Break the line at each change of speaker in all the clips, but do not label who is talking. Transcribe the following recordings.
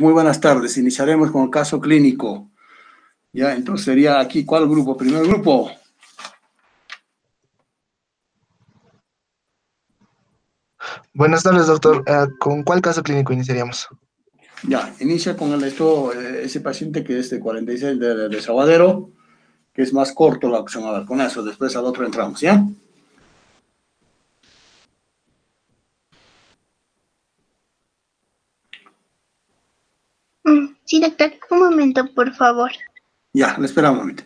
Muy buenas tardes. Iniciaremos con el caso clínico. Ya, entonces sería aquí, ¿cuál grupo? Primer grupo.
Buenas tardes, doctor. Eh, ¿Con cuál caso clínico iniciaríamos?
Ya, inicia con el esto, eh, ese paciente que es de 46 de, de Sabadero, que es más corto la opción. A ver, con eso, después al otro entramos, ¿ya?
Mm, sí, doctor, un momento, por favor.
Ya, le esperamos un momento.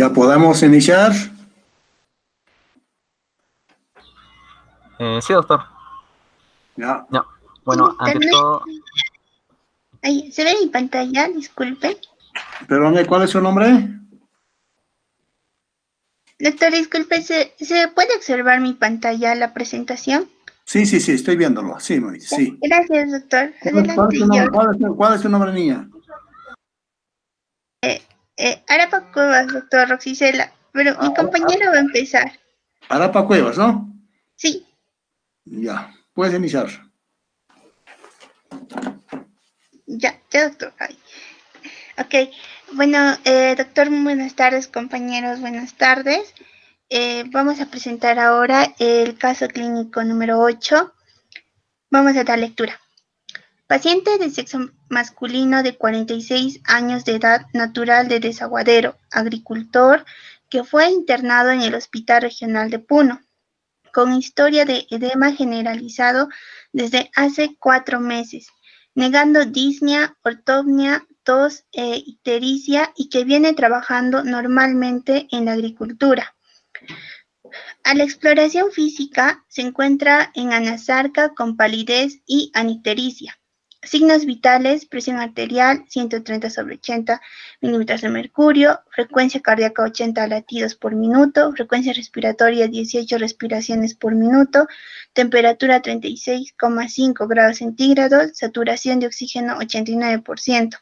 ¿Ya podemos iniciar?
Eh, sí, doctor.
Ya.
Ya. Bueno, ante todo...
Ahí, ¿Se ve mi pantalla? Disculpe.
Perdón, ¿cuál es su nombre?
Doctor, disculpe, ¿se, ¿se puede observar mi pantalla, la presentación?
Sí, sí, sí, estoy viéndolo. Sí, muy, sí.
Gracias, doctor.
¿Cuál,
Adelante,
cuál es tu nombre,
yo.
cuál es tu- cuál es tu nombre, niña?
Eh, Arapa Cuevas, doctor Roxicela. Pero mi
Ah,
compañero va a empezar.
Arapa Cuevas, ¿no?
Sí.
Ya, puedes iniciar.
Ya, ya, doctor. Ay. Ok, bueno, eh, doctor, buenas tardes, compañeros, buenas tardes. Eh, vamos a presentar ahora el caso clínico número 8. Vamos a dar lectura. Paciente de sexo masculino de 46 años de edad, natural de Desaguadero, agricultor, que fue internado en el Hospital Regional de Puno, con historia de edema generalizado desde hace cuatro meses negando disnea, ortopnia, tos e ictericia y que viene trabajando normalmente en la agricultura. A la exploración física se encuentra en anasarca con palidez y anictericia. Signos vitales, presión arterial 130 sobre 80 milímetros de mercurio, frecuencia cardíaca 80 latidos por minuto, frecuencia respiratoria 18 respiraciones por minuto, temperatura 36,5 grados centígrados, saturación de oxígeno 89%.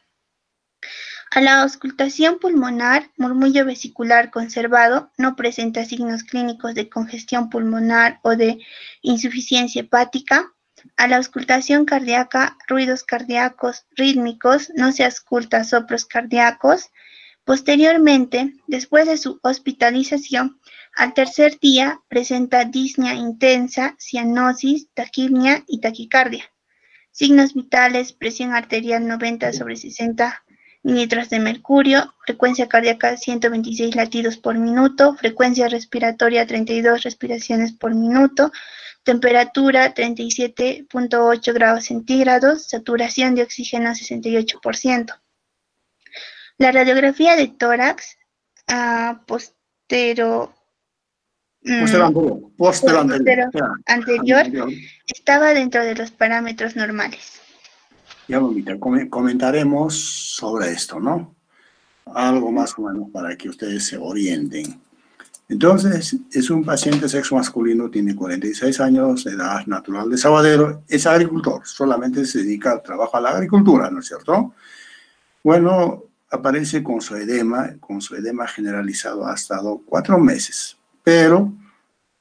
A la auscultación pulmonar, murmullo vesicular conservado no presenta signos clínicos de congestión pulmonar o de insuficiencia hepática. A la auscultación cardíaca, ruidos cardíacos rítmicos, no se ausculta soplos cardíacos. Posteriormente, después de su hospitalización, al tercer día presenta disnea intensa, cianosis, taquipnia y taquicardia. Signos vitales, presión arterial 90 sobre 60 mililitros de mercurio, frecuencia cardíaca 126 latidos por minuto, frecuencia respiratoria 32 respiraciones por minuto, temperatura 37.8 grados centígrados, saturación de oxígeno 68%. La radiografía de tórax uh, postero,
mm, postero, anterior,
anterior, anterior estaba dentro de los parámetros normales.
Ya, Bombita, comentaremos sobre esto, ¿no? Algo más o menos para que ustedes se orienten. Entonces, es un paciente sexo masculino, tiene 46 años, edad natural de Sabadero, es agricultor, solamente se dedica al trabajo a la agricultura, ¿no es cierto? Bueno, aparece con su edema, con su edema generalizado ha estado cuatro meses, pero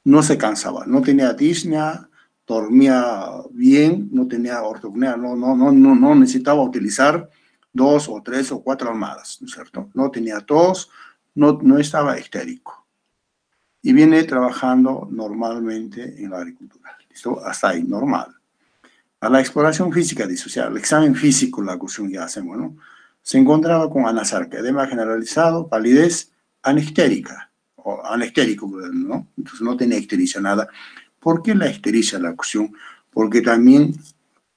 no se cansaba, no tenía disnea, dormía bien, no tenía ortopnea, no, no, no, no, no necesitaba utilizar dos o tres o cuatro almohadas, ¿no es cierto? No tenía tos, no, no estaba histérico. Y viene trabajando normalmente en la agricultura. ¿Listo? Hasta ahí, normal. A la exploración física disocial, el examen físico, la cuestión que hacemos, ¿no? Se encontraba con anasarca, edema generalizado, palidez anestérica, o anestérico, ¿no? Entonces no tenía ictericia, nada. ¿Por qué la ictericia, la ocasión? Porque también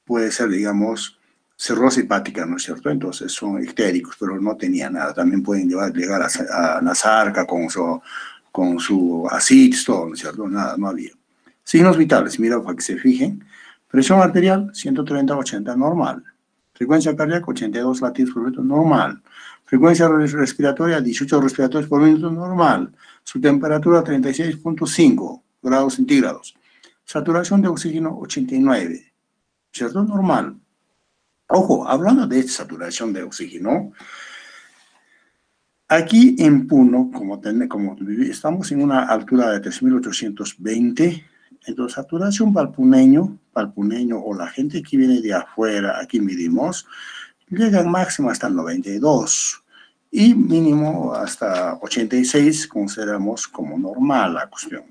puede ser, digamos, cirrosis hepática, ¿no es cierto? Entonces son ictéricos, pero no tenía nada. También pueden llevar, llegar a, a Nazarca con su, con su asitis, todo, ¿no cierto? Nada, no había. Signos vitales, mira para que se fijen. Presión arterial, 130-80, normal. Frecuencia cardíaca, 82 latidos por minuto, normal. Frecuencia respiratoria, 18 respiratorios por minuto, normal. Su temperatura, 36.5 grados centígrados. Saturación de oxígeno 89, ¿cierto? Normal. Ojo, hablando de saturación de oxígeno, aquí en Puno, como, como estamos en una altura de 3.820, entonces saturación palpuneño, palpuneño o la gente que viene de afuera, aquí medimos, llega máximo hasta el 92 y mínimo hasta 86 consideramos como normal la cuestión.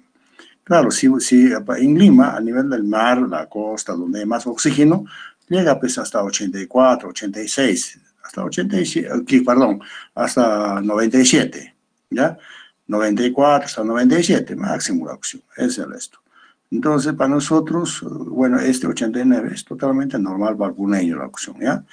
Claro, si, si en Lima, a nivel del mar, la costa, donde hay más oxígeno, llega pues hasta 84, 86, hasta 87, perdón, hasta 97, ¿ya? 94 hasta 97, máximo la opción, es el esto. Entonces, para nosotros, bueno, este 89 es totalmente normal el la opción, ¿ya?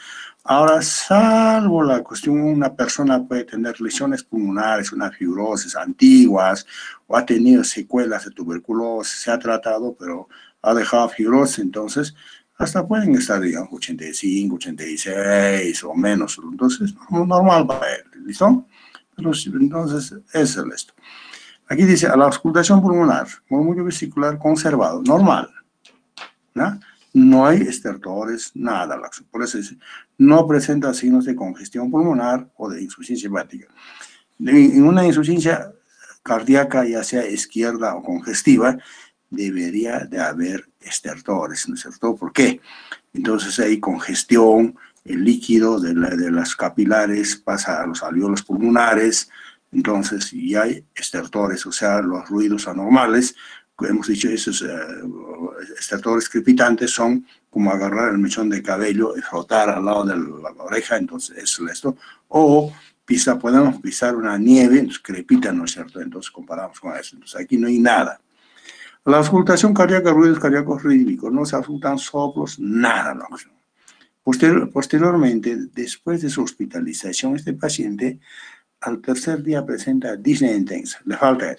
Ahora, salvo la cuestión, una persona puede tener lesiones pulmonares, una fibrosis antiguas, o ha tenido secuelas de tuberculosis, se ha tratado, pero ha dejado fibrosis, entonces hasta pueden estar, digamos, 85, 86 o menos. Entonces, normal para él, ¿listo? entonces, es el esto. Aquí dice, a la auscultación pulmonar, murmullo vesicular conservado, normal. ¿no? no hay estertores, nada. Por eso dice, no presenta signos de congestión pulmonar o de insuficiencia hepática. En una insuficiencia cardíaca, ya sea izquierda o congestiva, debería de haber estertores, ¿no es cierto? ¿Por qué? Entonces hay congestión, el líquido de, de las capilares pasa a los alveolos pulmonares, entonces ya hay estertores, o sea, los ruidos anormales, hemos dicho, esos uh, estertores crepitantes son como agarrar el mechón de cabello y frotar al lado de la, oreja, entonces es esto. O pisa, podemos pisar una nieve, entonces crepita, ¿no es cierto? Entonces comparamos con eso. Entonces aquí no hay nada. La auscultación cardíaca, ruidos cardíacos rítmicos, no se auscultan soplos, nada. No. Posterior, posteriormente, después de su hospitalización, este paciente al tercer día presenta disnea intensa, le falta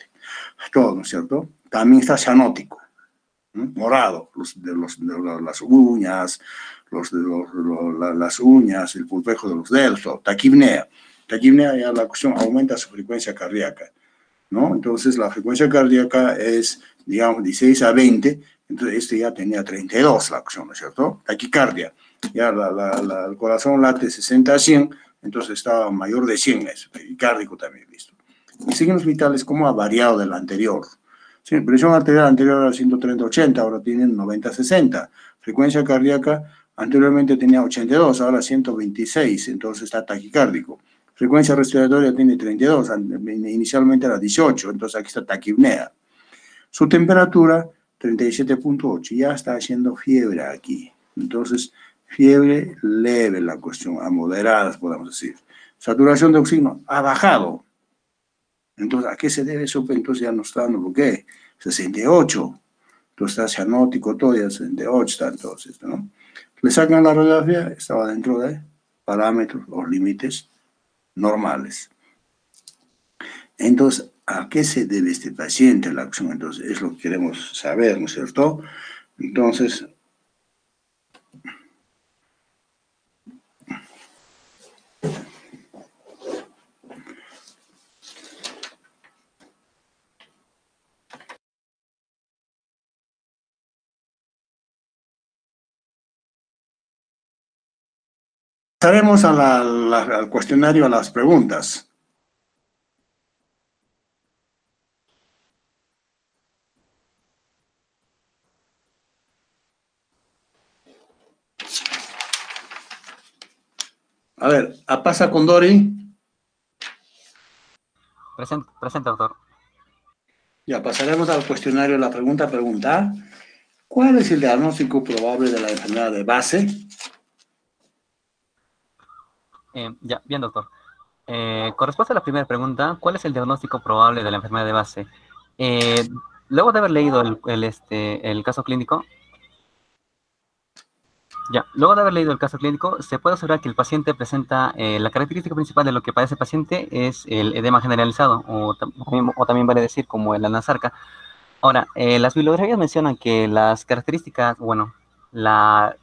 todo, ¿no es cierto? también está cianótico. morado, los de, los, de las uñas, los de las uñas, el pulpejo de los dedos, taquipnea. Taquipnea ya la cuestión aumenta su frecuencia cardíaca, ¿no? Entonces la frecuencia cardíaca es, digamos, 16 a 20, entonces este ya tenía 32 la cuestión, ¿no es cierto? Taquicardia, ya el corazón late 60 a 100, entonces estaba mayor de 100, es cardíaco también, listo. Y signos vitales, ¿cómo ha variado del anterior? Sí, presión arterial anterior era 130-80, ahora tienen 90-60. Frecuencia cardíaca anteriormente tenía 82, ahora 126, entonces está taquicárdico. Frecuencia respiratoria tiene 32, inicialmente era 18, entonces aquí está taquipnea. Su temperatura 37.8, ya está haciendo fiebre aquí. Entonces, fiebre leve la cuestión, a moderadas podemos decir. Saturación de oxígeno ha bajado, entonces, ¿a qué se debe eso? Pues, entonces ya no está dando, ¿por qué? 68. Entonces está cianótico todo, ya 68 está entonces, ¿no? Le sacan la radiografía, estaba dentro de parámetros o límites normales. Entonces, ¿a qué se debe este paciente la acción? Entonces, es lo que queremos saber, ¿no es cierto? Entonces, Pasaremos al cuestionario, a las preguntas. A ver, ¿a pasa con Dori?
Presente, presente, doctor.
Ya, pasaremos al cuestionario, la pregunta pregunta. ¿Cuál es el diagnóstico probable de la enfermedad de base?
Eh, ya, bien, doctor. Eh, con respuesta a la primera pregunta, ¿cuál es el diagnóstico probable de la enfermedad de base? Eh, luego de haber leído el, este, el caso clínico, ya, luego de haber leído el caso clínico, se puede observar que el paciente presenta, la característica principal de lo que padece el paciente es el edema generalizado, o, o también vale decir como el anasarca. Ahora, las bibliografías mencionan que las características, bueno, la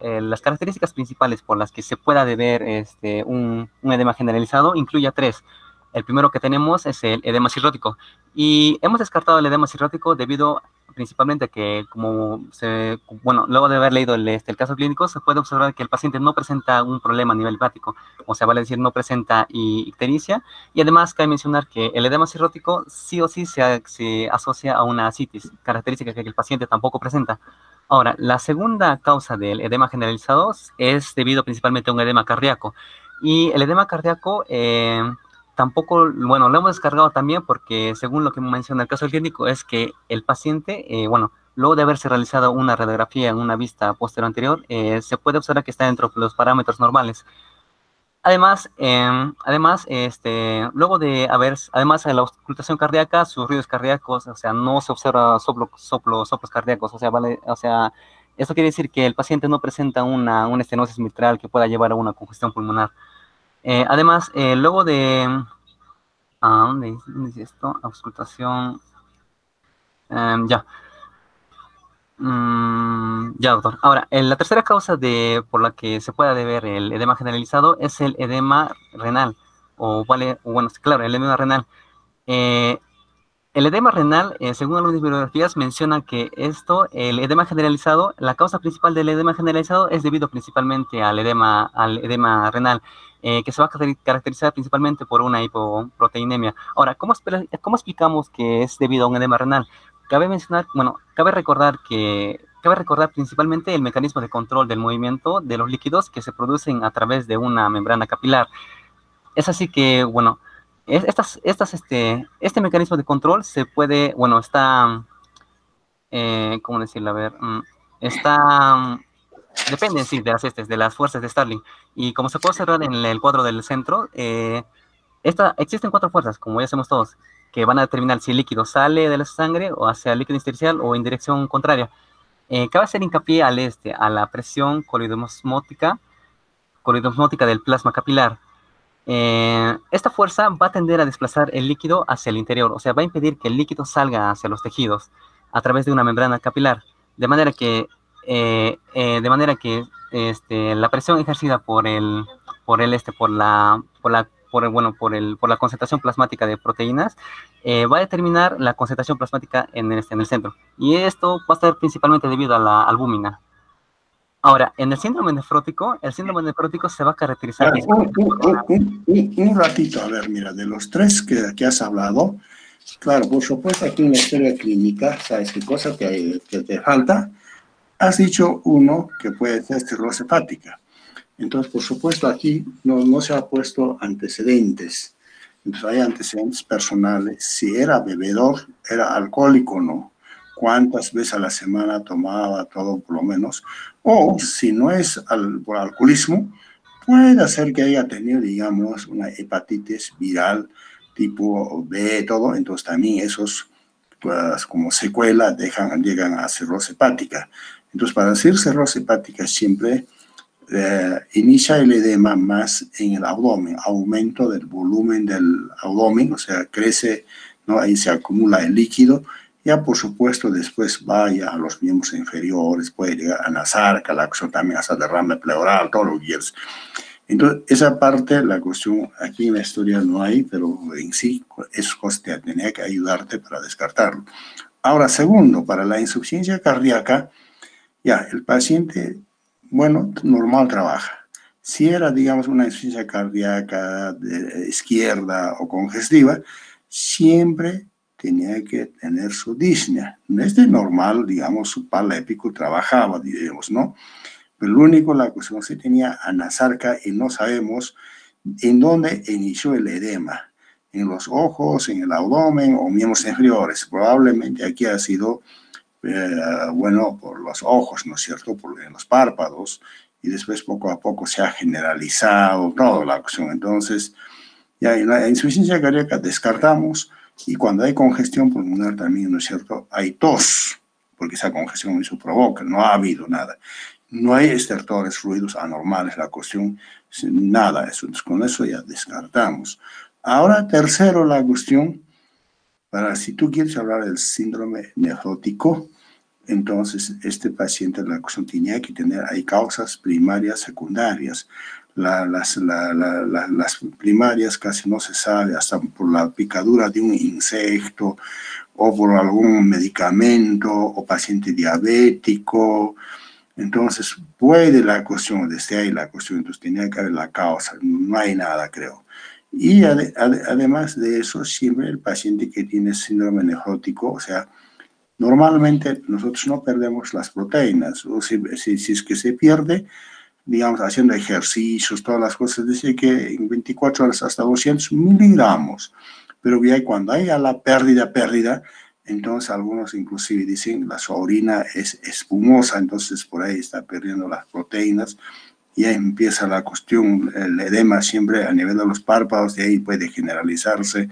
eh, las características principales por las que se pueda deber este, un, edema generalizado incluye tres. El primero que tenemos es el edema cirrótico. Y hemos descartado el edema cirrótico debido principalmente que, como se, bueno, luego de haber leído el, este, el caso clínico, se puede observar que el paciente no presenta un problema a nivel hepático, o sea, vale decir, no presenta ictericia. Y además, cabe mencionar que el edema cirrótico sí o sí se, se asocia a una asitis, característica que el paciente tampoco presenta. Ahora, la segunda causa del edema generalizado es debido principalmente a un edema cardíaco. Y el edema cardíaco eh, tampoco, bueno, lo hemos descargado también porque según lo que menciona el caso clínico es que el paciente, eh, bueno, luego de haberse realizado una radiografía en una vista posterior anterior, eh, se puede observar que está dentro de los parámetros normales. Además, em, además, este, luego de haber, además de la ocultación cardíaca, sus ruidos cardíacos, o sea, no se observa soplo, soplo, soplos cardíacos, o sea, vale, o sea, esto quiere decir que el paciente no presenta una, una estenosis mitral que pueda llevar a una congestión pulmonar. Eh, además, eh, luego de, ah, ¿dónde, dice esto? Auscultación, em, ya. Mm, ya, doctor. Ahora, la tercera causa de, por la que se puede deber el edema generalizado es el edema renal, o vale, bueno, claro, el edema renal. Eh, el edema renal, eh, según algunas bibliografías, menciona que esto, el edema generalizado, la causa principal del edema generalizado es debido principalmente al edema, al edema renal, eh, que se va a caracterizar principalmente por una hipoproteinemia. Ahora, ¿cómo, ¿cómo explicamos que es debido a un edema renal? Cabe mencionar, bueno, cabe recordar que cabe recordar principalmente el mecanismo de control del movimiento de los líquidos que se producen a través de una membrana capilar. Es así que, bueno, estas, estas, este, este mecanismo de control se puede, bueno, está, eh, ¿cómo decirlo? A ver, mm, está, depende, sí, de las, este, de las fuerzas de Starling. Y como se puede observar en el cuadro del centro, eh, esta, existen cuatro fuerzas, como ya sabemos todos que van a determinar si el líquido sale de la sangre o hacia el líquido intersticial o en dirección contraria. Eh, cabe hacer hincapié al este, a la presión coloidosmótica, coloidosmótica del plasma capilar. Eh, esta fuerza va a tender a desplazar el líquido hacia el interior, o sea, va a impedir que el líquido salga hacia los tejidos. a través de una membrana capilar, de manera que, eh, eh, de manera que este, la presión ejercida por el, por el, este, por la, por la, por el, bueno, por el, por la concentración plasmática de proteínas, eh, va a determinar la concentración plasmática en, este, en el centro. Y esto va a ser principalmente debido a la albúmina. Ahora, en el síndrome nefrótico, el síndrome nefrótico se va a caracterizar...
Un, ratito, a ver, mira, de los tres que, que, has hablado, claro, por supuesto, aquí en la historia clínica, ¿sabes qué cosa que, que te falta? Has dicho uno que puede ser cirrosis hepática. Entonces, por supuesto, aquí no, no se ha puesto antecedentes. Entonces, hay antecedentes personales. Si era bebedor, era alcohólico o no cuántas veces a la semana tomaba todo por lo menos, o si no es por alcoholismo, puede ser que haya tenido, digamos, una hepatitis viral tipo B, todo, entonces también esos, pues, como secuela, dejan, llegan a cirrosis hepática. Entonces, para hacer cirrosis hepática siempre eh, inicia el edema más en el abdomen, aumento del volumen del abdomen, o sea, crece, ¿no? ahí se acumula el líquido, ya, por supuesto, después vaya a los miembros inferiores, puede llegar a la acción también hasta derrame pleural, todo lo que. Entonces, esa parte, la cuestión, aquí en la historia no hay, pero en sí, eso tenía que ayudarte para descartarlo. Ahora, segundo, para la insuficiencia cardíaca, ya, el paciente, bueno, normal trabaja. Si era, digamos, una insuficiencia cardíaca de izquierda o congestiva, siempre tenía que tener su disnea. No es de normal, digamos, su pala épico trabajaba, digamos, ¿no? Pero lo único, la cuestión se tenía anasarca y no sabemos en dónde inició el edema, en los ojos, en el abdomen o miembros inferiores. Probablemente aquí ha sido, eh, bueno, por los ojos, ¿no es cierto?, por los párpados, y después poco a poco se ha generalizado toda la cuestión. Entonces, ya en la insuficiencia cardíaca descartamos, y cuando hay congestión pulmonar también, ¿no es cierto? Hay tos, porque esa congestión eso provoca, no ha habido nada. No hay estertores, ruidos anormales, la cuestión, nada, eso, con eso ya descartamos. Ahora, tercero, la cuestión, para si tú quieres hablar del síndrome nefrótico, entonces este paciente, la tenía que tener, hay causas primarias, secundarias las, las, primarias casi no se sabe, hasta por la picadura de un insecto o por algún medicamento o paciente diabético. Entonces, puede la cuestión, desde ahí la cuestión, entonces tenía que haber la causa, no hay nada, creo. Y además de eso, siempre el paciente que tiene síndrome nefrótico, o sea, normalmente nosotros no perdemos las proteínas, o si, si, si es que se pierde, digamos, haciendo ejercicios, todas las cosas, dice que en 24 horas hasta 200 miligramos. Pero ya cuando hay la pérdida, pérdida, entonces algunos inclusive dicen la su orina es espumosa, entonces por ahí está perdiendo las proteínas. Y empieza la cuestión, el edema siempre a nivel de los párpados, de ahí puede generalizarse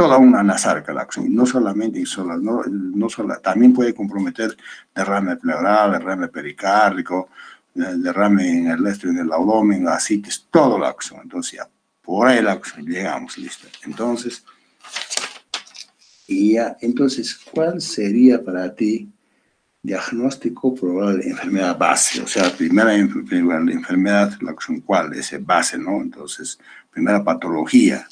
toda una nasarca la acción, no solamente sola, no, no sola, también puede comprometer derrame pleural, derrame pericárdico, el derrame en el este, en el abdomen, es todo la acción. Entonces ya, por la acción, llegamos, listo. Entonces, y ya, entonces, ¿cuál sería para ti diagnóstico probable de enfermedad base? O sea, primera, enfermedad, la acción, ¿cuál? Ese base, ¿no? Entonces, primera patología.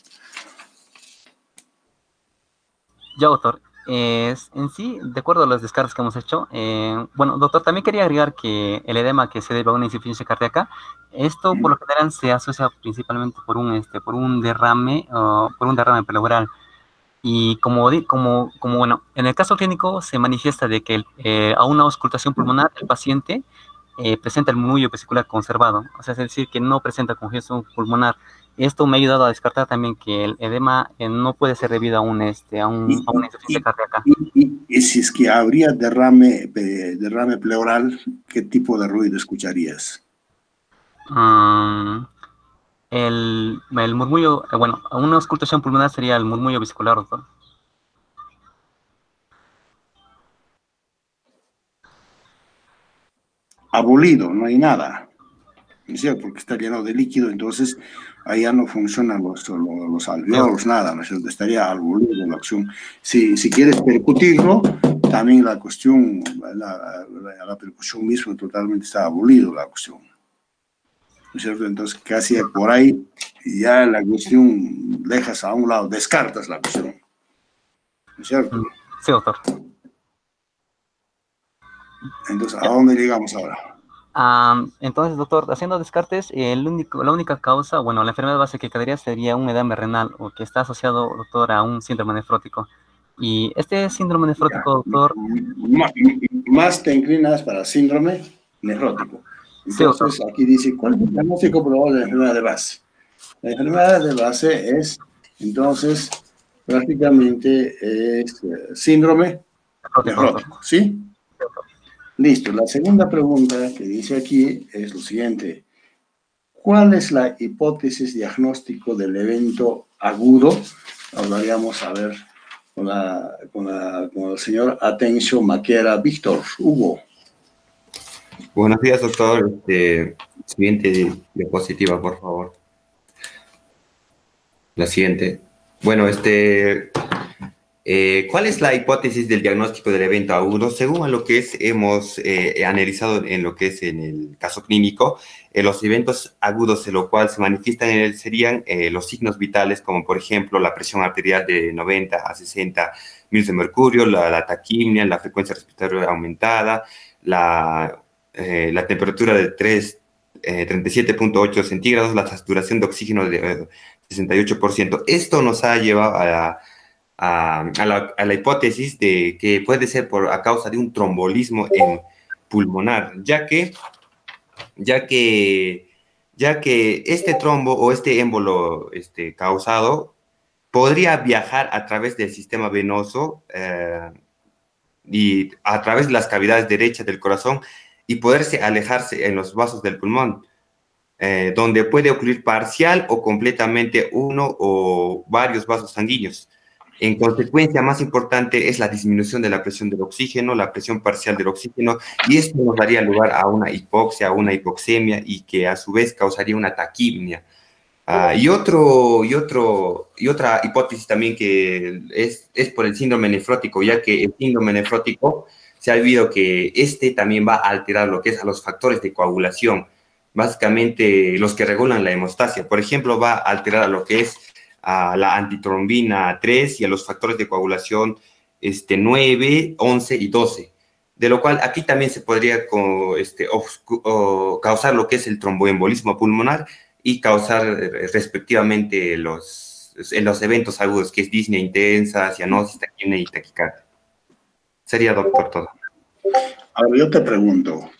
Ya, doctor, es, en sí, de acuerdo a los descartes que hemos hecho, eh, bueno, doctor, también quería agregar que el edema que se debe a una insuficiencia cardíaca, esto por lo general se asocia principalmente por un, este, por un derrame, por un derrame pleural. Y como, como, como, bueno, en el caso clínico se manifiesta de que eh, a una auscultación pulmonar el paciente eh, presenta el murmullo vesicular conservado, o sea, es decir, que no presenta congestión pulmonar esto me ha ayudado a descartar también que el edema eh, no puede ser debido a, un, este, a, un, a una insuficiencia cardíaca.
Y, si es que habría derrame, derrame pleural, ¿qué tipo de ruido escucharías?
Mm, el, el, murmullo, eh, bueno, una auscultación pulmonar sería el murmullo vesicular, doctor.
Abolido, no hay nada porque está lleno de líquido, entonces ahí ya no funcionan los, los, alveolos, nada, ¿no Estaría al volumen la acción. Si, si quieres percutirlo, también la cuestión, la, la, la percusión misma totalmente está abolido la cuestión. ¿No es cierto? Entonces, casi por ahí ya la cuestión dejas a un lado, descartas la cuestión. ¿No es cierto?
Sí, doctor.
Entonces, ¿a dónde llegamos ahora?
Um, entonces, doctor, haciendo descartes, el único, la única causa, bueno, la enfermedad base que quedaría sería un edema renal o que está asociado, doctor, a un síndrome nefrótico. Y este síndrome nefrótico, doctor...
Más, más te inclinas para síndrome nefrótico. Entonces, sí, aquí dice, ¿cuál es el diagnóstico probable de la enfermedad de base? La enfermedad de base es, entonces, prácticamente es eh, síndrome nefrótico, ¿sí? Listo. La segunda pregunta que dice aquí es lo siguiente. ¿Cuál es la hipótesis diagnóstico del evento agudo? Hablaríamos, a ver, con, la, con, el señor Atencio Maquera Víctor Hugo.
Buenos días, doctor. Este, siguiente diapositiva, por favor. La siguiente. Bueno, este, eh, ¿Cuál es la hipótesis del diagnóstico del evento agudo? Según lo que es, hemos eh, analizado en lo que es en el caso clínico, eh, los eventos agudos en lo cual se manifiestan serían los signos vitales, como por ejemplo la presión arterial de 90 a 60 mil de mercurio, la, la taquimia, la frecuencia respiratoria aumentada, la, la temperatura de 3, 37.8 centígrados, la saturación de oxígeno de 68%. Esto nos ha llevado a a, la, hipótesis de que puede ser por a causa de un trombolismo en pulmonar, ya que, ya que, ya que este trombo o este émbolo este, causado podría viajar a través del sistema venoso eh, y a través de las cavidades derechas del corazón y poderse alejarse en los vasos del pulmón, eh, donde puede ocurrir parcial o completamente uno o varios vasos sanguíneos. En consecuencia, más importante es la disminución de la presión del oxígeno, la presión parcial del oxígeno, y esto nos daría lugar a una hipoxia, a una hipoxemia, y que a su vez causaría una taquimia. Uh, y, otro, y, otro, y otra hipótesis también que es, es por el síndrome nefrótico, ya que el síndrome nefrótico se ha visto que este también va a alterar lo que es a los factores de coagulación, básicamente los que regulan la hemostasia. Por ejemplo, va a alterar a lo que es a la antitrombina 3 y a los factores de coagulación este, 9, 11 y 12. De lo cual aquí también se podría este, causar lo que es el tromboembolismo pulmonar y causar eh, respectivamente los, los eventos agudos, que es disnea intensa, cianosis, taquimia y taquicardia. Sería, doctor, todo.
Ahora yo te pregunto,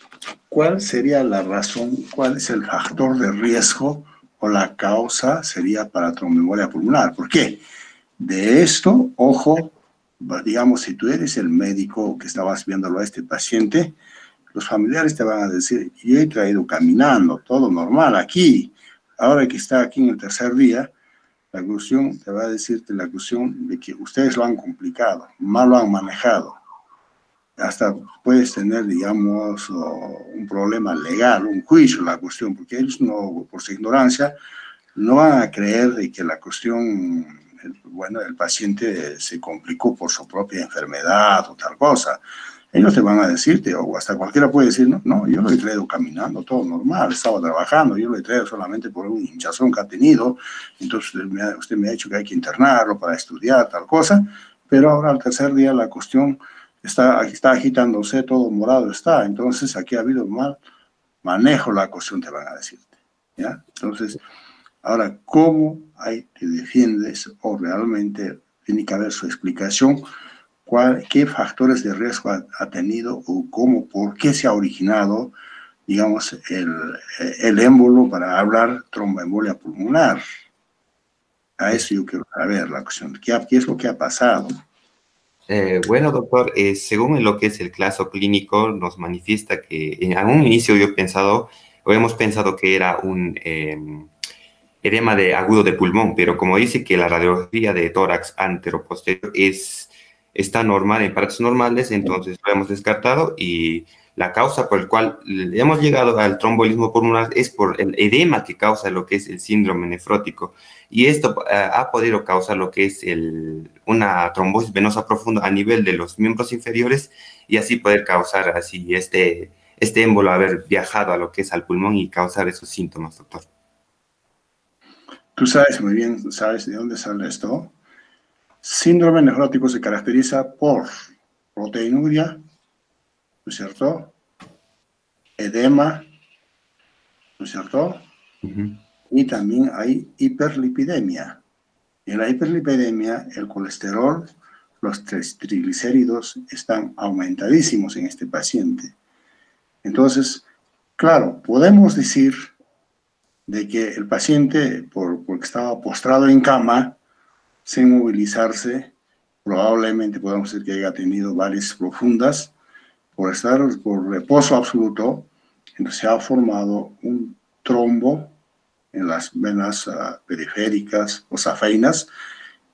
¿cuál sería la razón, cuál es el factor de riesgo o la causa sería para tromboembolia pulmonar. ¿Por qué? De esto, ojo, digamos, si tú eres el médico que estabas viéndolo a este paciente, los familiares te van a decir, yo he traído caminando, todo normal aquí. Ahora que está aquí en el tercer día, la cuestión te va a decirte la cuestión de que ustedes lo han complicado, mal lo han manejado hasta puedes tener, digamos, un problema legal, un juicio, la cuestión, porque ellos no, por su ignorancia, no van a creer de que la cuestión, bueno, el paciente se complicó por su propia enfermedad o tal cosa. Ellos te van a decirte, o hasta cualquiera puede decir, no, no, yo lo he traído caminando, todo normal, estaba trabajando, yo lo he traído solamente por un hinchazón que ha tenido, entonces usted me ha dicho que hay que internarlo para estudiar, tal cosa, pero ahora al tercer día la cuestión está, está agitándose, todo morado está. Entonces, aquí ha habido mal manejo la cuestión, te van a decirte. Entonces, ahora, ¿cómo hay que defiendes o realmente tiene que haber su explicación? Cuál, ¿Qué factores de riesgo ha, ha, tenido o cómo, por qué se ha originado, digamos, el, el émbolo para hablar tromboembolia pulmonar? A eso yo quiero saber la cuestión. ¿Qué, qué es lo que ha pasado?
Eh, bueno, doctor, eh, según lo que es el caso clínico, nos manifiesta que en algún inicio yo he pensado, o hemos pensado que era un eh, edema de agudo de pulmón, pero como dice que la radiografía de tórax anteroposterior es, está normal en partes normales, entonces lo hemos descartado y la causa por la cual hemos llegado al trombolismo pulmonar es por el edema que causa lo que es el síndrome nefrótico. Y esto eh, ha podido causar lo que es el, una trombosis venosa profunda a nivel de los miembros inferiores y así poder causar así este, este émbolo haber viajado a lo que es al pulmón y causar esos síntomas, doctor.
Tú sabes muy bien, sabes de dónde sale esto. Síndrome nefrótico se caracteriza por proteinuria, ¿no es cierto? Edema, ¿no es cierto? Y también hay hiperlipidemia. En la hiperlipidemia, el colesterol, los triglicéridos están aumentadísimos en este paciente. Entonces, claro, podemos decir de que el paciente, por, porque estaba postrado en cama, sin movilizarse, probablemente podemos decir que haya tenido varias profundas, por estar por reposo absoluto, se ha formado un trombo en las venas uh, periféricas o safeinas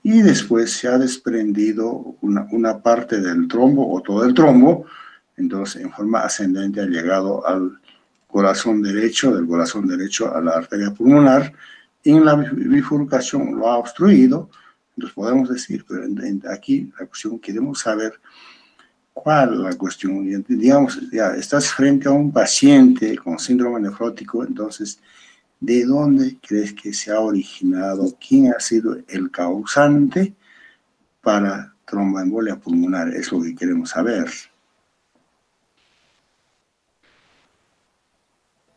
y después se ha desprendido una, una, parte del trombo o todo el trombo, entonces en forma ascendente ha llegado al corazón derecho, del corazón derecho a la arteria pulmonar, y en la bifurcación lo ha obstruido, entonces podemos decir, pero aquí la cuestión queremos saber ¿Cuál la cuestión? Digamos, ya estás frente a un paciente con síndrome nefrótico, entonces, ¿de dónde crees que se ha originado? ¿Quién ha sido el causante para tromboembolia pulmonar? Es lo que queremos saber.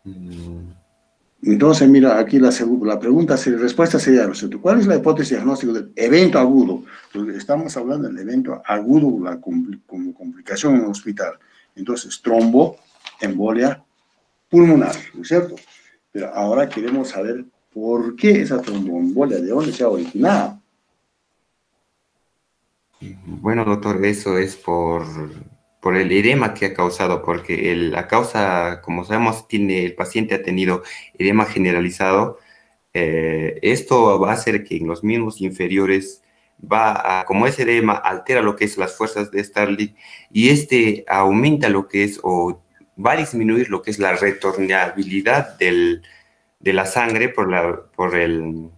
Mm. Entonces, mira, aquí la, la pregunta, la respuesta sería, ¿cuál es la hipótesis diagnóstica del evento agudo? Estamos hablando del evento agudo la como complicación en el hospital. Entonces, trombo, embolia pulmonar, ¿no es cierto? Pero ahora queremos saber por qué esa tromboembolia, de dónde se ha originado.
Bueno, doctor, eso es por por el edema que ha causado, porque la causa, como sabemos, tiene, el paciente ha tenido edema generalizado. Eh, esto va a hacer que en los miembros inferiores va a, como ese edema altera lo que es las fuerzas de Starling y este aumenta lo que es o va a disminuir lo que es la retornabilidad del, de la sangre por, la, por el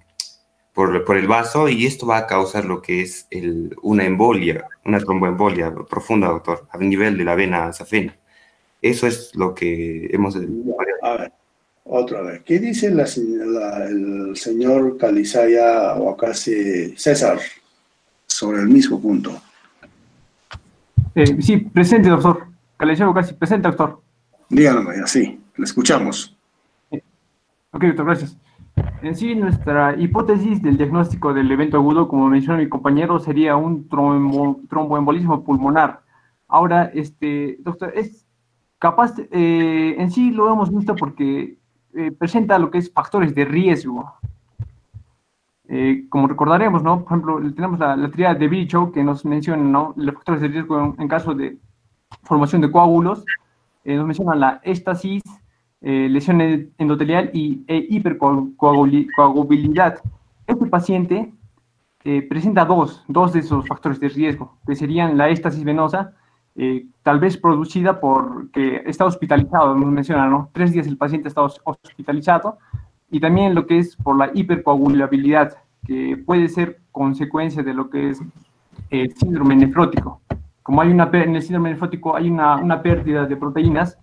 por, el vaso y esto va a causar lo que es una embolia, una tromboembolia profunda, doctor, a nivel de la vena safena. Eso es lo que hemos...
A ver, otra vez. ¿Qué dice el señor Calizaya o casi César sobre el mismo punto?
Eh, sí, presente, doctor. Calizaya casi presente, doctor.
Díganos, así, le escuchamos.
Ok, doctor, gracias. En sí, nuestra hipótesis del diagnóstico del evento agudo, como mencionó mi compañero, sería un tromboembolismo pulmonar. Ahora, este, doctor, es capaz, eh, en sí lo hemos visto porque eh, presenta lo que es factores de riesgo. Eh, como recordaremos, ¿no? Por ejemplo, tenemos la, la de Bicho que nos menciona, ¿no? Los factores de riesgo en, caso de formación de coágulos. nos menciona la éstasis, eh, lesión endotelial y e hipercoagulabilidad. Este paciente eh, presenta dos, dos de esos factores de riesgo, que serían la éstasis venosa, eh, tal vez producida porque está hospitalizado, nos menciona, ¿no? Tres días el paciente está hospitalizado, y también lo que es por la hipercoagulabilidad, que puede ser consecuencia de lo que es el síndrome nefrótico. Como hay una, en el síndrome nefrótico hay una, una pérdida de proteínas,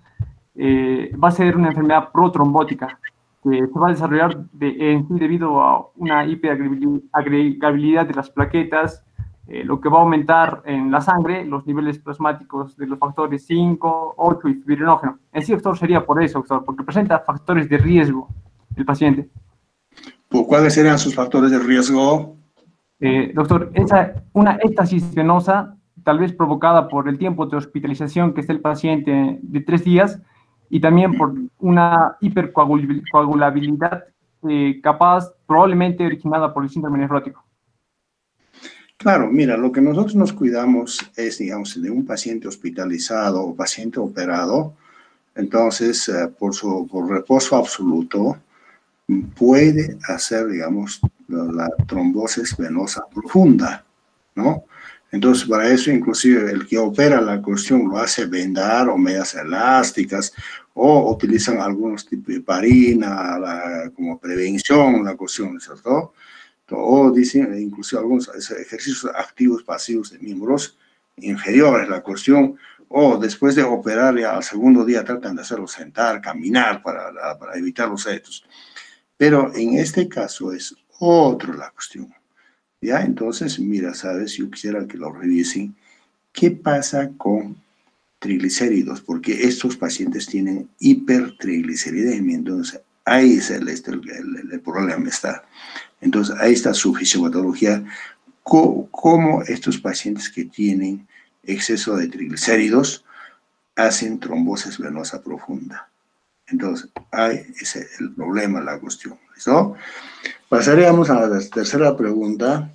eh, va a ser una enfermedad protrombótica que se va a desarrollar de, debido a una hiperagregabilidad de las plaquetas, eh, lo que va a aumentar en la sangre los niveles plasmáticos de los factores 5, 8 y fibrinógeno. En sí, doctor, sería por eso, doctor, porque presenta factores de riesgo el paciente.
¿Cuáles serían sus factores de riesgo?
Eh, doctor, esa, una éstasis venosa, tal vez provocada por el tiempo de hospitalización que está el paciente de tres días, y también por una hipercoagulabilidad eh, capaz, probablemente originada por el síndrome nefrótico.
Claro, mira, lo que nosotros nos cuidamos es, digamos, de un paciente hospitalizado o paciente operado, entonces, eh, por su por reposo absoluto, puede hacer, digamos, la, la trombosis venosa profunda, ¿no? Entonces, para eso, inclusive, el que opera la cuestión lo hace vendar o medias elásticas o utilizan algunos tipos de parina como prevención, una cuestión, ¿cierto? O dicen, inclusive algunos ejercicios activos pasivos de miembros inferiores, la cuestión, o después de operar ya al segundo día tratan de hacerlo sentar, caminar para, para evitar los hechos. Pero en este caso es otro la cuestión. ¿Ya? Entonces, mira, sabes, yo quisiera que lo revisen. ¿Qué pasa con triglicéridos? Porque estos pacientes tienen hipertrigliceridemia. Entonces, ahí es el, este, el, el, problema está. Entonces, ahí está su fisiopatología. ¿Cómo, estos pacientes que tienen exceso de triglicéridos hacen trombosis venosa profunda? Entonces, ahí es el problema, la cuestión. ¿Listo? Pasaríamos a la tercera pregunta.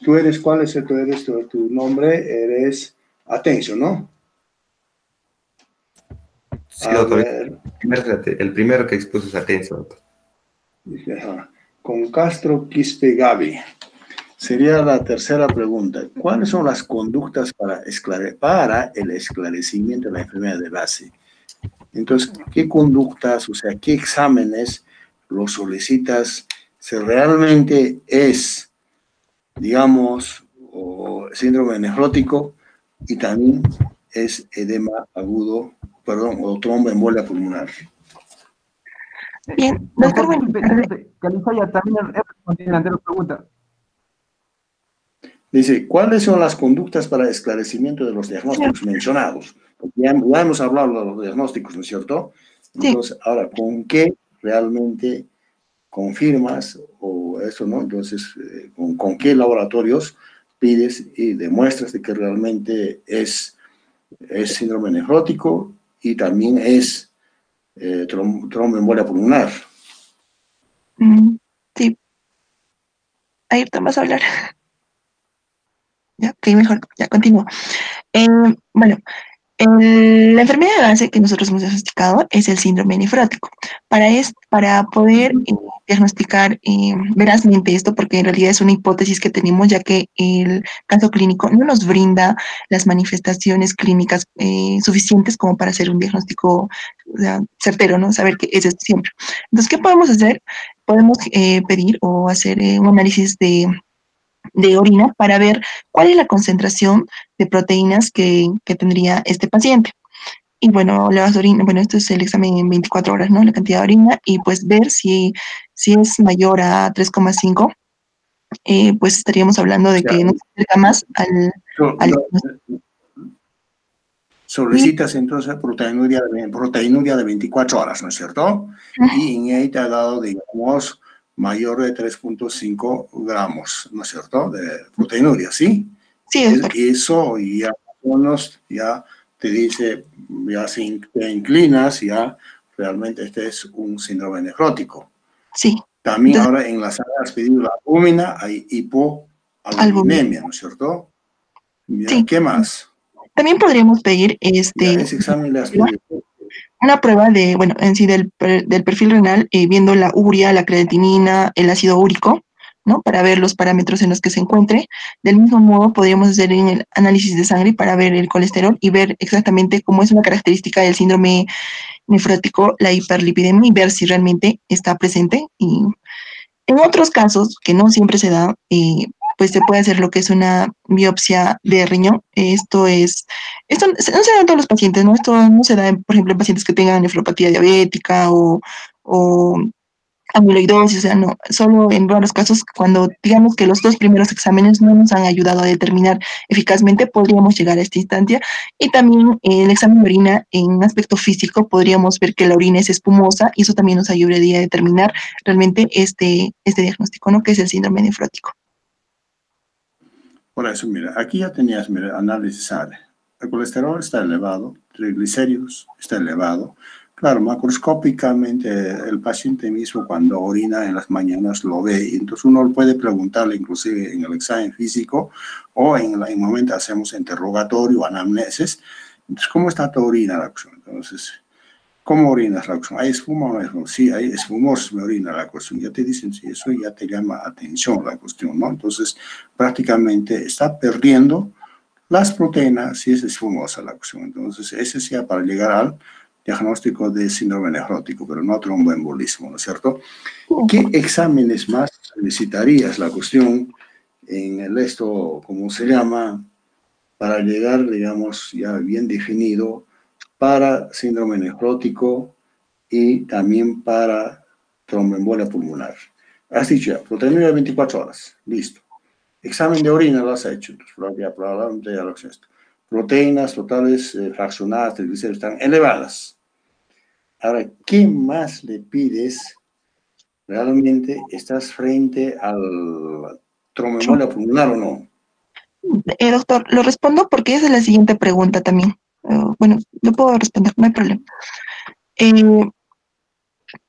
Tú eres, ¿cuál es tu, eres tu, nombre? Eres Atencio, ¿no?
Sí, doctor. El primero que expuso es Atencio, doctor.
Con Castro Quispe Gaby. Sería la tercera pregunta. ¿Cuáles son las conductas para, para el esclarecimiento de la enfermedad de base? Entonces, ¿qué conductas, o sea, qué exámenes lo solicitas si realmente es, digamos, o síndrome nefrótico y también es edema agudo, perdón, o tromboembolia pulmonar.
Bien, doctor, bueno, también la pregunta.
Dice, ¿cuáles son las conductas para esclarecimiento de los diagnósticos mencionados? Ya, ya, hemos hablado de los diagnósticos, ¿no es cierto? Entonces, ahora, ¿con qué realmente confirmas o eso, ¿no? Entonces, eh, ¿con, qué laboratorios pides y demuestras de que realmente es, es síndrome nefrótico y también es eh, tromboembolia pulmonar?
Mm, sí. Ahí vas a hablar. Ya, mejor, ya continúo. Eh, bueno, la enfermedad de base que nosotros hemos diagnosticado es el síndrome nefrótico. Para, para poder eh, diagnosticar eh, verazmente esto, porque en realidad es una hipótesis que tenemos, ya que el caso clínico no nos brinda las manifestaciones clínicas eh, suficientes como para hacer un diagnóstico certero, ¿no? Saber que es esto siempre. Entonces, ¿qué podemos hacer? Podemos pedir o hacer un análisis de de orina para ver cuál es la concentración de proteínas que, tendría este paciente. Y bueno, la orina, bueno, esto es el examen en 24 horas, ¿no? La cantidad de orina y pues ver si, si es mayor a 3,5, eh, pues estaríamos hablando de que no se acerca más al...
solicitas entonces proteinuria de, proteinuria de 24 horas, ¿no es cierto? Y en ahí te ha dado, digamos, mayor de 3.5 gramos, ¿no es cierto?, de proteinuria, ¿sí?
Sí,
es Eso ya, ya te dice, ya se te inclinas, ya realmente este es un síndrome nefrótico.
Sí.
También ahora en las has pedido la albúmina, hay hipoalbuminemia, ¿no es cierto? sí. ¿Qué más?
También podríamos pedir este... ese examen le has pedido una prueba de, bueno, en sí del, del perfil renal, eh, viendo la urea, la creatinina, el ácido úrico, ¿no? Para ver los parámetros en los que se encuentre. Del mismo modo, podríamos hacer en el análisis de sangre para ver el colesterol y ver exactamente cómo es una característica del síndrome nefrótico, la hiperlipidemia, y ver si realmente está presente. Y en otros casos, que no siempre se da, eh, pues se puede hacer lo que es una biopsia de riñón. Esto es, esto no se da en todos los pacientes, ¿no? Esto no se da, por ejemplo, en pacientes que tengan nefropatía diabética o, o amiloidosis, o sea, no, solo en varios casos, cuando digamos que los dos primeros exámenes no nos han ayudado a determinar eficazmente, podríamos llegar a esta instancia. Y también el examen de orina, en aspecto físico, podríamos ver que la orina es espumosa y eso también nos ayudaría a determinar realmente este, este diagnóstico, ¿no? Que es el síndrome nefrótico.
Por eso, mira, aquí ya tenías, mira, análisis sale. El colesterol está elevado, triglicéridos está elevado. Claro, macroscópicamente el paciente mismo cuando orina en las mañanas lo ve. Entonces uno puede preguntarle inclusive en el examen físico o en el momento hacemos interrogatorio, anamnesis. Entonces, ¿cómo está tu orina? Entonces, ¿Cómo orinas la cuestión? ¿Hay espuma o no hay Sí, hay espumosos, me orina la cuestión. Ya te dicen, sí, eso ya te llama atención la cuestión, ¿no? Entonces, prácticamente está perdiendo Las proteínas, sí es espumosa la cuestión. Entonces, ese sea para llegar al diagnóstico de síndrome nefrótico, pero no tromboembolismo, ¿no es cierto? ¿Qué exámenes más necesitarías la cuestión en el esto, como se llama, para llegar, digamos, ya bien definido para síndrome nefrótico y también para tromboembolia pulmonar? Has dicho ya, proteína de 24 horas, listo. Examen de orina lo has hecho, probablemente ya lo has hecho proteínas totales eh, fraccionadas, triglicéridos están elevadas. Ahora, ¿qué más le pides? ¿Realmente estás frente al tromboembolia pulmonar o no?
Eh, doctor, lo respondo porque esa es la siguiente pregunta también. Eh, bueno, lo puedo responder, no hay problema.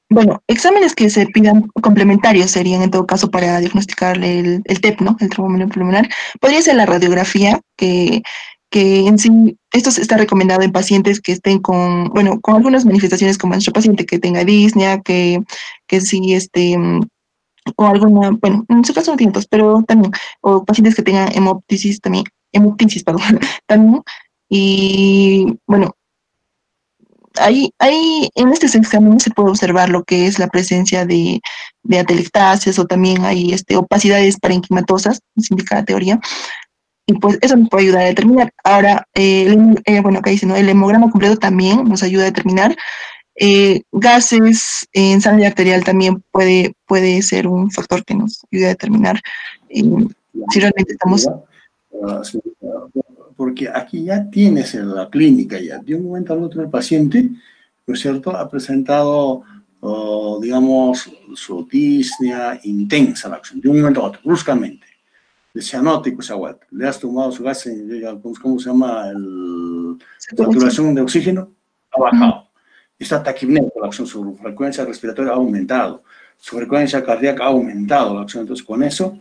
bueno, exámenes que se pidan complementarios serían en todo caso para diagnosticar el, el TEP, ¿no? El tromboembolia pulmonar. Podría ser la radiografía, que que en sí esto está recomendado en pacientes que estén con, bueno, con algunas manifestaciones como nuestro paciente que tenga disnea, que, que sí, este, o alguna, bueno, en su caso no tiene pero también, o pacientes que tengan hemoptisis también, hemoptisis, perdón, también, y bueno, ahí, ahí en este examen se puede observar lo que es la presencia de, de atelectasias o también hay este, opacidades parenquimatosas, se indica la teoría, y pues eso nos puede ayudar a determinar. Ahora, eh, eh, bueno, acá dice, ¿no? El hemograma completo también nos ayuda a determinar. Eh, gases en sangre arterial también puede, puede ser un factor que nos ayude a determinar si realmente estamos...
Porque aquí ya tienes en la clínica, ya de un momento al otro el paciente, ¿no es cierto?, ha presentado, digamos, su disnea intensa, la acción, de un momento a otro, bruscamente de cianótico vuelta. Le has tomado su gas, ¿cómo se llama? El, saturación de oxígeno ha bajado. Está taquipnéico la acción, su frecuencia respiratoria ha aumentado, su frecuencia cardíaca ha aumentado la acción. Entonces, con eso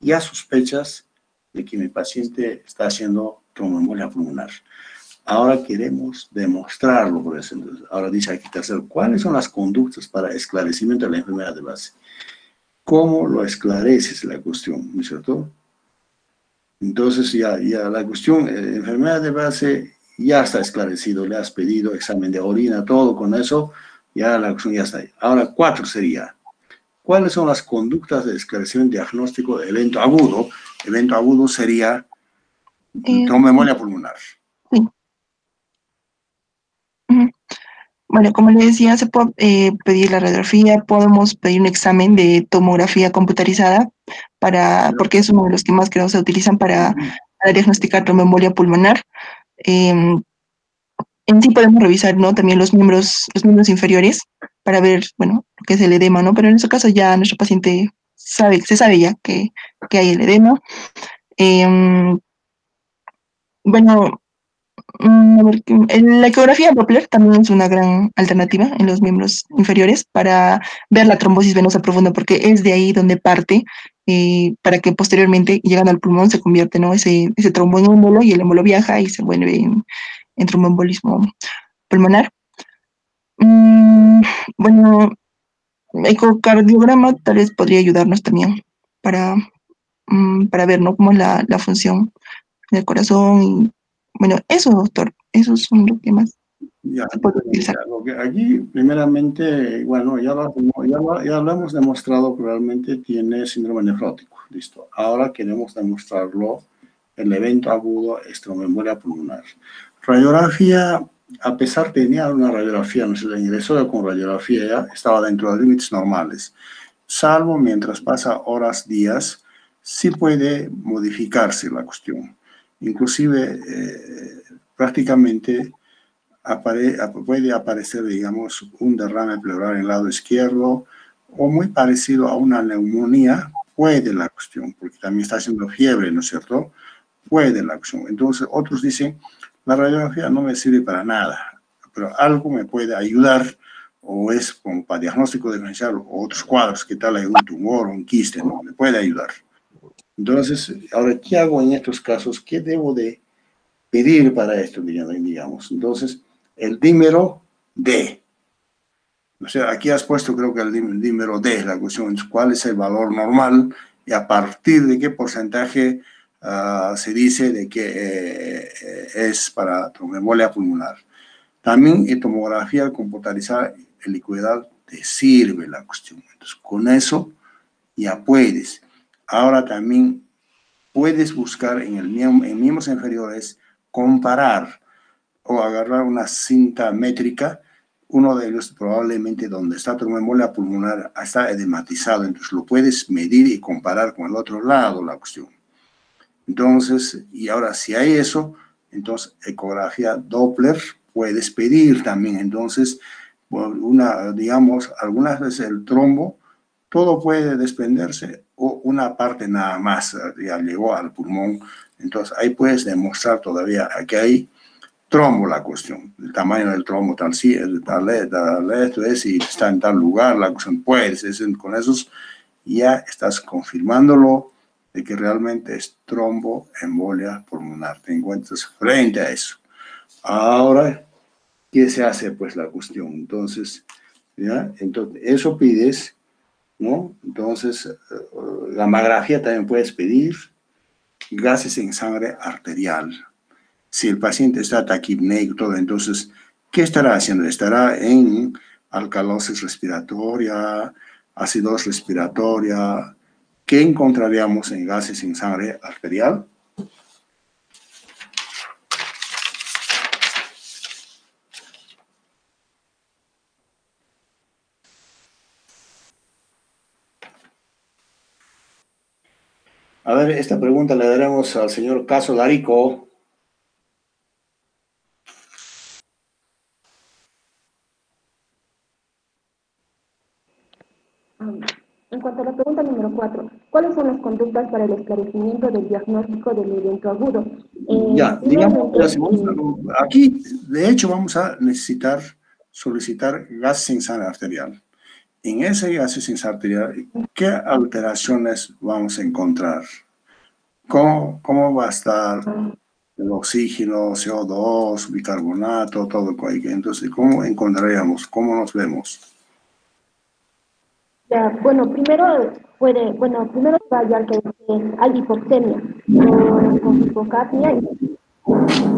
ya sospechas de que mi paciente está haciendo tromboembolia pulmonar. Ahora queremos demostrarlo, por eso. Ahora dice aquí tercero, ¿cuáles son las conductas para esclarecimiento de la enfermedad de base? ¿Cómo lo esclareces la cuestión, ¿no es cierto? Entonces ya, ya la cuestión, eh, enfermedad de base ya está esclarecido, le has pedido examen de orina, todo con eso, ya la cuestión ya está ahí. Ahora, cuatro sería, ¿cuáles son las conductas de esclarecimiento diagnóstico de evento agudo? Evento agudo sería eh, tromboembolia pulmonar. Sí.
Bueno, como le decía, se puede eh, pedir la radiografía, podemos pedir un examen de tomografía computarizada, para, porque es uno de los que más creo se utilizan para, diagnosticar tromboembolia pulmonar. Em, en sí podemos revisar ¿no? también los miembros, los miembros inferiores para ver, bueno, lo que es el edema, ¿no? Pero en este caso ya nuestro paciente sabe, se sabe ya que, que hay el edema. Em, bueno, Mm, la ecografía Doppler también es una gran alternativa en los miembros inferiores para ver la trombosis venosa profunda, porque es de ahí donde parte, eh, para que posteriormente, llegando al pulmón, se convierte ¿no? ese, ese trombo en émbolo y el émbolo viaja y se vuelve en, en tromboembolismo pulmonar. Mm, bueno, ecocardiograma tal vez podría ayudarnos también para, mm, para ver ¿no? cómo es la, la función del corazón y bueno, eso, doctor, eso son lo que más
ya, aquí, primeramente, bueno, ya lo, ya, ya lo hemos demostrado que realmente tiene síndrome nefrótico. Listo. Ahora queremos demostrarlo el evento agudo extramemoria pulmonar. Radiografía, a pesar de tenía una radiografía, no se le ingresó con radiografía, ya estaba dentro de límites normales. Salvo mientras pasa horas, días, sí puede modificarse la cuestión inclusive eh, prácticamente puede aparecer, digamos, un derrame pleural en el lado izquierdo o muy parecido a una neumonía, puede la cuestión, porque también está haciendo fiebre, ¿no es cierto? Puede la cuestión. Entonces, otros dicen, la radiografía no me sirve para nada, pero algo me puede ayudar, o es como para diagnóstico diferencial, o otros cuadros, que tal hay un tumor un quiste, ¿no? Me puede ayudar. Entonces, ahora, ¿qué hago en estos casos? ¿Qué debo de pedir para esto, digamos? Entonces, el dímero D. O sea, aquí has puesto creo que el dímero D, la cuestión, cuál es el valor normal y a partir de qué porcentaje ah, se dice de que eh, es para tromboembolia pulmonar. También en tomografía computarizada en liquidez te sirve la cuestión. Entonces, con eso ya puedes. Ahora también puedes buscar en, el, miembros inferiores, comparar o agarrar una cinta métrica uno de ellos probablemente donde está tu memoria pulmonar está edematizado, entonces lo puedes medir y comparar con el otro lado la cuestión. Entonces, y ahora si hay eso, entonces ecografía Doppler puedes pedir también. Entonces, una, digamos, algunas veces el trombo, todo puede desprenderse una parte nada más ya llegó al pulmón. Entonces, ahí puedes demostrar todavía que hay trombo la cuestión, el tamaño del trombo, tal, sí, tal, tal, esto es, y está en tal lugar, la cuestión, puedes, con esos ya estás confirmándolo de que realmente es trombo embolia pulmonar, te encuentras frente a eso. Ahora, ¿qué se hace? Pues la cuestión, entonces, ¿ya? Entonces, eso pides, ¿no? Entonces, eh, la mamografía también puedes pedir, gases en sangre arterial, si el paciente está taquipneico, todo, entonces, ¿qué estará haciendo? Estará en alcalosis respiratoria, acidosis respiratoria. ¿Qué encontraríamos en gases en sangre arterial? A ver, esta pregunta le daremos al señor Caso Darico.
En cuanto a la pregunta número cuatro, ¿cuáles son las conductas para el esclarecimiento del diagnóstico del evento agudo?
Eh, ya, digamos, aquí de hecho vamos a necesitar solicitar gas sin sangre arterial. En ese gas sin ¿qué alteraciones vamos a encontrar? ¿Cómo, cómo va a estar el oxígeno, CO2, bicarbonato, todo? Entonces, ¿cómo encontraríamos? ¿Cómo nos vemos?
bueno, primero puede, bueno, primero va a hallar que hay hipoxemia con hipocapnia. También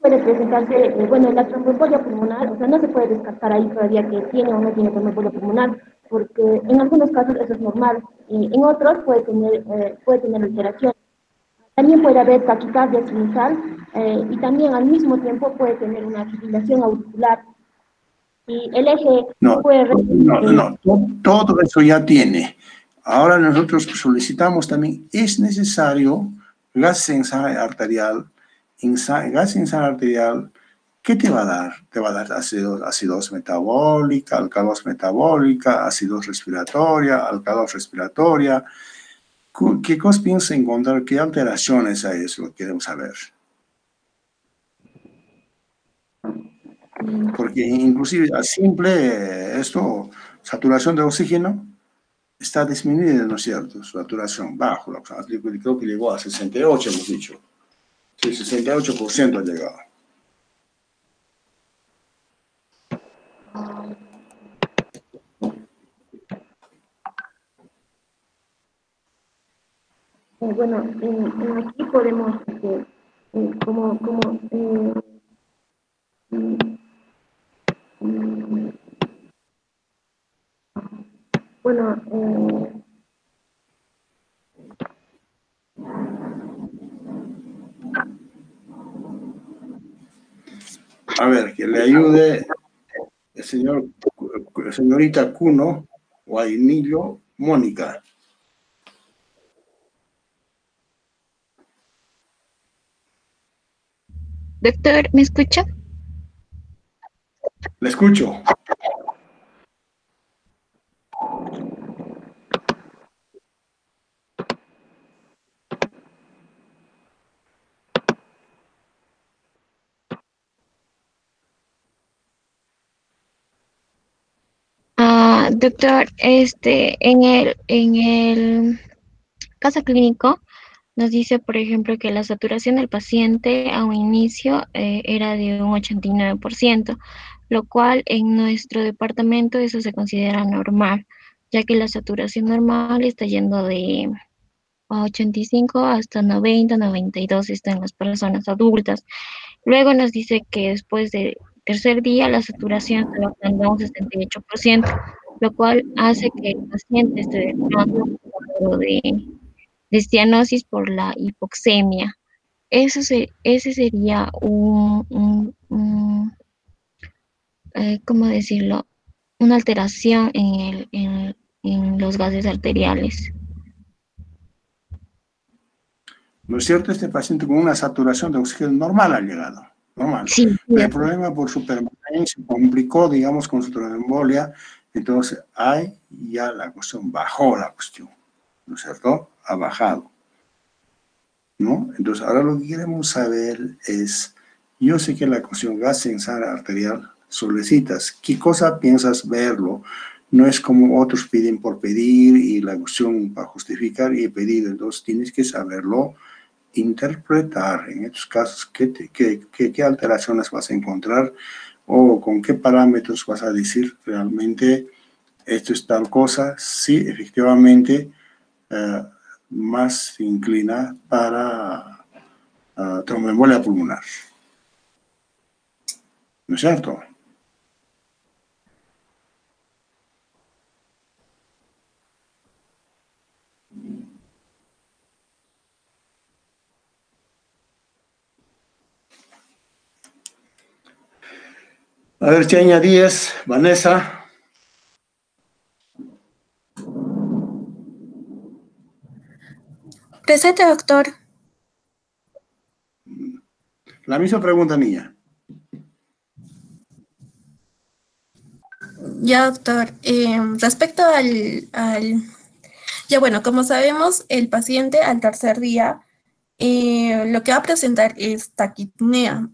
puede presentarse, eh, bueno, la tromboembolia pulmonar, o sea, no se puede descartar ahí todavía que tiene o no tiene tromboembolia pulmonar, porque en algunos casos eso es normal, y en otros puede tener, eh, puede tener alteración. También puede haber taquicardia sinusal eh, y también al mismo tiempo puede tener una fibrilación auricular y el eje
no, no, no, todo eso ya tiene. Ahora nosotros solicitamos también, es necesario gas en sangre arterial, gas en sangre arterial, ¿qué te va a dar? Te va a dar ácido, acidosis metabólica, alcalosis metabólica, acidosis respiratoria, alcalosis respiratoria. ¿Qué cosas piensas encontrar? ¿Qué alteraciones hay? Eso lo queremos saber. Porque inclusive a simple esto, saturación de oxígeno, está disminuida, ¿no es cierto? Saturación bajo, creo que llegó a 68, hemos dicho. Sí, 68% ha llegado.
Eh, bueno, en, aquí podemos, este, eh, como, como eh, bueno,
A ver, que le ayude el señor, señorita Cuno, Guainillo, Mónica.
Doctor, ¿me escucha?
Le escucho.
Ah, doctor, este, en el, en el caso clínico nos dice, por ejemplo, que la saturación del paciente a un inicio eh, era de un 89%, lo cual en nuestro departamento eso se considera normal. ya que la saturación normal está yendo de 85 hasta 90, 92 está en las personas adultas. Luego nos dice que después del tercer día la saturación está bajando a un 68%, lo cual hace que el paciente esté de, de cianosis por la hipoxemia. Eso ese sería un, eh, ¿cómo decirlo? Una alteración en, el, en, los gases arteriales.
¿No es cierto? Este paciente con una saturación de oxígeno normal ha llegado, normal. el problema por su permanencia complicó, digamos, con su tromboembolia, entonces hay ya la cuestión, bajó la cuestión, ¿no es cierto? Ha bajado. ¿no? Entonces, ahora lo que queremos saber es, yo sé que la cuestión gas sensara arterial solicitas, ¿qué cosa piensas verlo? No es como otros piden por pedir y la cuestión para justificar y pedir, entonces tienes que saberlo interpretar en estos casos qué, qué, qué, alteraciones vas a encontrar o con qué parámetros vas a decir realmente esto es tal cosa, sí, efectivamente, eh, más se inclina para uh, tromboembolia pulmonar. ¿No es cierto? A ver, Cheña Díaz, Vanessa.
Presente, doctor.
La misma pregunta, niña.
Ya, doctor. Eh, respecto al, Ya bueno, como sabemos, el paciente al tercer día eh, lo que va a presentar es taquipnea.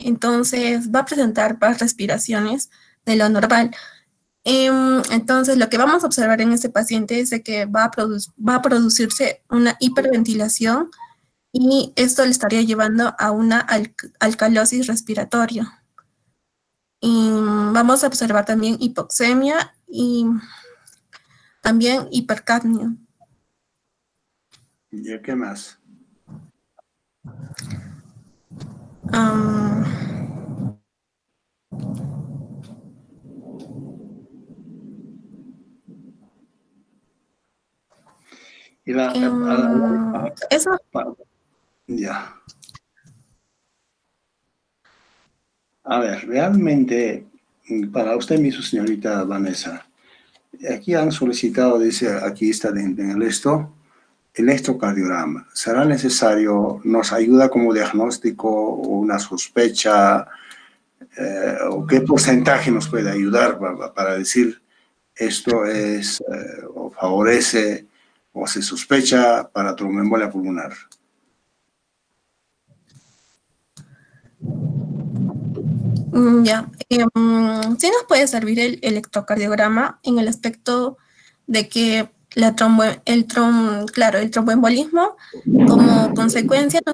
Entonces, va a presentar más respiraciones de lo normal. Em, entonces, lo que vamos a observar en este paciente es que va a, va a producirse una hiperventilación y esto le estaría llevando a una alcalosis respiratoria. Y vamos a observar también hipoxemia y también hipercapnia.
¿Y qué más?
Em, eso.
Ya. A ver, realmente, para usted mismo, señorita Vanessa, aquí han solicitado, dice, aquí está en, el esto, electrocardiograma. ¿Será necesario, nos ayuda como diagnóstico o una sospecha, eh, o qué porcentaje nos puede ayudar para, decir esto es eh, o favorece o se sospecha para tromboembolia pulmonar.
Mm, ya, eh, sí nos puede servir el electrocardiograma en el aspecto de que la trombo, el trom, claro, el tromboembolismo como consecuencia de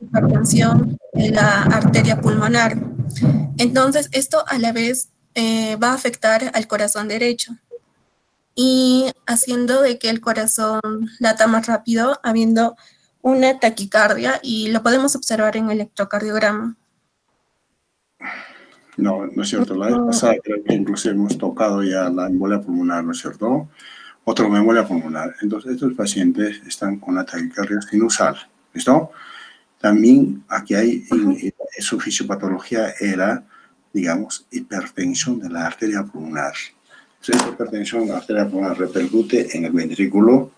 hipertensión de la arteria pulmonar. Entonces, esto a la vez eh, va a afectar al corazón derecho y haciendo de que el corazón lata más rápido, habiendo una taquicardia y lo podemos observar en el electrocardiograma.
No, no es cierto. La vez pasada creo que incluso hemos tocado ya la embolia pulmonar, ¿no es cierto? Otra embolia pulmonar. Entonces, estos pacientes están con la taquicardia sinusal, ¿listo? También aquí hay, en, su fisiopatología era, digamos, hipertensión de la arteria pulmonar. Esta hipertensión arterial repercute en el ventrículo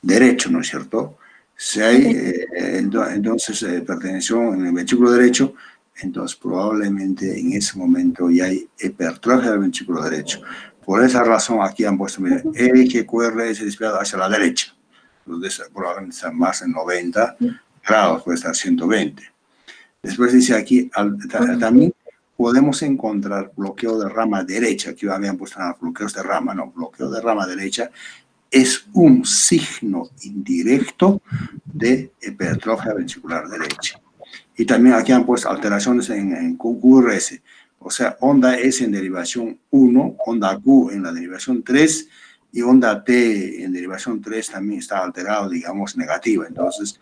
derecho, ¿no es cierto? Si hay eh, entonces hipertensión en el ventrículo derecho, entonces probablemente en ese momento ya hay hipertrofia del ventrículo derecho. Por esa razón aquí han puesto, eje QRS desviado hacia la derecha. Entonces probablemente está más de 90 grados, puede estar 120. Después dice aquí, también podemos encontrar bloqueo de rama derecha, que habían puesto bloqueos de rama, no, bloqueo de rama derecha es un signo indirecto de hipertrofia ventricular derecha. Y también aquí han puesto alteraciones en, en QRS, o sea, onda S en derivación 1, onda Q en la derivación 3 y onda T en derivación 3 también está alterado, digamos, negativa. Entonces,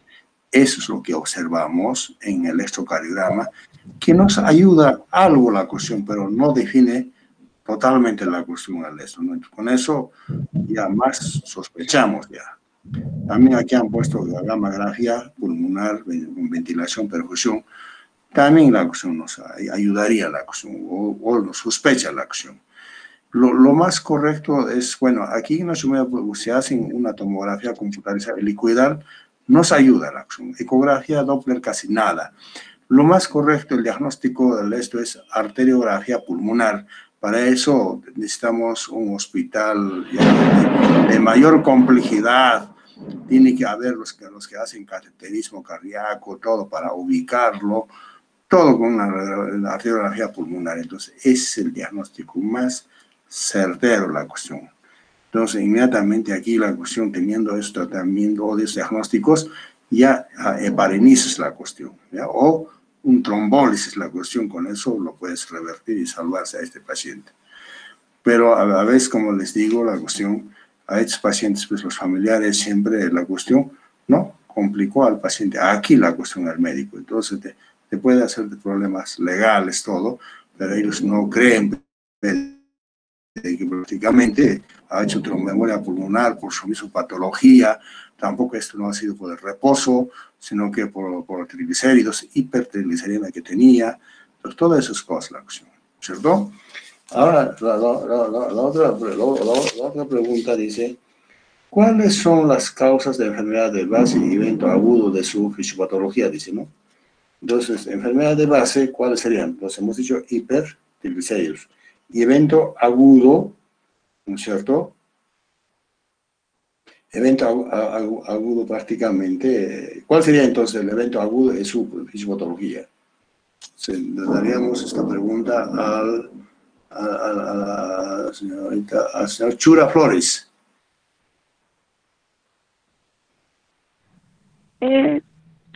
eso es lo que observamos en el electrocardiograma, que nos ayuda algo la cuestión, pero no define totalmente la cuestión al esto. Con eso ya más sospechamos ya. También aquí han puesto la gamografía pulmonar con ventilación, perfusión. También la cuestión nos ayudaría la cuestión o, o nos sospecha la acción. Lo, lo, más correcto es, bueno, aquí en la se hace una tomografía computarizada liquidar, nos ayuda la acción. Ecografía Doppler casi nada. Lo más correcto, el diagnóstico de esto es arteriografía pulmonar. Para eso necesitamos un hospital de, mayor complejidad. Tiene que haber los que, los que hacen cateterismo cardíaco, todo para ubicarlo, todo con una arteriografía pulmonar. Entonces, es el diagnóstico más certero la cuestión. Entonces, inmediatamente aquí la cuestión, teniendo esto también, o diagnósticos, ya heparinices la cuestión, ¿ya? o un trombólisis la cuestión, con eso lo puedes revertir y salvarse a este paciente. Pero a la vez, como les digo, la cuestión, a estos pacientes, pues los familiares siempre la cuestión, ¿no? Complicó al paciente, aquí la cuestión al médico, entonces te, te puede hacer de problemas legales todo, pero ellos no creen que prácticamente ha hecho tromboembolia pulmonar por su misma patología, tampoco esto no ha sido por el reposo, sino que por, por triglicéridos, hipertrigliceridemia que tenía, pero todas esas cosas la acción, ¿cierto? Ahora, la, la, la, otra, otra pregunta dice, ¿cuáles son las causas de enfermedad de base y evento agudo de su fisiopatología? Dice, ¿no? Entonces, enfermedad de base, ¿cuáles serían? Entonces, hemos dicho hipertriglicéridos y evento agudo, ¿no es cierto? Evento agudo, prácticamente, ¿cuál sería entonces el evento agudo de su fisiopatología? le daríamos esta pregunta al, a, la señor Chura Flores.
Eh,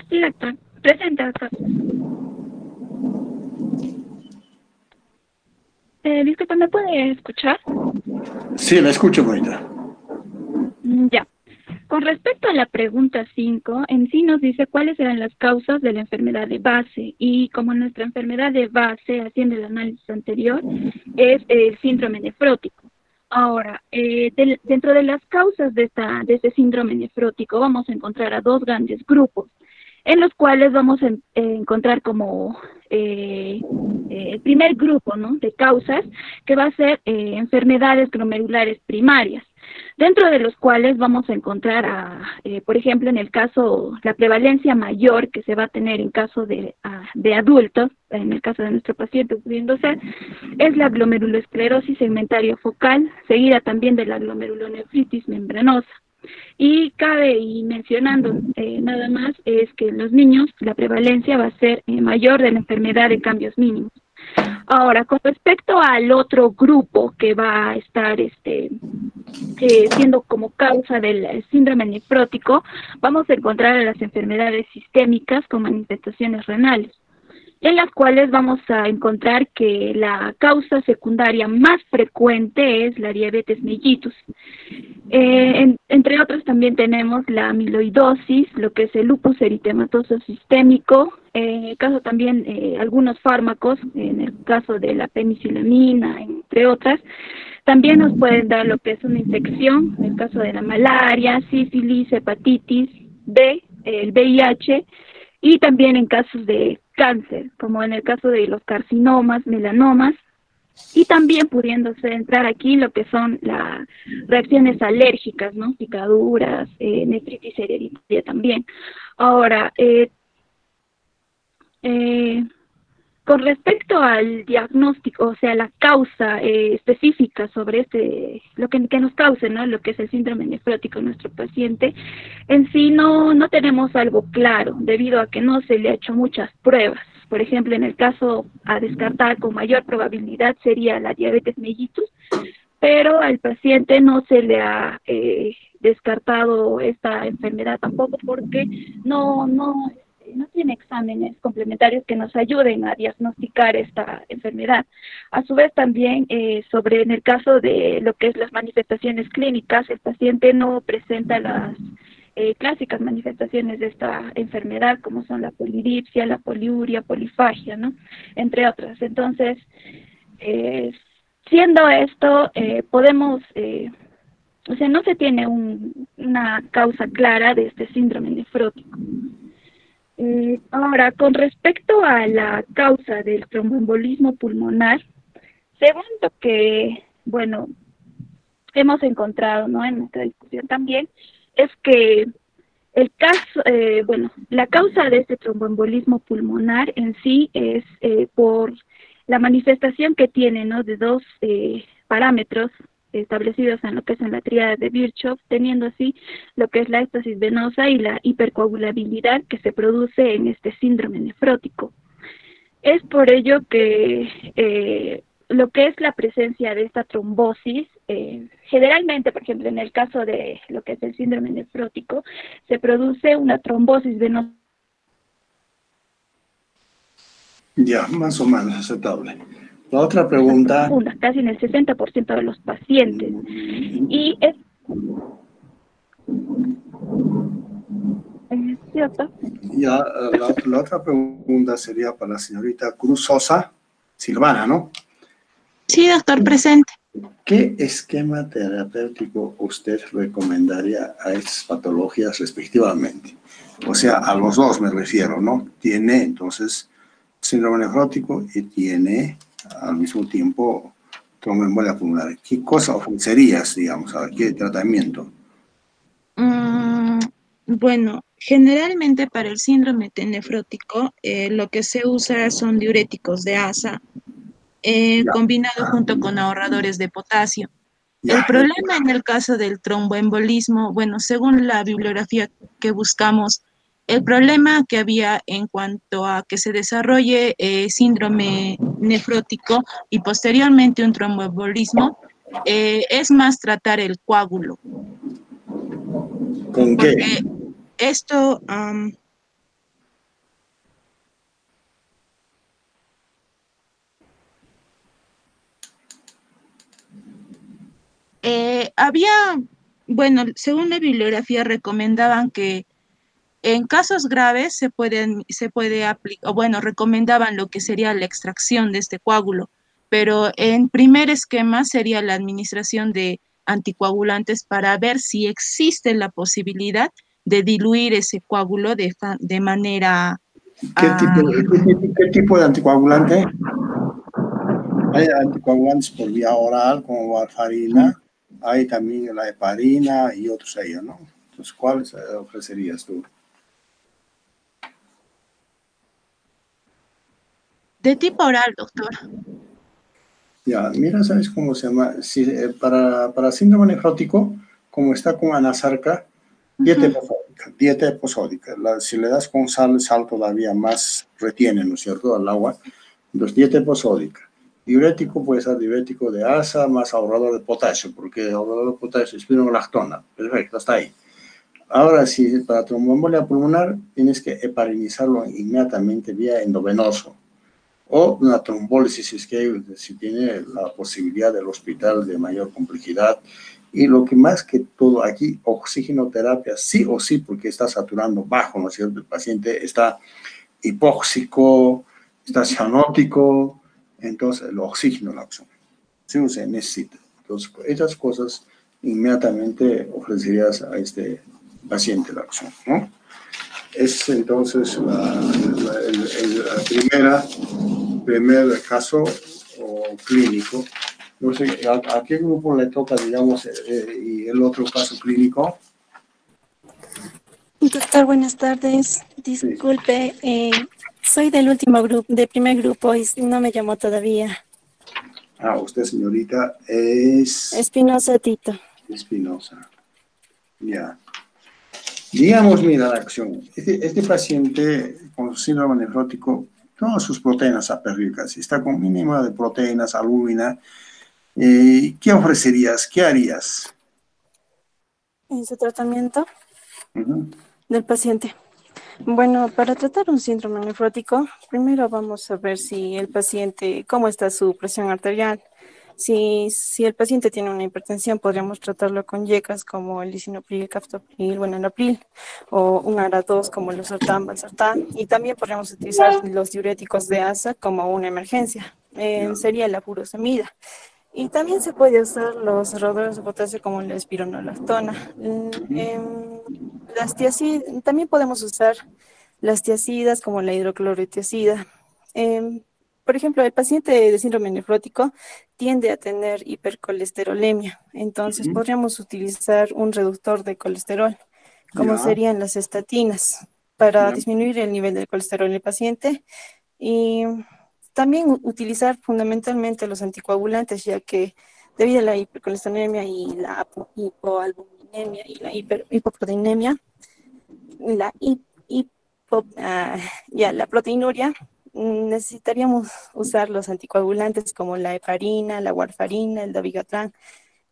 sí, doctor. Presente, doctor. Eh, disculpa, ¿me puede escuchar?
Sí, la escucho, bonita.
Mm, ya. Con respecto a la pregunta 5, en sí nos dice cuáles eran las causas de la enfermedad de base y como nuestra enfermedad de base, haciendo el análisis anterior, es el síndrome nefrótico. Ahora, eh, dentro de las causas de, esta, de este síndrome nefrótico vamos a encontrar a dos grandes grupos en los cuales vamos a encontrar como eh, eh, el primer grupo ¿no? de causas, que va a ser eh, enfermedades glomerulares primarias, dentro de los cuales vamos a encontrar, a, por ejemplo, en el caso, la prevalencia mayor que se va a tener en caso de, de adultos, en el caso de nuestro paciente pudiendo ser, es la glomerulosclerosis segmentaria focal, seguida también de la glomerulonefritis membranosa. Y cabe, y mencionando eh, nada más, es que en los niños la prevalencia va a ser eh, mayor de la enfermedad de cambios mínimos. Ahora, con respecto al otro grupo que va a estar este, eh, siendo como causa del síndrome nefrótico, vamos a encontrar a las enfermedades sistémicas con manifestaciones renales en las cuales vamos a encontrar que la causa secundaria más frecuente es la diabetes mellitus. Eh, entre otros también tenemos la amiloidosis, lo que es el lupus eritematoso sistémico, en el caso también eh, algunos fármacos, en el caso de la penicilamina, entre otras, también nos pueden dar lo que es una infección, en el caso de la malaria, sífilis, hepatitis B, el VIH, y también en casos de cáncer, como en el caso de los carcinomas, melanomas, y también pudiéndose entrar aquí lo que son las reacciones alérgicas, ¿no? Picaduras, eh, nefritis hereditaria también. Ahora, eh, eh, con respecto al diagnóstico, o sea, la causa eh, específica sobre este, lo que, nos cause, ¿no? Lo que es el síndrome nefrótico en nuestro paciente, en sí no, no tenemos algo claro, debido a que no se le ha hecho muchas pruebas. Por ejemplo, en el caso a descartar con mayor probabilidad sería la diabetes mellitus, pero al paciente no se le ha eh, descartado esta enfermedad tampoco porque no, no no tiene exámenes complementarios que nos ayuden a diagnosticar esta enfermedad. A su vez también eh, sobre en el caso de lo que es las manifestaciones clínicas, el paciente no presenta las eh, clásicas manifestaciones de esta enfermedad como son la polidipsia, la poliuria, polifagia, ¿no? Entre otras. Entonces, eh, siendo esto, podemos o sea, no se tiene una causa clara de este síndrome nefrótico. Eh, ahora, con respecto a la causa del tromboembolismo pulmonar, según lo que, bueno, hemos encontrado, ¿no? En nuestra discusión también, es que el caso, eh, bueno, la causa de este tromboembolismo pulmonar en sí es eh, por la manifestación que tiene, ¿no? De dos parámetros establecidos en lo que es en la tríada de Virchow, teniendo así lo que es la éstasis venosa y la hipercoagulabilidad que se produce en este síndrome nefrótico. Es por ello que eh, lo que es la presencia de esta trombosis, eh, generalmente, por ejemplo, en el caso de lo que es el síndrome nefrótico, se produce una trombosis venosa.
Ya, más o menos aceptable. La otra pregunta.
casi en el 60% de los pacientes. Y es. cierto?
Ya, la, la, otra pregunta sería para la señorita Cruz Sosa, Silvana, ¿no?
Sí, doctor, presente.
¿Qué esquema terapéutico usted recomendaría a estas patologías respectivamente? O sea, a los dos me refiero, ¿no? Tiene entonces síndrome nefrótico y tiene al mismo tiempo tromboembolia pulmonar. ¿Qué cosa ofrecerías, digamos, a qué tratamiento?
Mm, bueno, generalmente para el síndrome nefrótico eh, lo que se usa son diuréticos de asa eh, combinado junto con ahorradores de potasio. El problema en el caso del tromboembolismo, bueno, según la bibliografía que buscamos, el problema que había en cuanto a que se desarrolle eh, síndrome nefrótico y posteriormente un tromboembolismo eh, es más tratar el coágulo.
¿Con qué?
Esto eh, había, bueno, según la bibliografía recomendaban que en casos graves se, pueden, se puede aplicar, bueno, recomendaban lo que sería la extracción de este coágulo, pero en primer esquema sería la administración de anticoagulantes para ver si existe la posibilidad de diluir ese coágulo de, de manera...
¿Qué, tipo, de anticoagulante? Hay anticoagulantes por vía oral como warfarina, hay también la heparina y otros ellos, ¿no? Entonces, ¿cuáles ofrecerías tú?
De tipo oral, doctor.
Ya, mira, ¿sabes cómo se llama? Si, eh, para, para, síndrome nefrótico, como está con anasarca, dieta eposódica. Dieta eposódica. si le das con sal, sal todavía más retiene, ¿no es cierto?, al agua. Entonces, dieta eposódica. Diurético puede ser diurético de asa más ahorrador de potasio, porque ahorrador de potasio es lactona. Perfecto, hasta ahí. Ahora, si para tromboembolia pulmonar, tienes que heparinizarlo inmediatamente vía endovenoso o una trombólisis es que si tiene la posibilidad del hospital de mayor complejidad. Y lo que más que todo aquí, oxigenoterapia, sí o sí, porque está saturando bajo, ¿no es cierto? El paciente está hipóxico, está cianótico, entonces el oxígeno, la opción. Sí o se necesita. Entonces, esas cosas inmediatamente ofrecerías a este paciente la opción, ¿no? Es entonces la, primera, primer caso o clínico. No sé, ¿a, qué grupo le toca, digamos, eh, eh, y el otro caso clínico?
Doctor, buenas tardes. Disculpe, eh, soy del último grupo, del primer grupo y no me llamó todavía.
Ah, usted, señorita, es...
Espinosa Tito.
Espinosa. Ya. Digamos, mira la acción. Este, este, paciente con síndrome nefrótico, todas sus proteínas casi, está con mínima de proteínas, albúmina. Eh, ¿Qué ofrecerías? ¿Qué harías?
En su tratamiento del paciente. Bueno, para tratar un síndrome nefrótico, primero vamos a ver si el paciente, cómo está su presión arterial. Si, si el paciente tiene una hipertensión, podríamos tratarlo con yecas como el lisinopril, captopril, april, o un ARA2 como el sartán, valsartán, y también podríamos utilizar los diuréticos de ASA como una emergencia. Eh, sería la furosemida. Y también se puede usar los roedores de potasio como la espironolactona. Em, las también podemos usar las tiacidas como la hidroclorotiacida. Em, por ejemplo, el paciente de síndrome nefrótico tiende a tener hipercolesterolemia, entonces podríamos utilizar un reductor de colesterol, como serían las estatinas, para disminuir el nivel del colesterol en el paciente. Y también utilizar fundamentalmente los anticoagulantes, ya que debido a la hipercolesterolemia y la hipoalbuminemia y la hipoproteinemia, la, ah, ya, la proteinuria, necesitaríamos usar los anticoagulantes como la heparina, la warfarina, el dabigatran,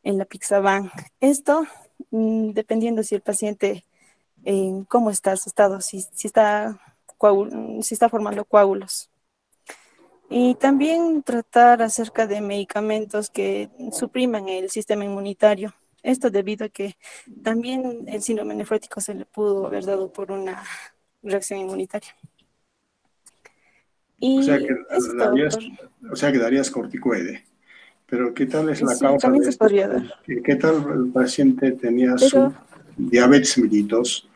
el lapixaban. Esto, mm, dependiendo si el paciente, en cómo está su estado, si, si, está, si está formando coágulos. Y también tratar acerca de medicamentos que supriman el sistema inmunitario. Esto debido a que también el síndrome nefrótico se le pudo haber dado por una reacción inmunitaria.
Y o, sea que darías, o sea que darías corticoide. Pero ¿qué tal es la causa? De esto? ¿Qué, tal el paciente tenía su diabetes mellitus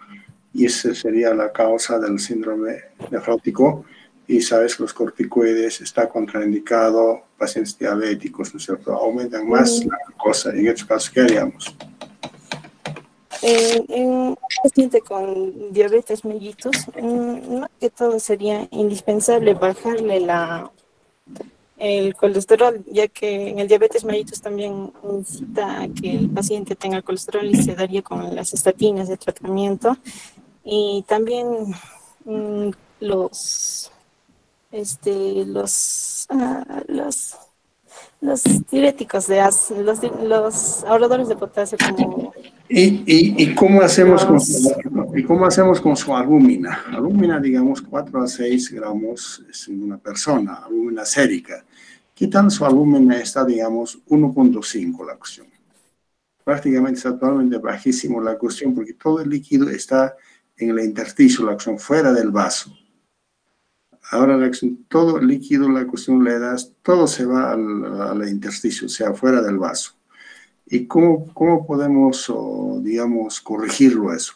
y esa sería la causa del síndrome nefrótico? y sabes que los corticoides está contraindicado pacientes diabéticos, ¿no es cierto? Aumentan más la glucosa. En estos casos, ¿qué haríamos?
En, un paciente con diabetes mellitus, más que todo sería indispensable bajarle la, el colesterol, ya que en el diabetes mellitus también necesita que el paciente tenga colesterol y se daría con las estatinas de tratamiento. Y también mm, los este, los, uh, los, los diuréticos de los, los ahorradores de potasio como...
¿Y, y, y cómo hacemos con su, ¿Y cómo hacemos con su albúmina? Albúmina, digamos, 4 a 6 gramos en una persona, albúmina sérica. ¿Qué tal su albúmina está, digamos, 1.5 la cuestión? Prácticamente está totalmente bajísimo la cuestión porque todo el líquido está en el intersticio, la cuestión fuera del vaso. Ahora la todo líquido, la cuestión le das, todo se va al, intersticio, o sea, fuera del vaso. ¿Y cómo, cómo podemos, digamos, corregirlo eso?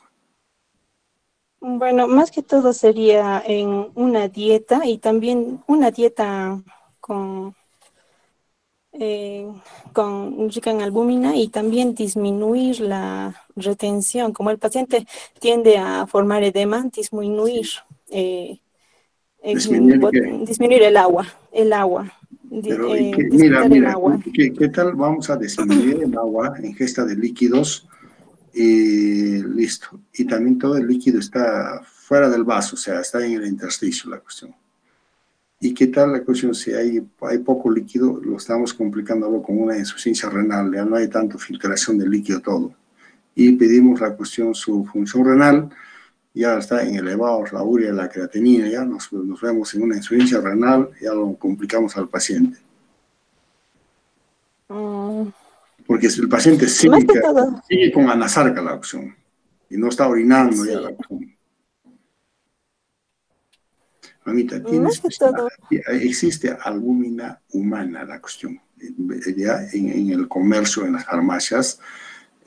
Bueno, más que todo sería en una dieta y también una dieta con, eh, con rica en albúmina y también disminuir la retención. Como el paciente tiende a formar edema, disminuir eh, disminuir, el agua, el agua.
Eh, mira, mira, ¿qué, tal vamos a disminuir el agua, ingesta de líquidos y listo? Y también todo el líquido está fuera del vaso, o sea, está en el intersticio la cuestión. ¿Y qué tal la cuestión? Si hay, hay poco líquido, lo estamos complicando con una insuficiencia renal, ya no hay tanto filtración de líquido todo. Y pedimos la cuestión, su función renal, ya está en elevados la urea y la creatinina, ya nos, nos, vemos en una insuficiencia renal, ya lo complicamos al paciente. Mm. Porque si el paciente sigue, sigue con anasarca la opción y no está orinando ya la opción. Mamita, tienes existe albúmina humana la cuestión. Ya en, en el comercio, en las farmacias,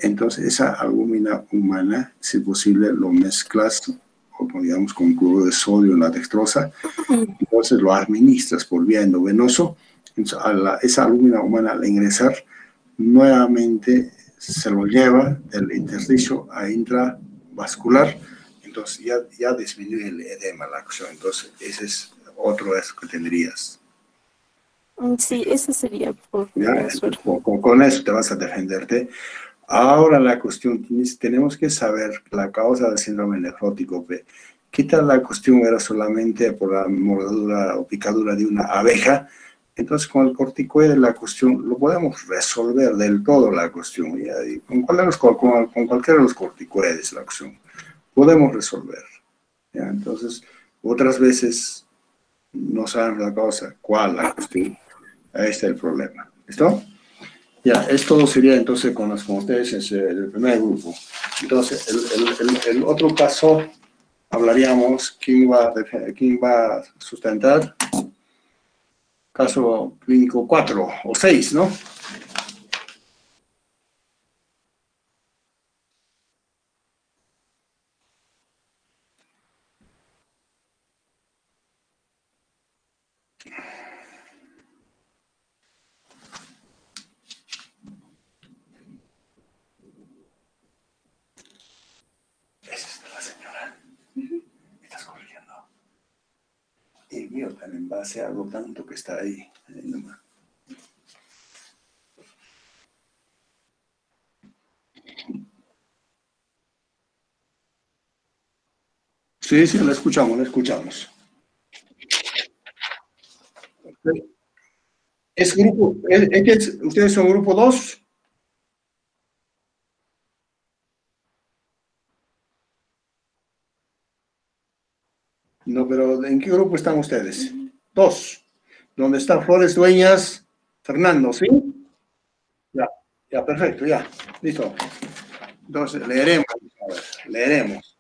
entonces, esa albúmina humana, si posible, lo mezclas con, digamos, con cloruro de sodio en la dextrosa, entonces lo administras por vía endovenoso. Entonces, a esa albúmina humana al ingresar, nuevamente se lo lleva del intersticio a intravascular, entonces ya, ya disminuye el edema, la acción. Entonces, ese es otro de que tendrías.
Sí, eso sería por...
con, con, eso te vas a defenderte. Ahora la cuestión, tenemos que saber la causa del síndrome nefrótico. ¿Qué tal la cuestión era solamente por la mordedura o picadura de una abeja? Entonces con el corticoide la cuestión lo podemos resolver del todo la cuestión. con, con, cualquiera de los corticoides la cuestión podemos resolver. Entonces, otras veces no saben la causa, cuál la cuestión. Ahí está el problema. ¿Listo? Ya, esto sería entonces con, con ustedes es el primer grupo. Entonces, el, el, el, otro caso, hablaríamos quién va, quién va a sustentar. Caso clínico 4 o 6, ¿no? A algo tanto que está ahí. Sí, sí, la escuchamos, la escuchamos. ¿Es grupo, ¿Ustedes son grupo 2? No, pero ¿en qué grupo están ustedes? Dos. ¿Dónde está Flores Dueñas? Fernando, ¿sí? Ya, ya, perfecto, ya. Listo. Entonces, leeremos. leeremos.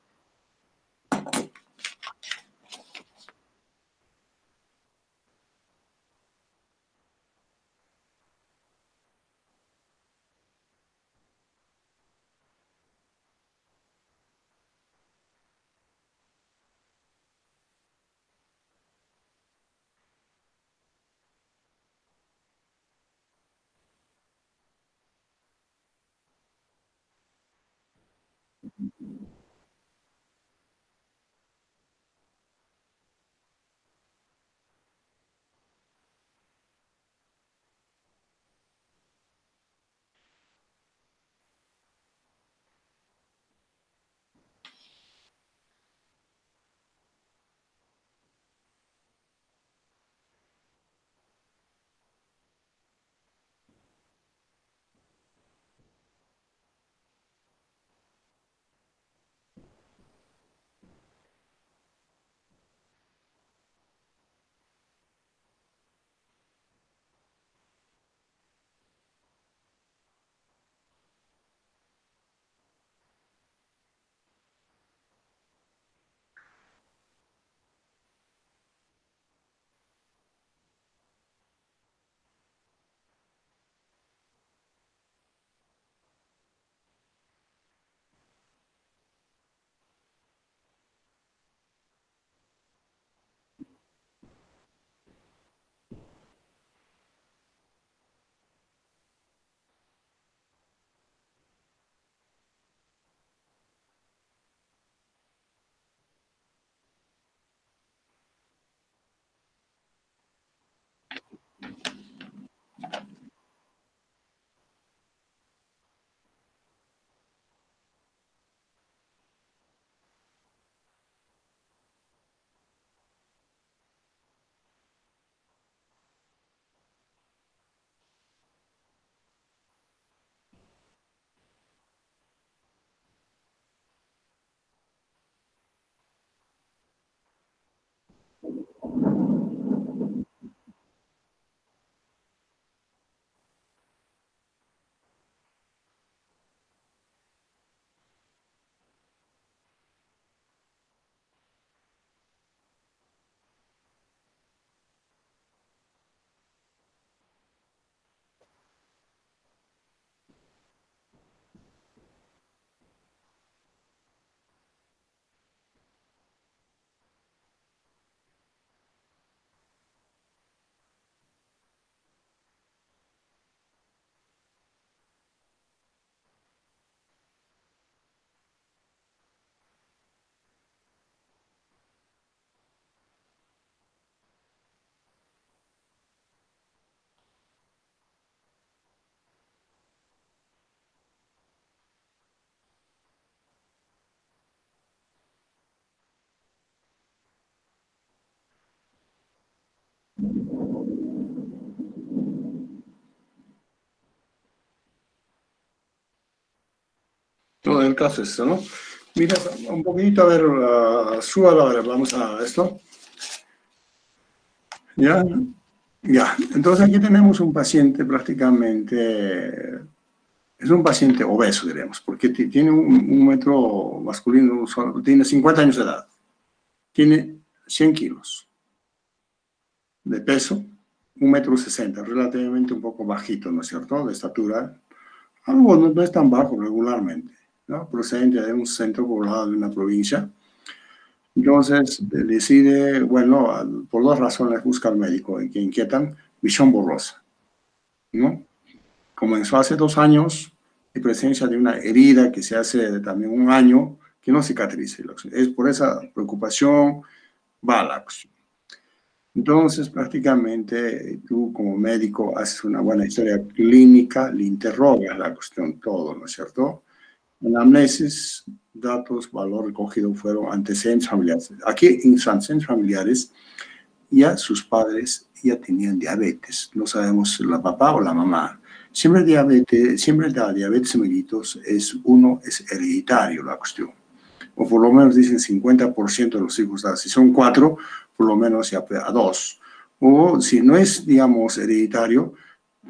Todo el caso es eso, ¿no? Mira, un poquito, a ver, uh, súbalo, a ver, vamos a esto. ¿Ya? Ya, entonces aquí tenemos un paciente prácticamente, es un paciente obeso, diríamos, porque tiene un, metro masculino, tiene 50 años de edad, tiene 100 kilos de peso, un metro 60, relativamente un poco bajito, ¿no es cierto?, de estatura, algo no, no es tan bajo regularmente, ¿no? procedente de un centro poblado de una provincia, entonces decide, bueno, por dos razones busca al médico que inquietan, visión borrosa. ¿no? Comenzó hace dos años y presencia de una herida que se hace también un año que no cicatrice. Es por esa preocupación va la acción. Entonces, prácticamente tú como médico haces una buena historia clínica, le interrogas la cuestión todo, ¿no es cierto? Anamnesis, datos, valor recogido fueron antecedentes familiares. Aquí en antecedentes familiares ya sus padres ya tenían diabetes. No sabemos si la papá o la mamá. Siempre diabetes, siempre la diabetes mellitus es uno, es hereditario la cuestión. O por lo menos dicen 50% de los hijos, si son cuatro, por lo menos a dos. O si no es, digamos, hereditario,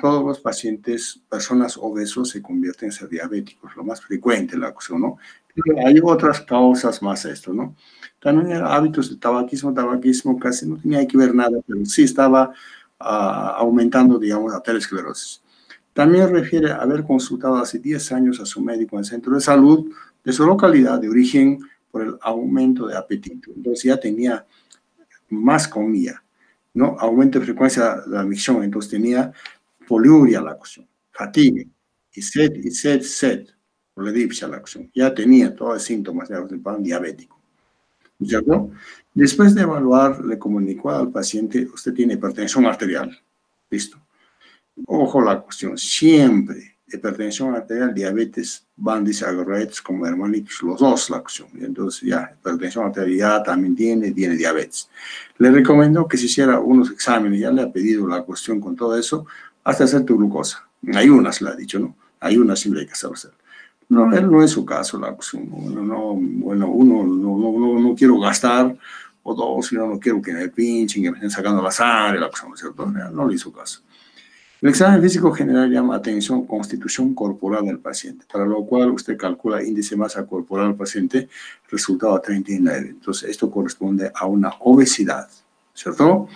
todos los pacientes, personas obesos, se convierten en diabéticos, lo más frecuente la cuestión, ¿no? hay otras causas más esto, ¿no? También hábitos de tabaquismo, tabaquismo casi no tenía que ver nada, pero sí estaba ah, aumentando, digamos, aterosclerosis. También refiere a haber consultado hace 10 años a su médico en el centro de salud de su localidad de origen por el aumento de apetito. Entonces ya tenía más comida, ¿no? Aumento de frecuencia de la admisión, entonces tenía poliuria la cuestión, fatiga, y sed, y sed, sed a la acción. Ya tenía todos los síntomas de pan diabético. Después de evaluar, le comunicó al paciente, usted tiene hipertensión arterial. Listo. Ojo la cuestión, siempre hipertensión arterial, diabetes, van disagregates como hermanitos, los dos la acción. Entonces ya, hipertensión arterial también tiene, tiene diabetes. Le recomendó que se hiciera unos exámenes, ya le ha pedido la cuestión con todo eso, hasta hacer tu glucosa. Hay unas, le ha dicho, ¿no? Hay unas siempre hay que hacerlo. No, él no es su caso la opción. Bueno, no, bueno uno no, no, no, quiero gastar, o dos, sino no quiero que me pinchen, que me estén sacando la sangre, la ¿no es cierto? No le hizo caso. El examen físico general llama atención constitución corporal del paciente, para lo cual usted calcula índice masa corporal del paciente, resultado 39. Entonces, esto corresponde a una obesidad, ¿cierto?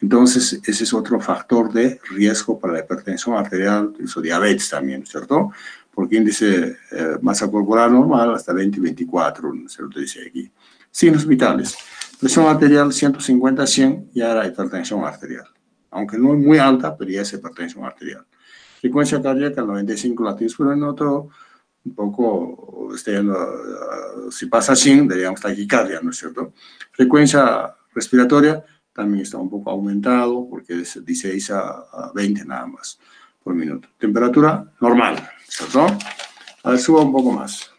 Entonces, ese es otro factor de riesgo para la hipertensión arterial y diabetes también, ¿cierto? porque índice eh, masa corporal normal hasta 20 24, se lo dice aquí. Signos vitales. Presión arterial 150-100 ya era hipertensión arterial. Aunque no es muy alta, pero ya es hipertensión arterial. Frecuencia cardíaca 95 latidos por minuto, un poco, este, si pasa 100, diríamos taquicardia, ¿no es cierto? Frecuencia respiratoria también está un poco aumentado, porque es 16 a 20 nada más por minuto. Temperatura normal, ¿cierto? A ver, suba un poco más.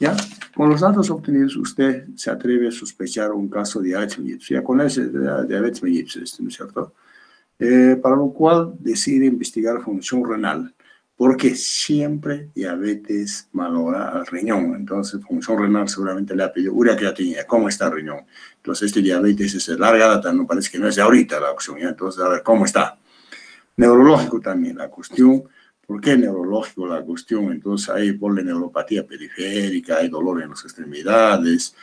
¿Ya? Con los datos obtenidos, usted se atreve a sospechar un caso de mellitus. Ya con ese diabetes mellitus, ¿no es cierto? Eh, para lo cual decide investigar función renal, porque siempre diabetes malora al riñón. Entonces, función renal seguramente le ha pedido urea creatinina. ¿Cómo está el riñón? Entonces, este diabetes es de larga data, no parece que no es de ahorita la opción. ¿ya? Entonces, a ver, ¿cómo está? Neurológico también, la cuestión, ¿por qué neurológico la cuestión? Entonces hay polineuropatía periférica, hay dolor en las extremidades,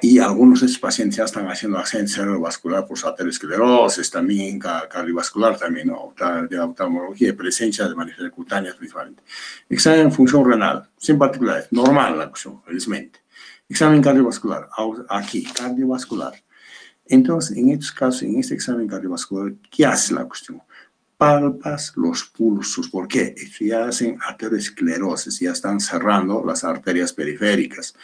y algunos de estos pacientes ya están haciendo accidente cerebrovascular por aterosclerosis, también cardiovascular, también, ¿no? de oftalmología, presencia de manifestaciones cutáneas principalmente. Examen en función renal, sin particularidades, normal la cuestión, felizmente. Examen cardiovascular, aquí, cardiovascular. Entonces, en estos casos, en este examen cardiovascular, ¿qué hace la cuestión? Palpas los pulsos. ¿Por qué? Ya hacen aterosclerosis, ya están cerrando las arterias periféricas.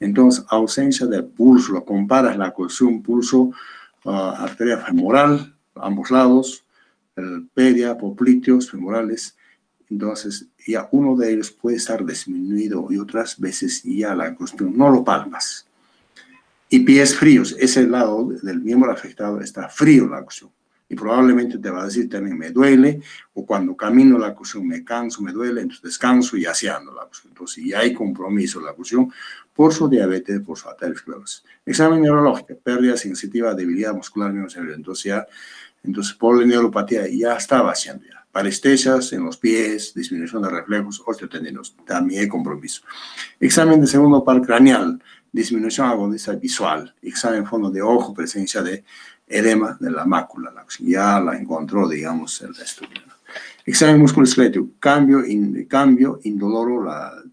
Entonces, ausencia de pulso, lo comparas la cuestión pulso, ah, arteria femoral, ambos lados, el pedia, popliteos femorales. Entonces, ya uno de ellos puede estar disminuido y otras veces ya la cuestión no lo palpas y pies fríos. Ese lado del miembro afectado está frío la acción. Y probablemente te va a decir también me duele, o cuando camino la cuestión me canso, me duele, entonces descanso y haciendo la cuestión. Entonces ya hay compromiso la cuestión por su diabetes, por su aterosclerosis. Examen neurológico, pérdida sensitiva, debilidad muscular, entonces ya, entonces por la neuropatía ya estaba haciendo ya. Parestesias en los pies, disminución de reflejos, osteotendinos, también hay compromiso. Examen de segundo par craneal, disminución agudiza visual, examen fondo de ojo, presencia de edema de la mácula, la ya la encontró, digamos, el estudio. Examen musculoesquelético, cambio, cambio indoloro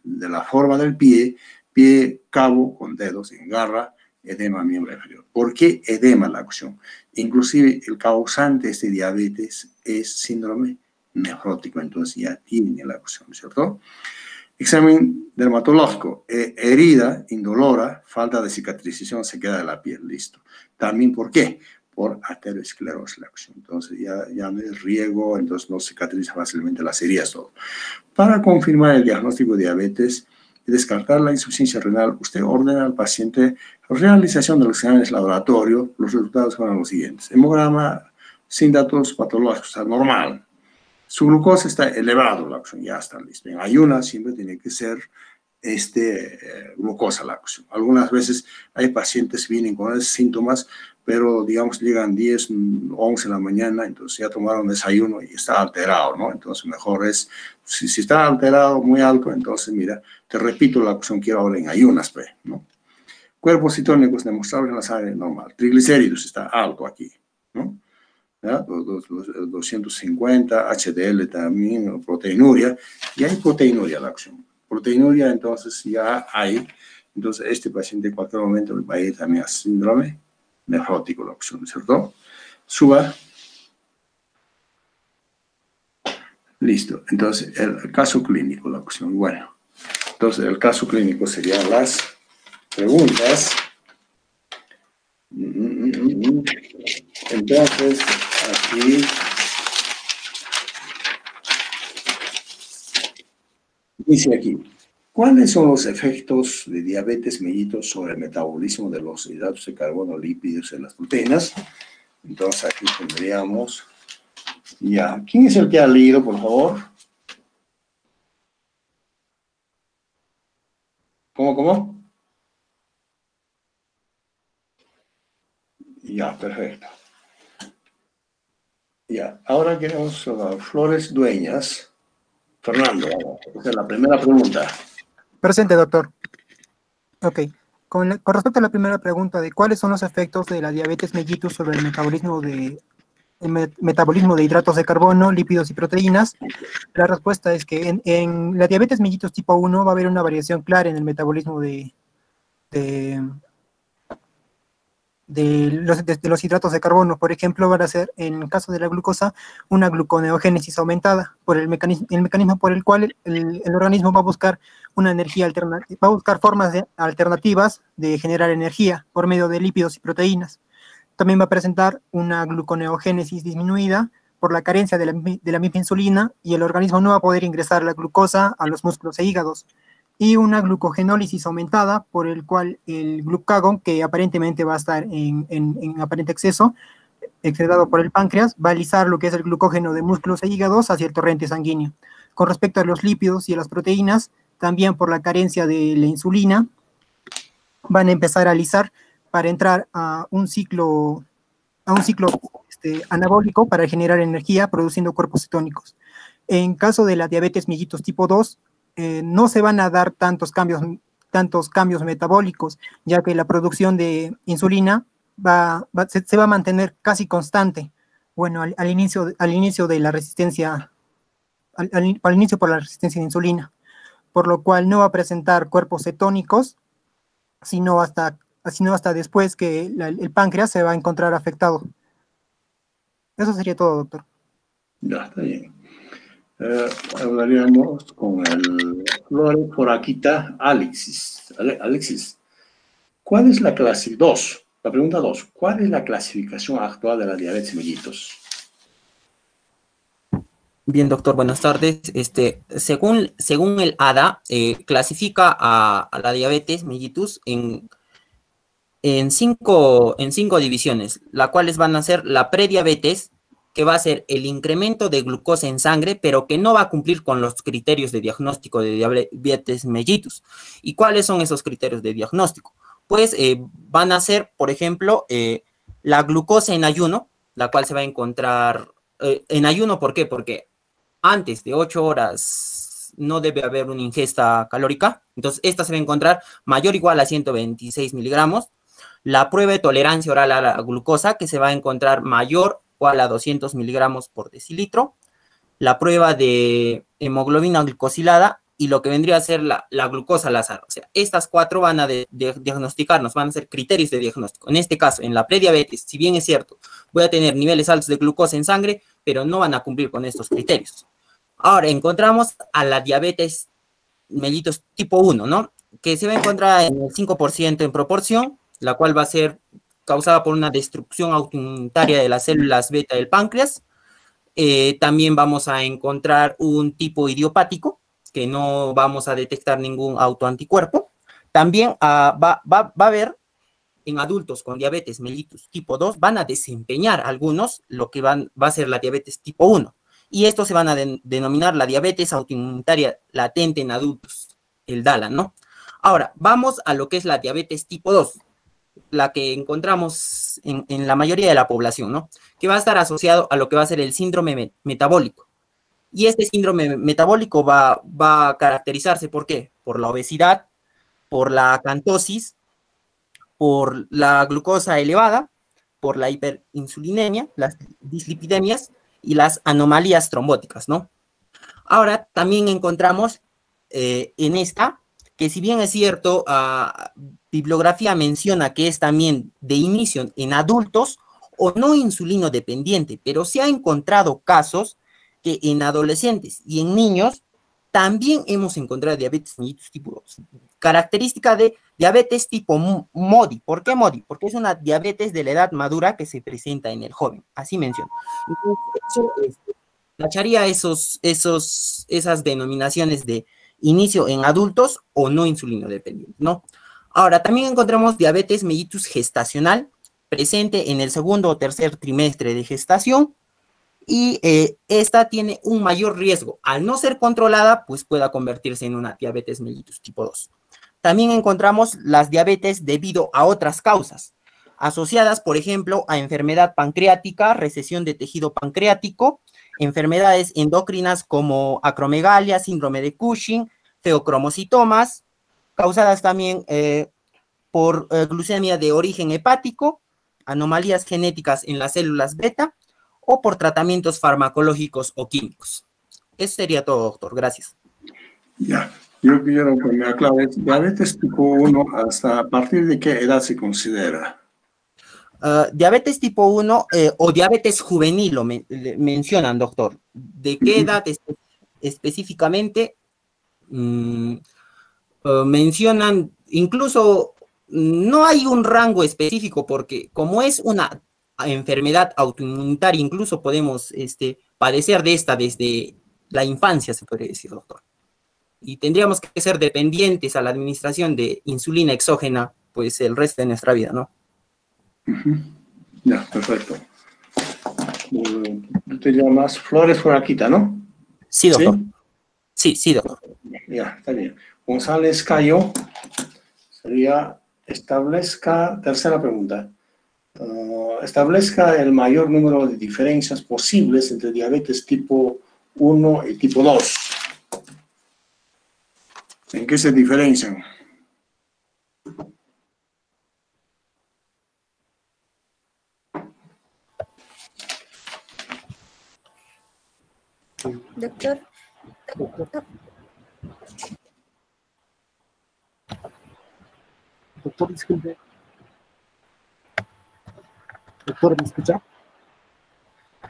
de la forma del pie, pie, cabo con dedos en garra, edema miembro inferior. ¿Por qué edema la acción? Inclusive el causante de este diabetes es síndrome nefrótico, entonces ya tiene la acción, ¿cierto? Examen dermatológico, eh, herida indolora, falta de cicatrización, se queda de la piel, listo. También, ¿por qué? Por aterosclerosis. Entonces ya, ya no es riego, entonces no cicatriza fácilmente las heridas, todo. Para confirmar el diagnóstico de diabetes, descartar la insuficiencia renal, usted ordena al paciente realización de los exámenes laboratorio, los resultados fueron los siguientes. Hemograma sin datos patológicos, está normal. Su glucosa está elevado, la acción ya está listo. En ayuna siempre tiene que ser este, eh, glucosa la acción. Algunas veces hay pacientes que vienen con esos síntomas, pero digamos llegan 10, 11 de la mañana, entonces ya tomaron desayuno y está alterado, ¿no? Entonces mejor es, si, si está alterado muy alto, entonces mira, te repito la cuestión que ahora en ayunas, pues, ¿no? Cuerpos citónicos demostrados en la sangre normal. Triglicéridos está alto aquí, ¿no? 250, HDL también, proteinuria, y hay proteinuria la acción. Proteinuria, entonces ya hay, entonces este paciente en cualquier momento va a ir también a síndrome nefrótico la opción, ¿cierto? Suba. Listo. Entonces, el caso clínico, la opción. Bueno, entonces el caso clínico serían las preguntas. Entonces, aquí dice aquí, ¿Cuáles son los efectos de diabetes mellitus sobre el metabolismo de los hidratos de carbono, lípidos y las proteínas? Entonces aquí tendríamos, ya, ¿quién es el que ha leído, por favor? ¿Cómo, cómo? Ya, perfecto. Ya, ahora queremos uh, Flores Dueñas. Fernando, esa es la primera pregunta.
Presente, doctor. Ok. Con, respecto a la primera pregunta de cuáles son los efectos de la diabetes mellitus sobre el metabolismo de, metabolismo de hidratos de carbono, lípidos y proteínas, la respuesta es que en, la diabetes mellitus tipo 1 va a haber una variación clara en el metabolismo de los, de, los, hidratos de carbono. Por ejemplo, van a ser, en el caso de la glucosa, una gluconeogénesis aumentada, por el mecanismo, el mecanismo por el cual el, organismo va a buscar una energía alternativa, va a buscar formas alternativas de generar energía por medio de lípidos y proteínas. También va a presentar una gluconeogénesis disminuida por la carencia de la, de la misma insulina y el organismo no va a poder ingresar la glucosa a los músculos e hígados y una glucogenólisis aumentada, por el cual el glucagón, que aparentemente va a estar en, en, aparente exceso, excretado por el páncreas, va a alisar lo que es el glucógeno de músculos e hígados hacia el torrente sanguíneo. Con respecto a los lípidos y a las proteínas, también por la carencia de la insulina, van a empezar a alisar para entrar a un ciclo, a un ciclo este, anabólico para generar energía produciendo cuerpos cetónicos. En caso de la diabetes mellitus tipo 2, eh, no se van a dar tantos cambios, tantos cambios metabólicos, ya que la producción de insulina va, se, va a mantener casi constante. Bueno, al, inicio, al inicio de la resistencia, al, inicio por la resistencia de insulina, por lo cual no va a presentar cuerpos cetónicos, sino hasta, sino hasta después que el páncreas se va a encontrar afectado. Eso sería todo, doctor.
Ya, está bien. Eh, hablaríamos con el Flore, por aquí Alexis. Alexis, ¿cuál es la clase 2? La pregunta 2, ¿cuál es la clasificación actual de la diabetes mellitus?
Bien, doctor, buenas tardes. Este, según, según el ADA, eh, clasifica a, la diabetes mellitus en, en, cinco, en cinco divisiones, las cuales van a ser la prediabetes, que va a ser el incremento de glucosa en sangre, pero que no va a cumplir con los criterios de diagnóstico de diabetes mellitus. ¿Y cuáles son esos criterios de diagnóstico? Pues eh, van a ser, por ejemplo, eh, la glucosa en ayuno, la cual se va a encontrar eh, en ayuno, ¿por qué? Porque antes de 8 horas no debe haber una ingesta calórica, entonces esta se va a encontrar mayor o igual a 126 miligramos. La prueba de tolerancia oral a la glucosa, que se va a encontrar mayor igual a 200 miligramos por decilitro, la prueba de hemoglobina glicosilada y lo que vendría a ser la, glucosa al. O sea, estas cuatro van a diagnosticarnos, van a ser criterios de diagnóstico. En este caso, en la prediabetes, si bien es cierto, voy a tener niveles altos de glucosa en sangre, pero no van a cumplir con estos criterios. Ahora, encontramos a la diabetes mellitus tipo 1, ¿no? Que se va a encontrar en el 5% en proporción, la cual va a ser causada por una destrucción autoinmunitaria de las células beta del páncreas. Eh, también vamos a encontrar un tipo idiopático, que no vamos a detectar ningún autoanticuerpo. También ah, va, a haber en adultos con diabetes mellitus tipo 2, van a desempeñar algunos lo que van, va a ser la diabetes tipo 1. Y estos se van a denominar la diabetes autoinmunitaria latente en adultos, el DALA, ¿no? Ahora, vamos a lo que es la diabetes tipo 2 la que encontramos en, la mayoría de la población, ¿no? Que va a estar asociado a lo que va a ser el síndrome metabólico. Y este síndrome metabólico va, va a caracterizarse, ¿por qué? Por la obesidad, por la acantosis, por la glucosa elevada, por la hiperinsulinemia, las dislipidemias y las anomalías trombóticas, ¿no? Ahora también encontramos eh, en esta que si bien es cierto, uh, bibliografía menciona que es también de inicio en adultos o no insulino dependiente, pero se ha encontrado casos que en adolescentes y en niños también hemos encontrado diabetes tipo 2. Característica de diabetes tipo MODI. ¿Por qué MODI? Porque es una diabetes de la edad madura que se presenta en el joven. Así menciona. Entonces, eso tacharía esos, esos, esas denominaciones de inicio en adultos o no insulino dependiente, ¿no? Ahora, también encontramos diabetes mellitus gestacional, presente en el segundo o tercer trimestre de gestación, y eh, esta tiene un mayor riesgo. Al no ser controlada, pues pueda convertirse en una diabetes mellitus tipo 2. También encontramos las diabetes debido a otras causas, asociadas, por ejemplo, a enfermedad pancreática, recesión de tejido pancreático, enfermedades endocrinas como acromegalia, síndrome de Cushing, feocromocitomas, causadas también eh, por eh, glucemia de origen hepático, anomalías genéticas en las células beta o por tratamientos farmacológicos o químicos. Eso sería todo, doctor. Gracias.
Ya, yo quiero que me aclares, diabetes tipo 1, ¿hasta a partir de qué edad se considera?
Ah, diabetes tipo 1 eh, o diabetes juvenil, lo mencionan, doctor. ¿De qué edad específicamente? Mm, ah, mencionan, incluso no hay un rango específico porque como es una enfermedad autoinmunitaria, incluso podemos este, padecer de esta desde la infancia, se podría decir, doctor. Y tendríamos que ser dependientes a la administración de insulina exógena, pues el resto de nuestra vida, ¿no?
Ya, perfecto. Tú te llamas Flores Foraquita, ¿no?
Sí, doctor. Sí, sí, doctor.
Ya, está bien. González Cayo sería establezca, tercera pregunta, uh, establezca el mayor número de diferencias posibles entre diabetes tipo 1 y tipo 2. ¿En qué se diferencian?
Doctor.
Doctor, disculpe. Doctor, ¿me escucha?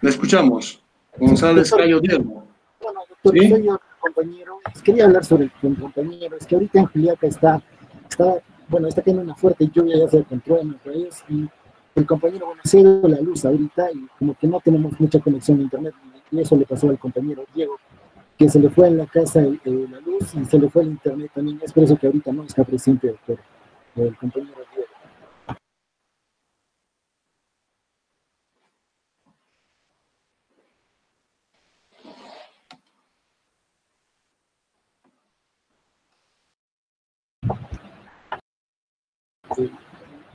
Le escuchamos. González Cayo Diego.
Bueno, doctor, ¿Sí? soy yo, compañero. quería hablar sobre el compañero. Es que ahorita en Juliaca está, está bueno, está teniendo una fuerte lluvia, ya sea con truenos, rayos, y el compañero, bueno, se ido la luz ahorita y como que no tenemos mucha conexión a internet y eso le pasó al compañero Diego, que se le fue en la casa la luz y se le fue el internet también. Es por eso que ahorita no está presente doctor, del compañero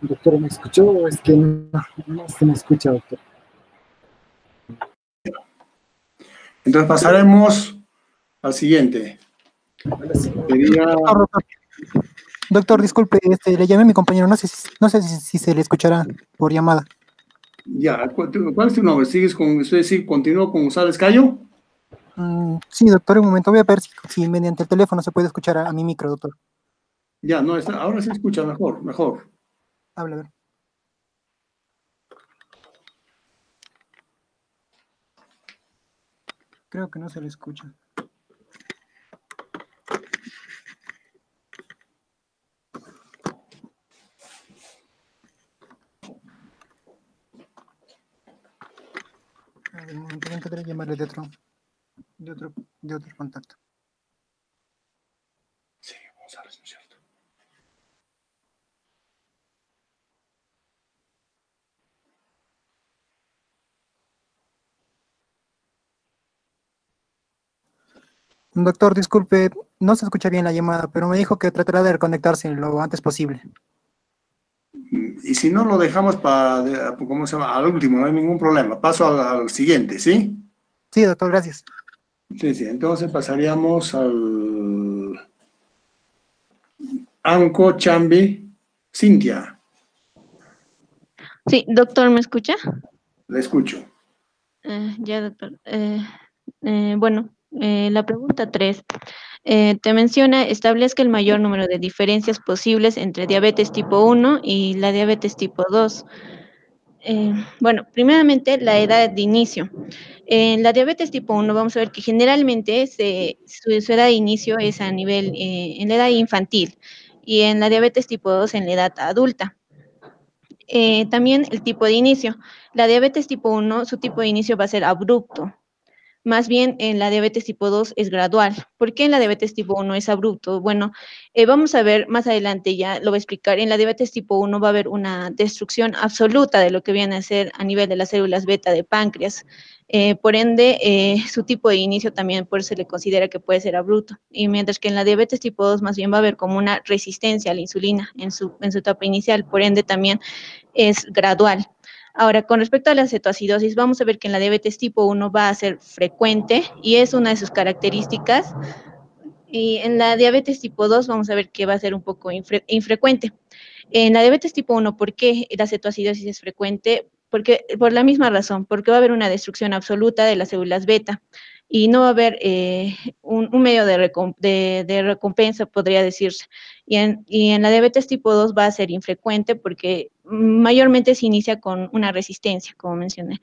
Doctor, ¿me escuchó o es que no, se me escucha, doctor?
Entonces pasaremos al siguiente.
Doctor, disculpe, este, le llamé a mi compañero, no sé, si, no sé si, se le escuchará por llamada.
Ya, ¿cuál es tu nombre? ¿Sigues con, sí, continúa con González Cayo?
Mm, sí, doctor, un momento, voy a ver si, mediante el teléfono se puede escuchar a, mi micro, doctor.
Ya, no, ahora se escucha mejor, mejor.
Habla, a ver. Creo que no se le escucha. A ver, un momento, intentaré llamarle de otro, de otro, de otro contacto.
Sí, vamos a ver, ¿cierto?
Doctor, disculpe, no se escucha bien la llamada, pero me dijo que tratará de reconectarse lo antes posible.
Y si no, lo dejamos para, ¿cómo se llama? Al último, no hay ningún problema. Paso al, siguiente, ¿sí?
Sí, doctor, gracias.
Sí, sí, entonces pasaríamos al Anco Chambi Cintia.
Sí, doctor, ¿me escucha?
Le escucho.
Eh, ya, doctor. Eh, eh, bueno, eh, la pregunta 3 eh, te menciona, establezca el mayor número de diferencias posibles entre diabetes tipo 1 y la diabetes tipo 2. Eh, bueno, primeramente la edad de inicio. En la diabetes tipo 1 vamos a ver que generalmente su, edad de inicio es a nivel, en la edad infantil y en la diabetes tipo 2 en la edad adulta. también el tipo de inicio. La diabetes tipo 1, su tipo de inicio va a ser abrupto, más bien en la diabetes tipo 2 es gradual. ¿Por qué en la diabetes tipo 1 es abrupto? Bueno, eh, vamos a ver más adelante, ya lo voy a explicar. En la diabetes tipo 1 va a haber una destrucción absoluta de lo que viene a ser a nivel de las células beta de páncreas. Eh, por ende, eh, su tipo de inicio también por se le considera que puede ser abrupto. Y mientras que en la diabetes tipo 2 más bien va a haber como una resistencia a la insulina en su, en su etapa inicial, por ende también es gradual. Ahora, con respecto a la cetoacidosis, vamos a ver que en la diabetes tipo 1 va a ser frecuente y es una de sus características. Y en la diabetes tipo 2 vamos a ver que va a ser un poco infrecuente. En la diabetes tipo 1, ¿por qué la cetoacidosis es frecuente? Porque, por la misma razón, porque va a haber una destrucción absoluta de las células beta y no va a haber eh, un, medio de, recompensa, podría decirse. Y en, la diabetes tipo 2 va a ser infrecuente porque mayormente se inicia con una resistencia, como mencioné.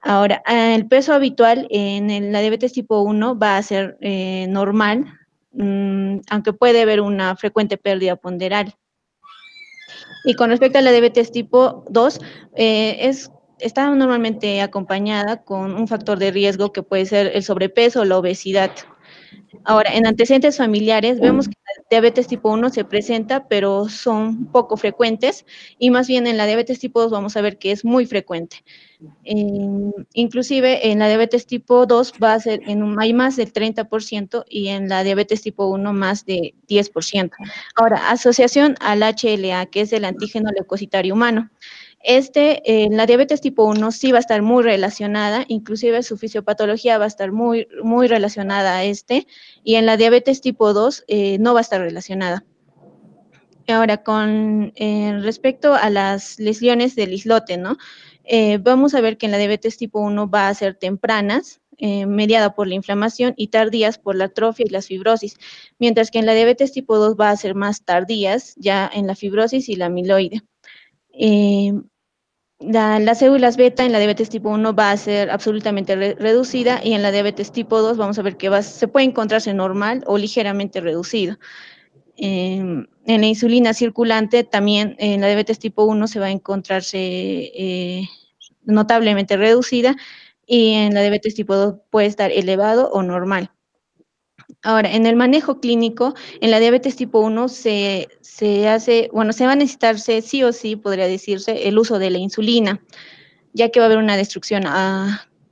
Ahora, el peso habitual en la diabetes tipo 1 va a ser eh, normal, mm, aunque puede haber una frecuente pérdida ponderal. Y con respecto a la diabetes tipo 2, eh, es está normalmente acompañada con un factor de riesgo que puede ser el sobrepeso o la obesidad. Ahora, en antecedentes familiares vemos que la diabetes tipo 1 se presenta, pero son poco frecuentes y más bien en la diabetes tipo 2 vamos a ver que es muy frecuente. inclusive en la diabetes tipo 2 va a ser, hay más del 30% y en la diabetes tipo 1 más de 10%. Ahora, asociación al HLA, que es el antígeno leucocitario humano. Este, eh, la diabetes tipo 1 sí va a estar muy relacionada, inclusive su fisiopatología va a estar muy, muy relacionada a este, y en la diabetes tipo 2 eh, no va a estar relacionada. Ahora, con eh, respecto a las lesiones del islote, ¿no? vamos a ver que en la diabetes tipo 1 va a ser tempranas, mediada por la inflamación y tardías por la atrofia y las fibrosis, mientras que en la diabetes tipo 2 va a ser más tardías, ya en la fibrosis y la amiloide las células beta en la diabetes tipo 1 va a ser absolutamente reducida y en la diabetes tipo 2 vamos a ver que se puede encontrarse normal o ligeramente reducido. en la insulina circulante también en la diabetes tipo 1 se va a encontrarse eh, notablemente reducida y en la diabetes tipo 2 puede estar elevado o normal. Ahora, en el manejo clínico, en la diabetes tipo 1 se, hace, bueno, se va a necesitarse sí o sí, podría decirse, el uso de la insulina, ya que va a haber una destrucción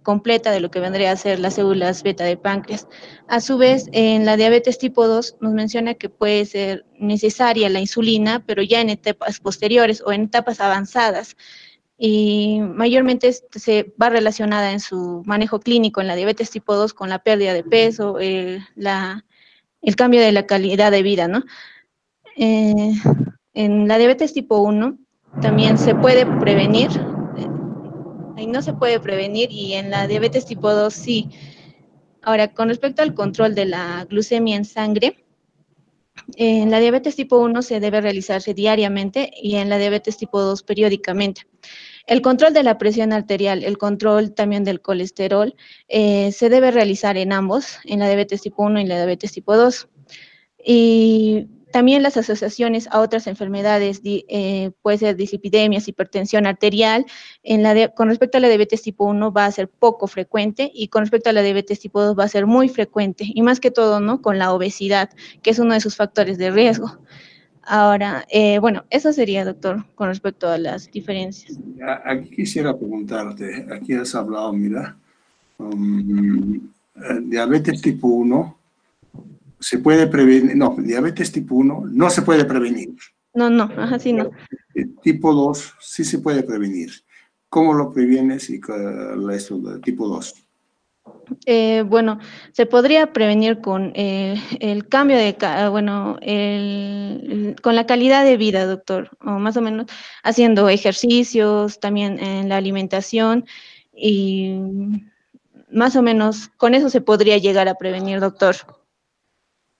completa de lo que vendría a ser las células beta de páncreas. A su vez, en la diabetes tipo 2 nos menciona que puede ser necesaria la insulina, pero ya en etapas posteriores o en etapas avanzadas. Y mayormente se va relacionada en su manejo clínico en la diabetes tipo 2 con la pérdida de peso, la, el cambio de la calidad de vida, ¿no? Eh, en la diabetes tipo 1 también se puede prevenir, ahí no se puede prevenir y en la diabetes tipo 2 sí. Ahora, con respecto al control de la glucemia en sangre, en la diabetes tipo 1 se debe realizarse diariamente y en la diabetes tipo 2 periódicamente. El control de la presión arterial, el control también del colesterol, eh, se debe realizar en ambos, en la diabetes tipo 1 y la diabetes tipo 2. Y también las asociaciones a otras enfermedades, eh, puede ser dislipidemias, hipertensión arterial, en la con respecto a la diabetes tipo 1 va a ser poco frecuente y con respecto a la diabetes tipo 2 va a ser muy frecuente y más que todo, ¿no? Con la obesidad, que es uno de sus factores de riesgo. Ahora, eh, bueno, eso sería, doctor, con respecto a las diferencias.
Aquí quisiera preguntarte, aquí has hablado, mira, um, eh, diabetes tipo 1 se puede prevenir, no, diabetes tipo 1 no se puede prevenir.
No, no, ajá, sí, no.
Eh, tipo 2 sí se puede prevenir. ¿Cómo lo previenes y la, esto, tipo 2?
Eh, bueno, se podría prevenir con eh, el cambio de, bueno, el, con la calidad de vida, doctor, o más o menos haciendo ejercicios, también en la alimentación y más o menos con eso se podría llegar a prevenir, doctor.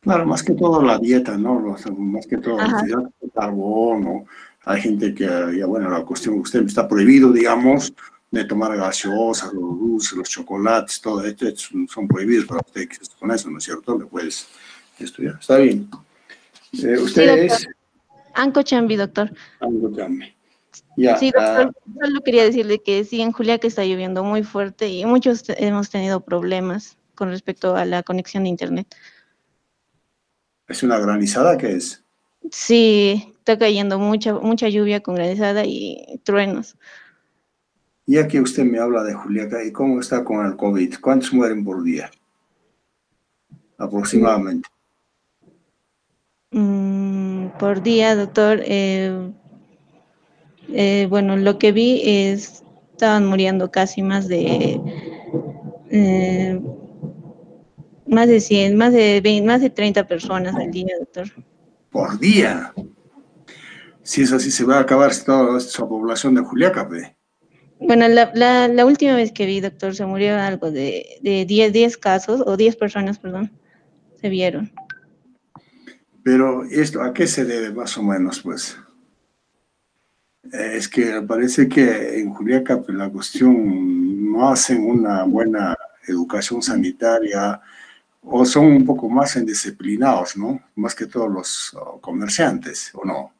Claro, más que todo la dieta, ¿no? Más que todo la dieta de carbono. Hay gente que, ya bueno, la cuestión, usted está prohibido, digamos, de tomar gaseosas, los dulces, los chocolates, todo esto son prohibidos para usted que con eso, ¿no es cierto? Le puedes estudiar. Está bien. Eh, usted es...
Anco Chambi, doctor.
Anco Chambi.
Ya, sí, doctor, ah, solo quería decirle que sí, en Juliaca está lloviendo muy fuerte y muchos hemos tenido problemas con respecto a la conexión de internet.
¿Es una granizada qué es?
Sí, está cayendo mucha, mucha lluvia con granizada y truenos.
Ya que usted me habla de Juliaca, ¿y cómo está con el COVID? ¿Cuántos mueren por día? Aproximadamente.
Mm, por día, doctor, eh, eh, bueno, lo que vi es, estaban muriendo casi más de, eh, más de 100, más de 20, más de 30 personas al día, doctor.
¿Por día? Si es así, se va a acabar toda esa población de Juliaca, ¿ve?
Bueno, la, última vez que vi, doctor, se murió algo de, de 10, 10 casos, o 10 personas, perdón, se vieron.
Pero esto, ¿a qué se debe más o menos, pues? Es que parece que en Juliaca pues, la cuestión no hacen una buena educación sanitaria o son un poco más indisciplinados, ¿no? Más que todos los comerciantes, ¿o no?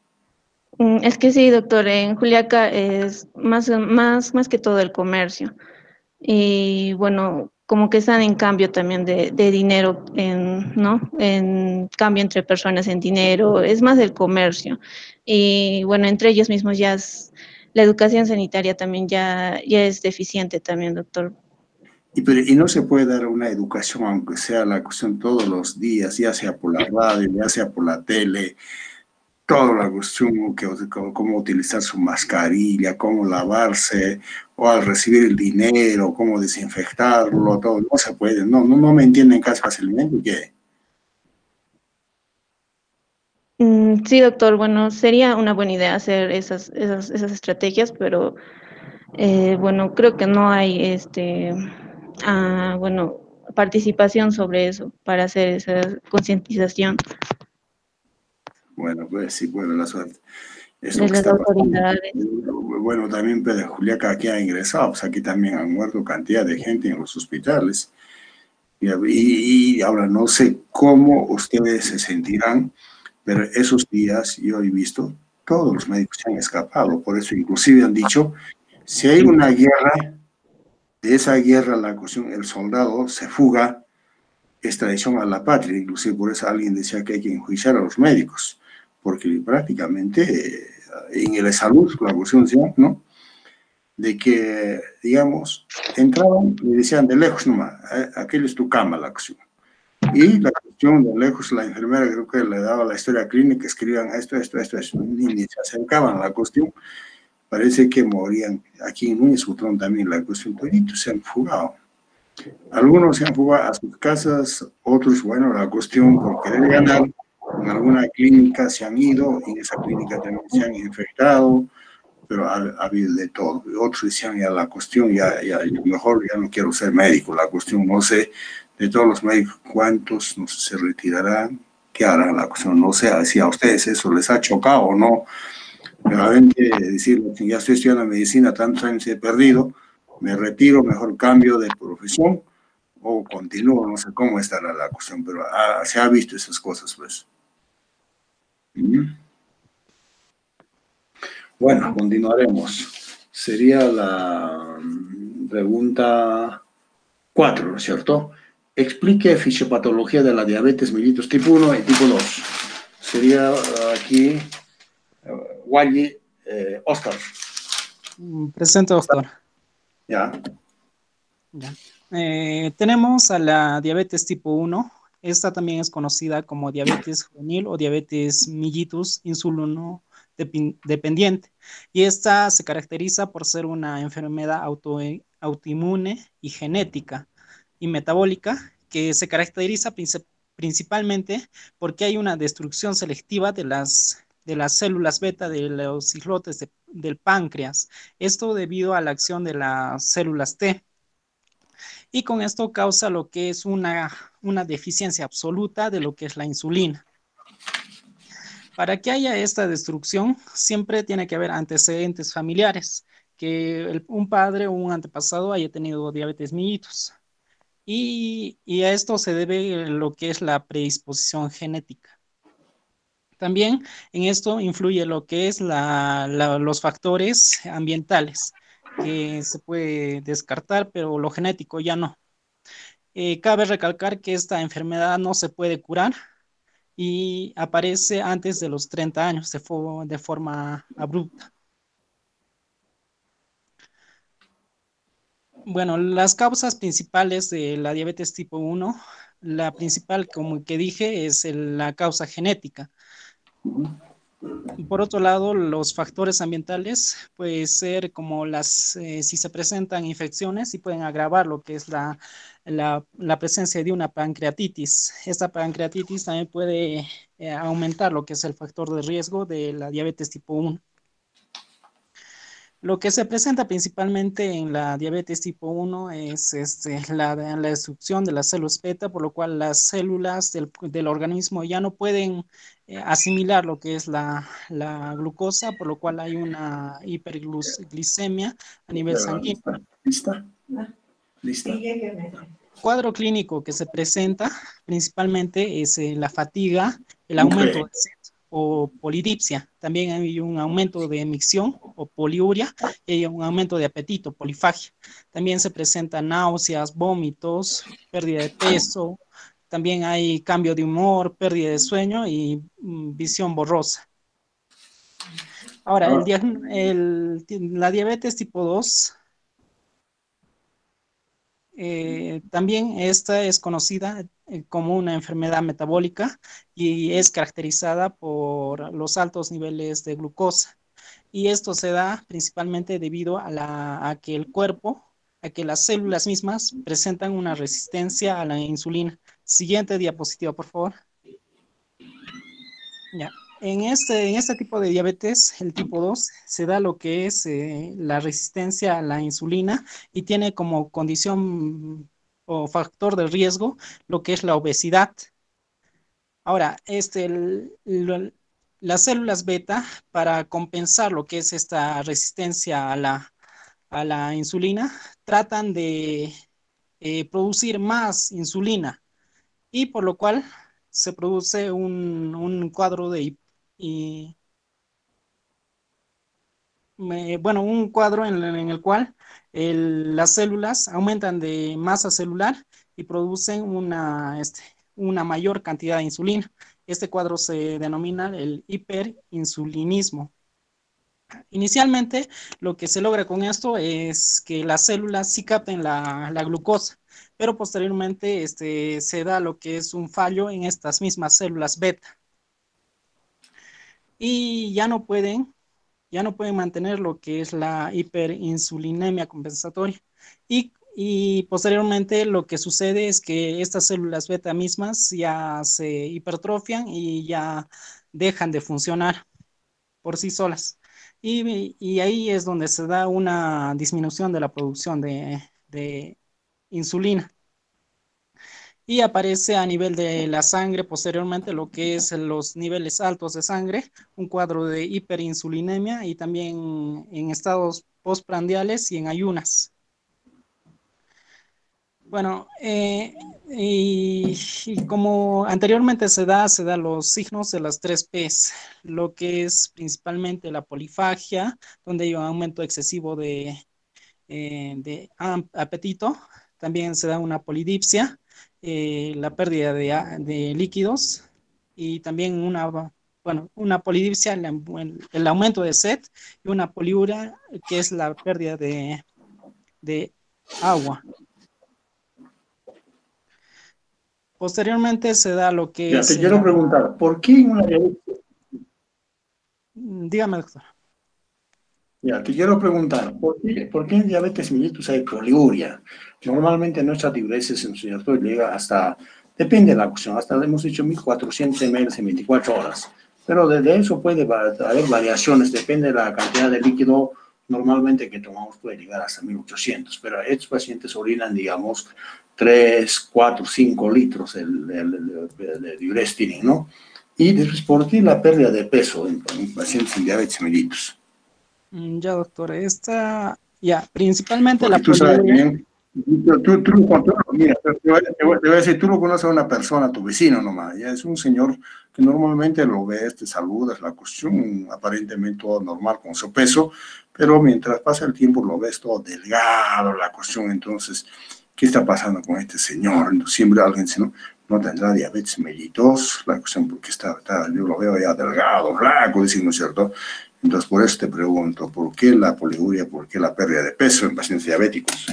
Mm, es que sí, doctor, en Juliaca es más, más, más que todo el comercio. Y bueno, como que están en cambio también de, dinero, en, ¿no? En cambio entre personas en dinero, es más el comercio. Y bueno, entre ellos mismos ya es, la educación sanitaria también ya, ya es deficiente también, doctor.
Y, pero, y no se puede dar una educación, aunque sea la cuestión todos los días, ya sea por la radio, ya sea por la tele, toda la cuestión, que, cómo utilizar su mascarilla, cómo lavarse, o al recibir el dinero, cómo desinfectarlo, todo, no se puede, no, no, no me entienden casi fácilmente, ¿qué?
Mm, sí, doctor, bueno, sería una buena idea hacer esas, esas, esas estrategias, pero eh, bueno, creo que no hay este, ah, bueno, participación sobre eso para hacer esa concientización.
Bueno, pues sí, bueno, la suerte. Es lo que está bueno, también Pedro Juliaca aquí ha ingresado, pues aquí también han muerto cantidad de gente en los hospitales. Y, ahora no sé cómo ustedes se sentirán, pero esos días yo he visto todos los médicos se han escapado, por eso inclusive han dicho, si hay una guerra, de esa guerra la cuestión, el soldado se fuga, es traición a la patria, inclusive por eso alguien decía que hay que enjuiciar a los médicos porque prácticamente eh, en el salud, la cuestión, ¿no? de que, digamos, entraban y decían de lejos nomás, eh, aquello es tu cama la acción. Y la cuestión de lejos, la enfermera creo que le daba la historia clínica, escribían esto, esto, esto, esto, y se acercaban a la cuestión. Parece que morían. Aquí en Núñez Butrón también la cuestión, toditos se han fugado. Algunos se han fugado a sus casas, otros, bueno, la cuestión por querer ganar, en alguna clínica se han ido, en esa clínica también se han infectado, pero ha, habido de todo. Otros decían ya la cuestión, ya, ya, mejor ya no quiero ser médico, la cuestión no sé de todos los médicos cuántos no se retirarán, qué harán la cuestión, no sé si a ustedes eso les ha chocado o no. Realmente decir ya estoy estudiando medicina, tantos años he perdido, me retiro, mejor cambio de profesión o continúo, no sé cómo estará la cuestión, pero se ha visto esas cosas, pues. Bueno, continuaremos. Sería la pregunta 4, ¿no es cierto? Explique fisiopatología de la diabetes mellitus tipo 1 y tipo 2. Sería aquí uh, Wally eh, Oscar.
Mm, presente, doctor.
Ya.
ya. Eh, tenemos a la diabetes tipo 1. Esta también es conocida como diabetes juvenil o diabetes mellitus insulino dependiente. Y esta se caracteriza por ser una enfermedad auto, autoinmune y genética y metabólica que se caracteriza principalmente porque hay una destrucción selectiva de las, de las células beta de los islotes del páncreas. Esto debido a la acción de las células T. Y con esto causa lo que es una, una deficiencia absoluta de lo que es la insulina. Para que haya esta destrucción, siempre tiene que haber antecedentes familiares, que un padre o un antepasado haya tenido diabetes mellitus. Y, a esto se debe lo que es la predisposición genética. También en esto influye lo que es los factores ambientales, que se puede descartar, pero lo genético ya no. Eh, cabe recalcar que esta enfermedad no se puede curar, y aparece antes de los 30 años de, de forma abrupta. Bueno, las causas principales de la diabetes tipo 1, la principal, como que dije, es la causa genética. Por otro lado, los factores ambientales pueden ser como las, eh, si se presentan infecciones y pueden agravar lo que es la, la, presencia de una pancreatitis. Esta pancreatitis también puede eh, aumentar lo que es el factor de riesgo de la diabetes tipo 1. Lo que se presenta principalmente en la diabetes tipo 1 es este, la, destrucción de las células beta, por lo cual las células del, organismo ya no pueden eh, asimilar lo que es la, glucosa, por lo cual hay una hiperglicemia a nivel sanguíneo.
¿Lista? ¿Lista?
cuadro clínico que se presenta principalmente es eh, la fatiga, el aumento de o polidipsia. También hay un aumento de emisión o poliuria y hay un aumento de apetito, polifagia. También se presentan náuseas, vómitos, pérdida de peso. También hay cambio de humor, pérdida de sueño y mm, visión borrosa. Ahora, el, la diabetes tipo 2 eh, también esta es conocida como una enfermedad metabólica y es caracterizada por los altos niveles de glucosa. Y esto se da principalmente debido a, la, a que el cuerpo, a que las células mismas presentan una resistencia a la insulina. Siguiente diapositiva, por favor. Ya. En este, en este tipo de diabetes, el tipo 2, se da lo que es eh, la resistencia a la insulina y tiene como condición o factor de riesgo lo que es la obesidad. Ahora, este, las células beta, para compensar lo que es esta resistencia a la, a la insulina, tratan de eh, producir más insulina y por lo cual se produce un, un cuadro de bueno, un cuadro en, el cual las células aumentan de masa celular y producen una, este, una mayor cantidad de insulina. Este cuadro se denomina el hiperinsulinismo. Inicialmente, lo que se logra con esto es que las células sí capten la, glucosa, pero posteriormente este, se da lo que es un fallo en estas mismas células beta. Y ya no pueden, ya no pueden mantener lo que es la hiperinsulinemia compensatoria. Y, y posteriormente lo que sucede es que estas células beta mismas ya se hipertrofian y ya dejan de funcionar por sí solas. Y, ahí es donde se da una disminución de la producción de, insulina. Y aparece a nivel de la sangre posteriormente lo que es los niveles altos de sangre, un cuadro de hiperinsulinemia y también en estados postprandiales y en ayunas. Bueno, eh, y, como anteriormente se da, se da los signos de las tres P's, lo que es principalmente la polifagia, donde hay un aumento excesivo de, eh, apetito, también se da una polidipsia, eh, la pérdida de, líquidos y también una, bueno, una polidipsia, el, aumento de sed y una poliuria, que es la pérdida de, de agua. Posteriormente se da lo que
ya, Te quiero preguntar, ¿por qué en una diabetes?
Mm, dígame, doctor.
Ya, te quiero preguntar, ¿por qué, ¿por qué en diabetes mellitus hay poliuria? Normalmente nuestra diuresis en su llega hasta, depende de la cuestión, hasta hemos dicho 1400 ml en 24 horas. Pero desde eso puede haber variaciones, depende de la cantidad de líquido normalmente que tomamos puede llegar hasta 1800, pero estos pacientes orinan, digamos, 3, 4, 5 litros de, de, ¿no? Y después, ¿por qué la pérdida de peso en, pacientes con diabetes mellitus?
Mm, ya, doctor, esta, ya, principalmente la
sabes tú, tú, tú, mira, te voy, a decir, tú lo conoces a una persona, tu vecino nomás, ya es un señor que normalmente lo ves, te saludas, la cuestión aparentemente todo normal con su peso, pero mientras pasa el tiempo lo ves todo delgado, la cuestión, entonces, ¿qué está pasando con este señor? Siempre alguien dice, ¿no? no tendrá diabetes mellitus, la cuestión porque está, yo lo veo ya delgado, flaco, decimos, ¿no es cierto? Entonces, por eso te pregunto, ¿por qué la poliguria, por qué la pérdida de peso en pacientes diabéticos?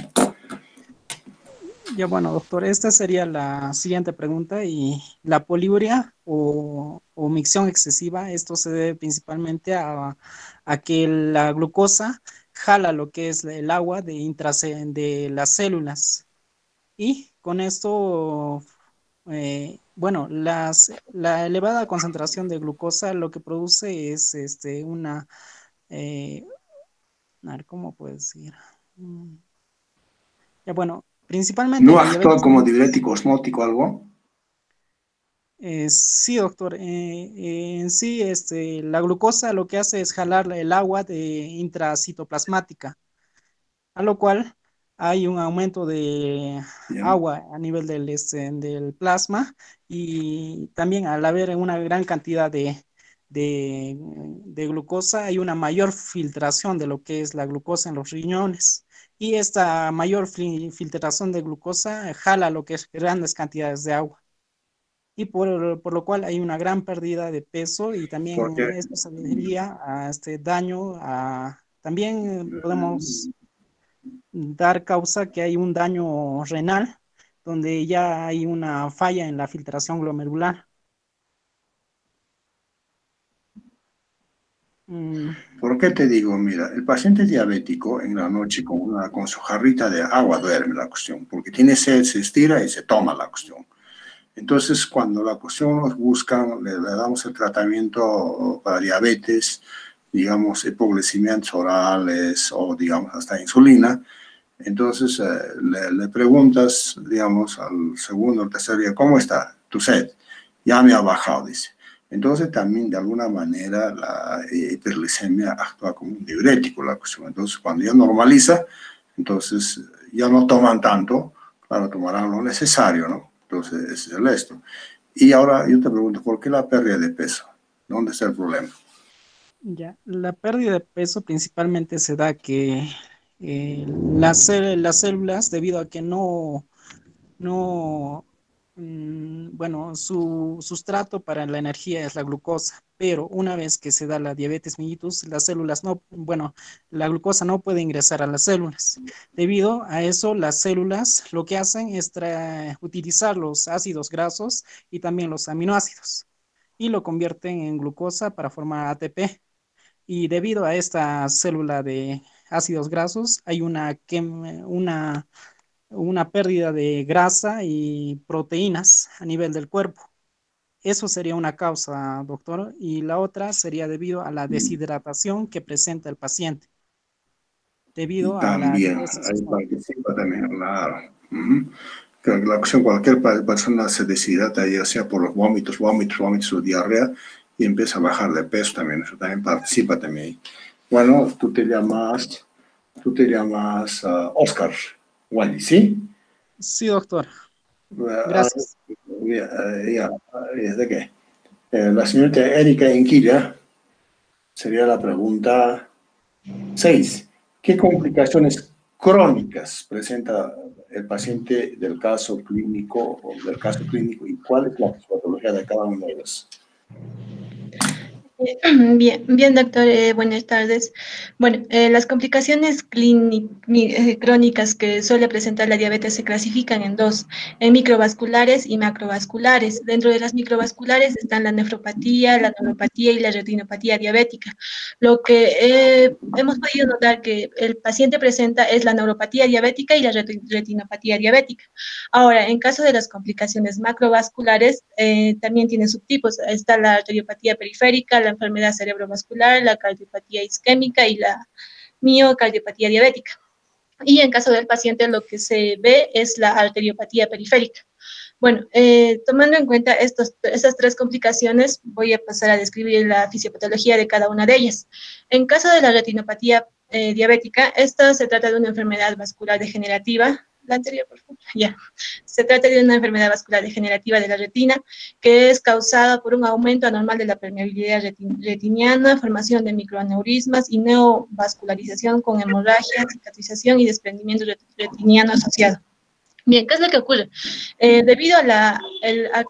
Ya bueno, doctor, esta sería la siguiente pregunta y la poliuria o, o micción excesiva, esto se debe principalmente a, a, que la glucosa jala lo que es el agua de, las células. Y con esto, eh, bueno, las, la elevada concentración de glucosa lo que produce es este, una, eh, a ver, ¿cómo puedo decir? Mm, ya bueno, Principalmente.
¿No actúa como diurético osmótico algo?
Eh, sí, doctor. Eh, en sí, este, la glucosa lo que hace es jalar el agua de intracitoplasmática, a lo cual hay un aumento de agua a nivel del, este, del plasma y también al haber una gran cantidad de, de, de, glucosa hay una mayor filtración de lo que es la glucosa en los riñones y esta mayor filtración de glucosa jala lo que es grandes cantidades de agua. Y por, lo cual hay una gran pérdida de peso y también esto se debería a este daño a, también podemos dar causa que hay un daño renal donde ya hay una falla en la filtración glomerular.
Mm. ¿Por qué te digo? Mira, el paciente diabético en la noche con, una, con su jarrita de agua duerme la cuestión, porque tiene sed, se estira y se toma la cuestión. Entonces, cuando la cuestión nos buscan, le, damos el tratamiento para diabetes, digamos, hipoglucemiantes orales o, digamos, hasta insulina. Entonces, eh, le, le, preguntas, digamos, al segundo o tercer día, ¿cómo está tu sed? Ya me ha bajado, dice. Entonces también de alguna manera la eh, hiperglicemia actúa como un diurético la cuestión. Entonces cuando ya normaliza, entonces ya no toman tanto, claro, tomarán lo necesario, ¿no? Entonces ese es el esto. Y ahora yo te pregunto, ¿por qué la pérdida de peso? ¿Dónde está el problema?
Ya, la pérdida de peso principalmente se da que eh, las, las células, debido a que no, no bueno, su sustrato para la energía es la glucosa, pero una vez que se da la diabetes mellitus, las células no, bueno, la glucosa no puede ingresar a las células. Debido a eso, las células lo que hacen es utilizar los ácidos grasos y también los aminoácidos y lo convierten en glucosa para formar ATP. Y debido a esta célula de ácidos grasos, hay una, una una pérdida de grasa y proteínas a nivel del cuerpo. Eso sería una causa, doctor, y la otra sería debido a la deshidratación que presenta el paciente.
Debido a la ahí participa también, claro. La ocasión, cualquier persona se deshidrata, ya sea por los vómitos, vómitos, vómitos o diarrea, y empieza a bajar de peso también, eso también participa también. Bueno, tú te llamas, tú te llamas uh, Oscar. Wally, ¿sí?
Sí, doctor. Gracias.
Ya, ¿de qué? Eh, la señorita Erika Enquilla sería la pregunta 6. ¿Qué complicaciones crónicas presenta el paciente del caso clínico o del caso clínico y cuál es la patología de cada uno de ellos?
Bien, bien, doctor, eh, buenas tardes. Bueno, eh, las complicaciones eh, crónicas que suele presentar la diabetes se clasifican en dos, en microvasculares y macrovasculares. Dentro de las microvasculares están la nefropatía, la neuropatía y la retinopatía diabética. Lo que hemos podido notar que el paciente presenta es la neuropatía diabética y la retinopatía diabética. Ahora, en caso de las complicaciones macrovasculares, también tiene subtipos. Está la arteriopatía periférica, la enfermedad cerebrovascular, la cardiopatía isquémica y la miocardiopatía diabética. Y en caso del paciente lo que se ve es la arteriopatía periférica. Bueno, eh, tomando en cuenta estos, estas tres complicaciones, voy a pasar a describir la fisiopatología de cada una de ellas. En caso de la retinopatía eh, diabética, esta se trata de una enfermedad vascular degenerativa la anterior, por favor. Ya. Se trata de una enfermedad vascular degenerativa de la retina que es causada por un aumento anormal de la permeabilidad retiniana, formación de microaneurismas y neovascularización con hemorragia, cicatrización y desprendimiento retiniano asociado. Bien, ¿qué es lo que ocurre? Eh, debido a, la,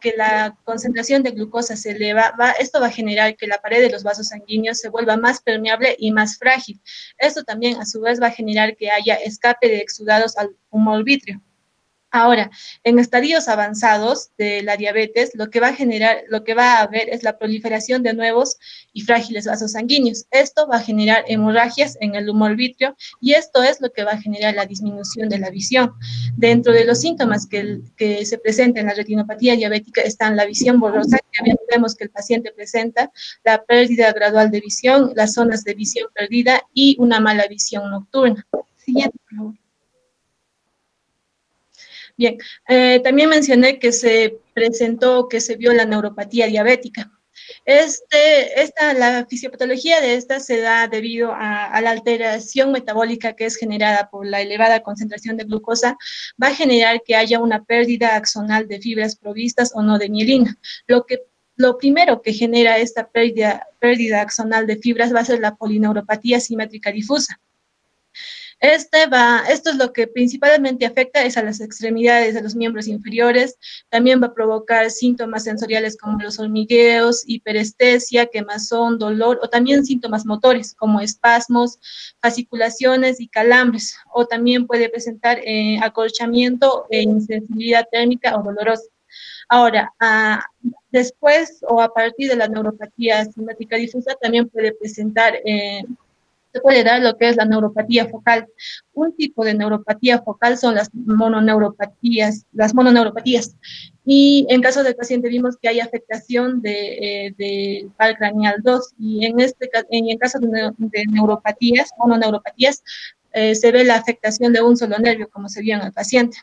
que la concentración de glucosa se eleva, va, esto va a generar que la pared de los vasos sanguíneos se vuelva más permeable y más frágil. Esto también, a su vez, va a generar que haya escape de exudados al humor vítreo. Ahora, en estadios avanzados de la diabetes, lo que va a generar, lo que va a haber es la proliferación de nuevos y frágiles vasos sanguíneos. Esto va a generar hemorragias en el humor vítreo y esto es lo que va a generar la disminución de la visión. Dentro de los síntomas que, que se presentan en la retinopatía diabética están la visión borrosa, que vemos que el paciente presenta, la pérdida gradual de visión, las zonas de visión perdida y una mala visión nocturna. Siguiente, por favor. Bien, eh, también mencioné que se presentó, que se vio la neuropatía diabética. Este, esta, la fisiopatología de esta se da debido a, la alteración metabólica que es generada por la elevada concentración de glucosa, va a generar que haya una pérdida axonal de fibras provistas o no de mielina. Lo que lo primero que genera esta pérdida, pérdida axonal de fibras va a ser la polineuropatía simétrica difusa. Este va, esto es lo que principalmente afecta es a las extremidades de los miembros inferiores. También va a provocar síntomas sensoriales como los hormigueos, hiperestesia, quemazón, dolor o también síntomas motores como espasmos, fasciculaciones y calambres. O también puede presentar eh, acolchamiento e insensibilidad térmica o dolorosa. Ahora, después o a partir de la neuropatía simétrica difusa también puede presentar eh, se puede dar lo que es la neuropatía focal. Un tipo de neuropatía focal son las mononeuropatías, las mononeuropatías. Y en caso del paciente vimos que hay afectación de, eh, par craneal 2 y en este en el caso de, neuropatías, mononeuropatías, eh, se ve la afectación de un solo nervio, como se vio en el paciente.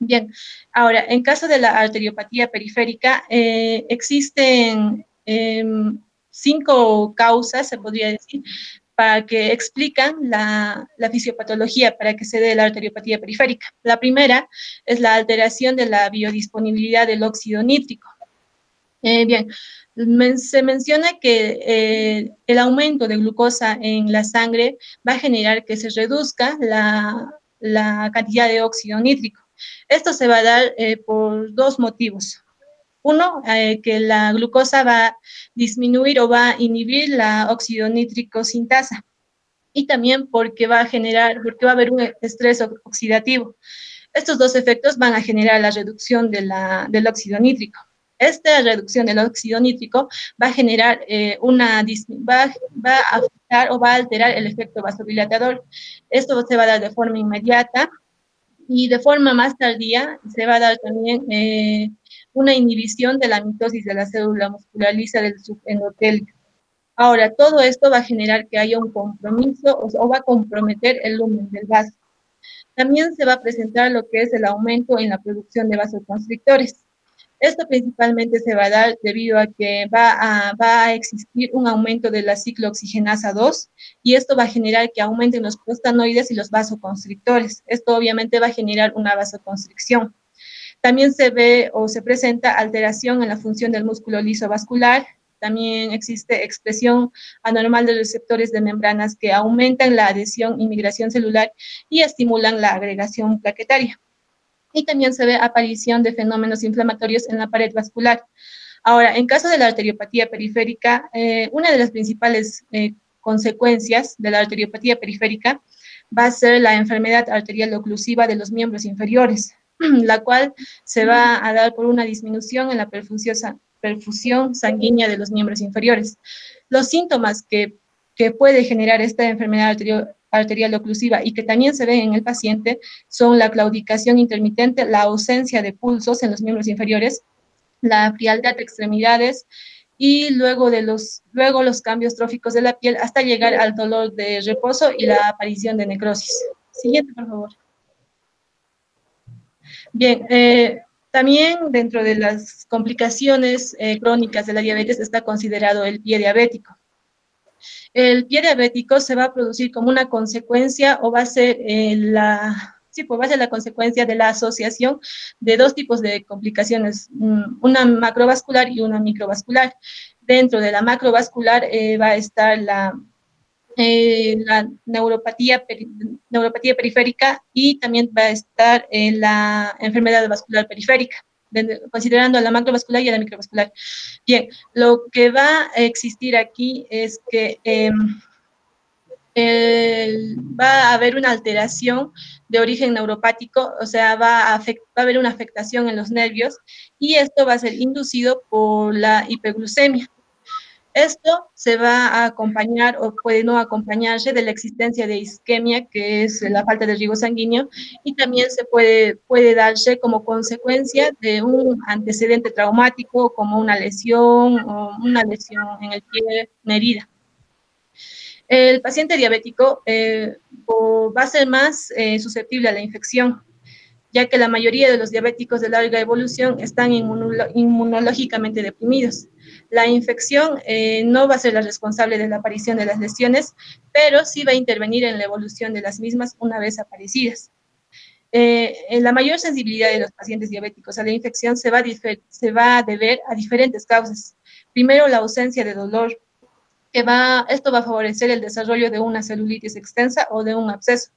Bien, ahora, en caso de la arteriopatía periférica, eh, existen em, cinco causas, se podría decir, para que explican la, fisiopatología para que se dé la arteriopatía periférica. La primera es la alteración de la biodisponibilidad del óxido nítrico. Eh, bien, se menciona que eh, el aumento de glucosa en la sangre va a generar que se reduzca la, cantidad de óxido nítrico. Esto se va a dar eh, por dos motivos. Uno, eh, que la glucosa va a disminuir o va a inhibir la oxidonítrico sintasa. Y también porque va a generar, porque va a haber un estrés oxidativo. Estos dos efectos van a generar la reducción de del óxido nítrico. Esta reducción del óxido nítrico va a generar eh, una, va, va, a afectar o va a alterar el efecto vasodilatador. Esto se va a dar de forma inmediata y de forma más tardía se va a dar también eh, una inhibición de la mitosis de la célula muscular lisa del subendotelio. Ahora, todo esto va a generar que haya un compromiso o, va a comprometer el lumen del vaso. También se va a presentar lo que es el aumento en la producción de vasoconstrictores. Esto principalmente se va a dar debido a que va a, va a existir un aumento de la ciclooxigenasa 2 y esto va a generar que aumenten los prostanoides y los vasoconstrictores. Esto obviamente va a generar una vasoconstricción. También se ve o se presenta alteración en la función del músculo liso vascular, también existe expresión anormal de receptores de membranas que aumentan la adhesión y migración celular y estimulan la agregación plaquetaria. Y también se ve aparición de fenómenos inflamatorios en la pared vascular. Ahora, en caso de la arteriopatía periférica, eh, una de las principales eh, consecuencias de la arteriopatía periférica va a ser la enfermedad arterial oclusiva de los miembros inferiores, la cual se va a dar por una disminución en la perfusión sanguínea de los miembros inferiores. Los síntomas que, puede generar esta enfermedad arterial, oclusiva y que también se ven en el paciente son la claudicación intermitente, la ausencia de pulsos en los miembros inferiores, la frialdad de extremidades y luego, de los, luego los cambios tróficos de la piel hasta llegar al dolor de reposo y la aparición de necrosis. Siguiente, por favor. Bien, eh, también dentro de las complicaciones eh, crónicas de la diabetes está considerado el pie diabético. El pie diabético se va a producir como una consecuencia o va a ser eh, la, sí, pues va a ser la consecuencia de la asociación de dos tipos de complicaciones, una macrovascular y una microvascular. Dentro de la macrovascular va a estar la eh, la neuropatía, neuropatía periférica y también va a estar en la enfermedad vascular periférica, considerando a la macrovascular y a la microvascular. Bien, lo que va a existir aquí es que em, va a haber una alteración de origen neuropático, o sea, va a, va a haber una afectación en los nervios y esto va a ser inducido por la hiperglucemia. Esto se va a acompañar o puede no acompañarse de la existencia de isquemia, que es la falta de riego sanguíneo, y también se puede, puede darse como consecuencia de un antecedente traumático, como una lesión o una lesión en el pie, una herida. El paciente diabético eh, va a ser más eh, susceptible a la infección, ya que la mayoría de los diabéticos de larga evolución están inmunológicamente deprimidos. La infección eh, no va a ser la responsable de la aparición de las lesiones, pero sí va a intervenir en la evolución de las mismas una vez aparecidas. Eh, la mayor sensibilidad de los pacientes diabéticos a la infección se va a deber a diferentes causas. Primero, la ausencia de dolor, que va, esto va a favorecer el desarrollo de una celulitis extensa o de un absceso.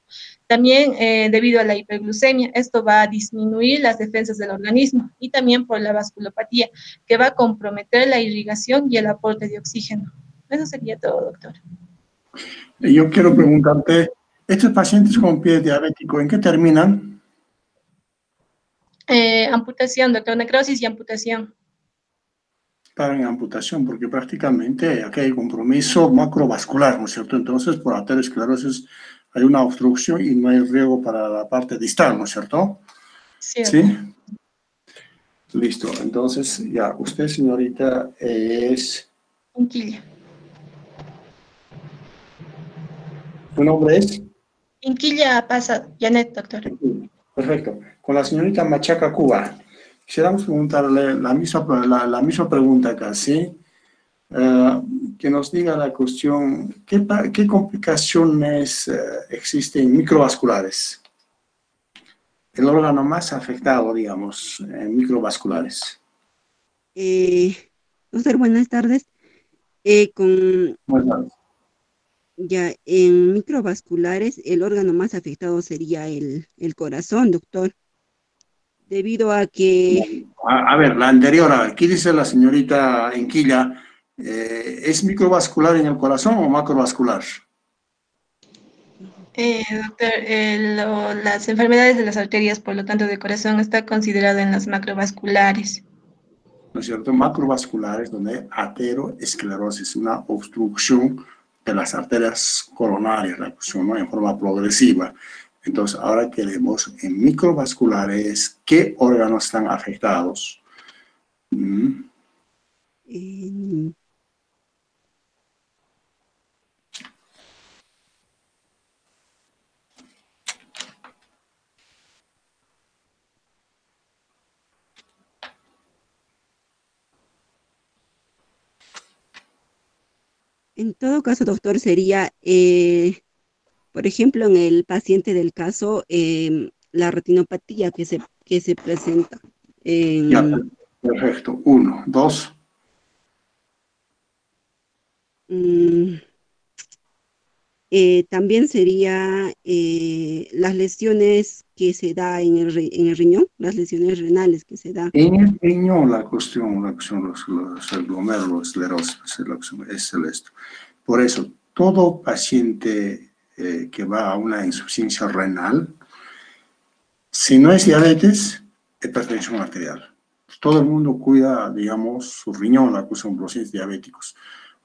También eh, debido a la hiperglucemia, esto va a disminuir las defensas del organismo y también por la vasculopatía, que va a comprometer la irrigación y el aporte de oxígeno. Eso sería todo, doctor.
Yo quiero preguntarte, ¿estos pacientes con pie diabético en qué terminan?
Eh, amputación, doctor, necrosis y amputación
para en amputación, porque prácticamente aquí hay compromiso macrovascular, ¿no es cierto? Entonces, por aterosclerosis hay una obstrucción y no hay riego para la parte distal, ¿no es cierto?
Sí.
¿Sí? Listo. Entonces, ya, usted, señorita, es...
Inquilla.
¿Tu nombre es?
Inquilla pasa, Janet, doctor.
Perfecto. Con la señorita Machaca Cuba. Quisiéramos preguntarle la misma, la, misma pregunta casi, eh, que nos diga la cuestión, ¿qué, qué complicaciones eh, existen microvasculares? El órgano más afectado, digamos, en microvasculares.
Eh, doctor, buenas tardes. Eh, con,
buenas tardes.
Ya, en microvasculares, el órgano más afectado sería el, el corazón, doctor debido a que
A, ver, la anterior, aquí dice la señorita Enquilla, eh, ¿es microvascular en el corazón o macrovascular?
Eh, doctor, las enfermedades de las arterias, por lo tanto, de corazón, está considerado en las macrovasculares.
¿No es cierto? Macrovasculares, donde hay ateroesclerosis, una obstrucción de las arterias coronarias, la ¿no? en forma progresiva. Entonces, ahora queremos en microvasculares qué órganos están afectados. Mm.
En todo caso, doctor, sería, eh, por ejemplo, en el paciente del caso, em, la retinopatía que se, que se presenta.
perfecto. Uno, dos.
Mm, eh, también sería eh, las lesiones que se da en el, en el, riñón, las lesiones renales que se da.
En el riñón la cuestión, la cuestión los, los glomerulosclerosis es esto. Por eso, todo paciente eh, que va a una insuficiencia renal, si no es diabetes, es hipertensión arterial. Todo el mundo cuida, digamos, su riñón, la cuestión de los diabéticos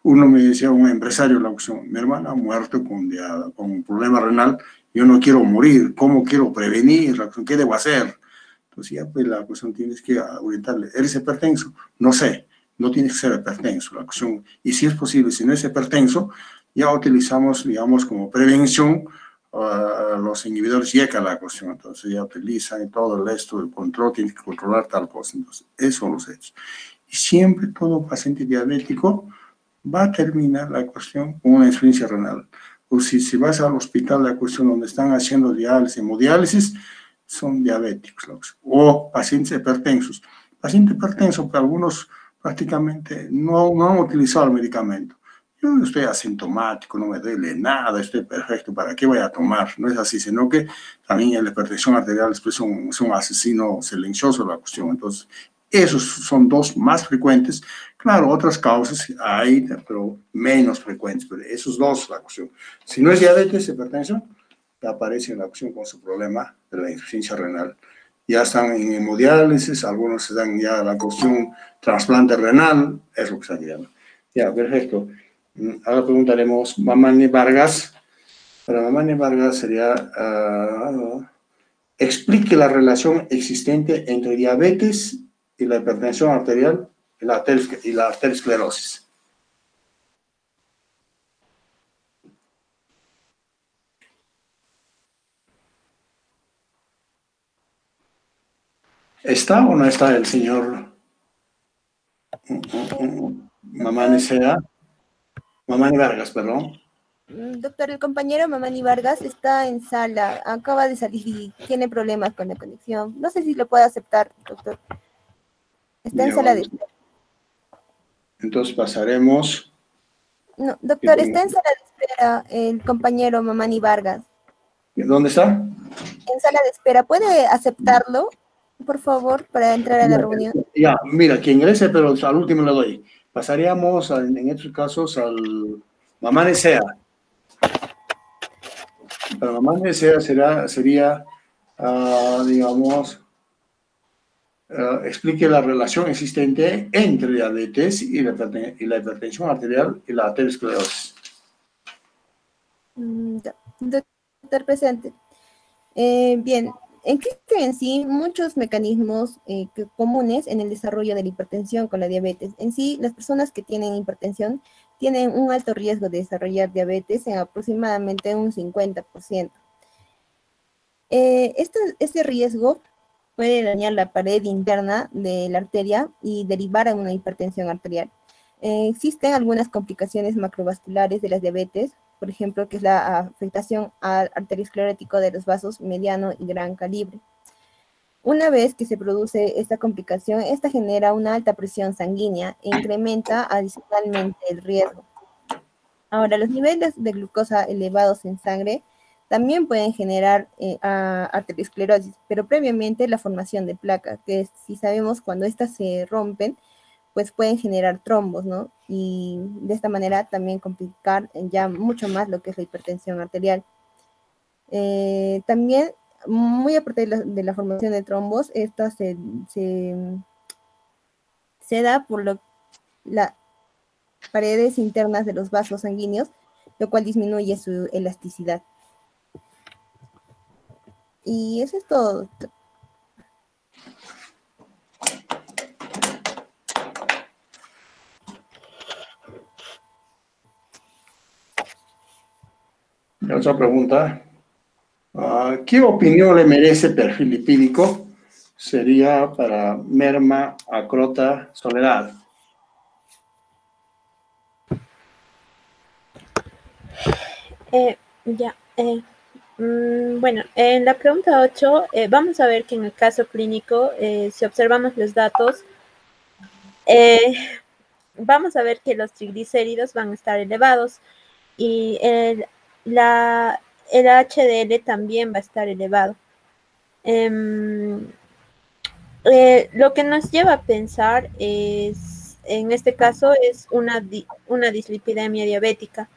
uno me decía, un empresario, la opción, mi hermana ha muerto con, con un problema renal, yo no quiero morir, ¿cómo quiero prevenir? ¿Qué debo hacer? Entonces ya pues la cuestión tienes que orientarle, ¿eres hipertenso? No sé, no tienes que ser hipertenso, la cuestión, y si es posible, si no es hipertenso, ya utilizamos, digamos, como prevención uh, los inhibidores YECA la cuestión, entonces ya utilizan todo el resto del control, tienes que controlar tal cosa, entonces eso son los hechos. Y siempre todo paciente diabético, va a terminar la cuestión con una insuficiencia renal. O si, si vas al hospital, la cuestión donde están haciendo diálisis, hemodiálisis, son diabéticos o pacientes hipertensos. Paciente hipertenso, pero algunos prácticamente no, no han utilizado el medicamento. Yo estoy asintomático, no me duele nada, estoy perfecto, ¿para qué voy a tomar? No es así, sino que también la hipertensión arterial es un, un asesino silencioso la cuestión. Entonces, esos son dos más frecuentes. Claro, otras causas hay, pero menos frecuentes, pero esos dos la cuestión. Si no es diabetes, hipertensión, aparece en la cuestión con su problema de la insuficiencia renal. Ya están en hemodiálisis, algunos se dan ya la cuestión trasplante renal, es lo que están llamando. Ya, perfecto. Mm, ahora preguntaremos, Mamani Vargas. Para Mamani Vargas sería, uh, explique la relación existente entre diabetes y la hipertensión arterial y la, y arteriosclerosis. ¿Está o no está el señor Mamani Sea? Mamani Vargas, perdón.
Mm, doctor, el compañero Mamani Vargas está en sala, acaba de salir y tiene problemas con la conexión. No sé si lo puede aceptar, doctor. Está en sala de espera.
Entonces pasaremos.
No, doctor, está en sala de espera el compañero Mamani Vargas.
¿Dónde está?
En sala de espera. ¿Puede aceptarlo, por favor, para entrar a la reunión?
Ya, mira, que ingrese, pero al último le doy. Pasaríamos en estos casos al Sea. Para Sea será, sería, uh, digamos, uh, explique la relación existente entre diabetes y la, y la hipertensión arterial y la aterosclerosis.
Mm, doctor presente. Eh, bien, existen en sí muchos mecanismos eh, comunes en el desarrollo de la hipertensión con la diabetes. En sí, las personas que tienen hipertensión tienen un alto riesgo de desarrollar diabetes en aproximadamente un 50%. Eh, este, riesgo puede dañar la pared interna de la arteria y derivar a una hipertensión arterial. Eh, existen algunas complicaciones macrovasculares de la diabetes, por ejemplo, que es la afectación al arteriosclerótico de los vasos mediano y gran calibre. Una vez que se produce esta complicación, esta genera una alta presión sanguínea e incrementa adicionalmente el riesgo. Ahora, los niveles de glucosa elevados en sangre también pueden generar eh, arteriosclerosis, pero previamente la formación de placas, que si sabemos cuando estas se rompen, pues pueden generar trombos, ¿no? Y de esta manera también complicar ya mucho más lo que es la hipertensión arterial. Eh, también, muy aparte de la, formación de trombos, esta se, se, da por las paredes internas de los vasos sanguíneos, lo cual disminuye su elasticidad. Y eso es todo.
Otra pregunta. Ah, ¿Qué opinión le merece perfil lipídico? Sería para Merma Acrota Soledad.
Eh, ya, eh, Mm, bueno, en la pregunta 8, eh, vamos a ver que en el caso clínico, si observamos los datos, vamos a ver que los triglicéridos van a estar elevados y el, la, el HDL también va a estar elevado. Em, lo que nos lleva a pensar es, en este caso, es una, una dislipidemia diabética.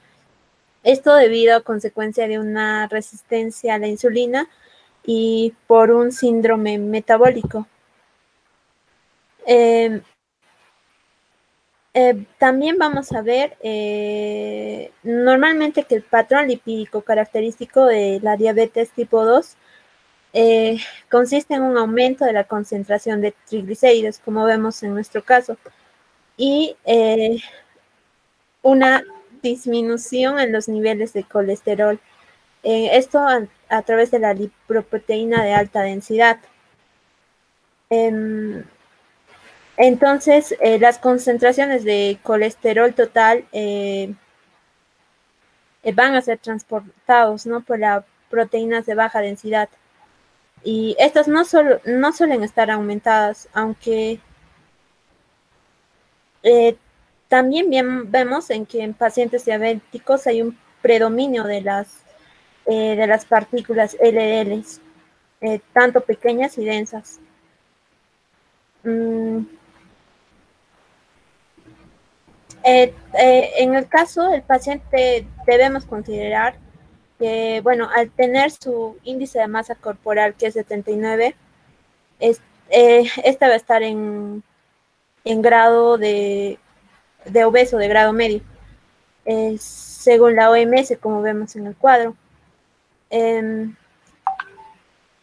Esto debido a consecuencia de una resistencia a la insulina y por un síndrome metabólico. Em, eh, también vamos a ver eh, normalmente que el patrón lipídico característico de la diabetes tipo 2 eh, consiste en un aumento de la concentración de triglicéridos, como vemos en nuestro caso, y una disminución en los niveles de colesterol. Esto a, través de la lipoproteína de alta densidad. Em, entonces, eh, las concentraciones de colesterol total eh, van a ser transportados ¿no? por las proteínas de baja densidad. Y estas no, solo, no suelen estar aumentadas, aunque también vemos en que en pacientes diabéticos hay un predominio de las, eh, de las partículas LDL, eh, tanto pequeñas y densas. Mm. Eh, en el caso del paciente debemos considerar que, bueno, al tener su índice de masa corporal que es 79, es, esta va a estar en, en grado de de obeso de grado medio, según la OMS, como vemos en el cuadro. Em,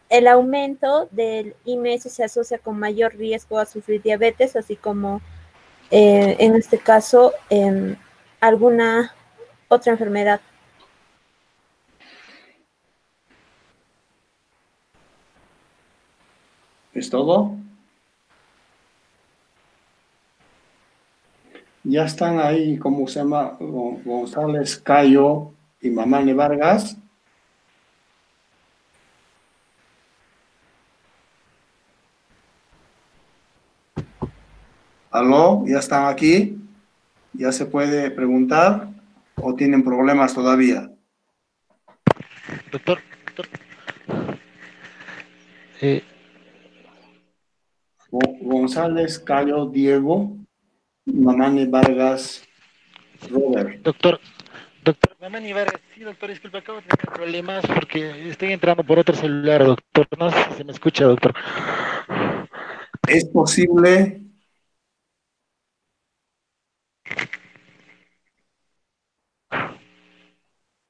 el aumento del IMS se asocia con mayor riesgo a sufrir diabetes, así como eh, en este caso em, alguna otra enfermedad.
¿Es todo? ya están ahí, ¿cómo se llama? González Cayo y Mamani Vargas. ¿Aló? ¿Ya están aquí? ¿Ya se puede preguntar o tienen problemas todavía?
Doctor, doctor. Eh.
González Cayo Diego. Mamani Vargas Robert.
Doctor, doctor Mamani Vargas, sí, doctor, disculpe, acabo de tener problemas porque estoy entrando por otro celular, doctor. No sé si se me escucha, doctor.
¿Es posible?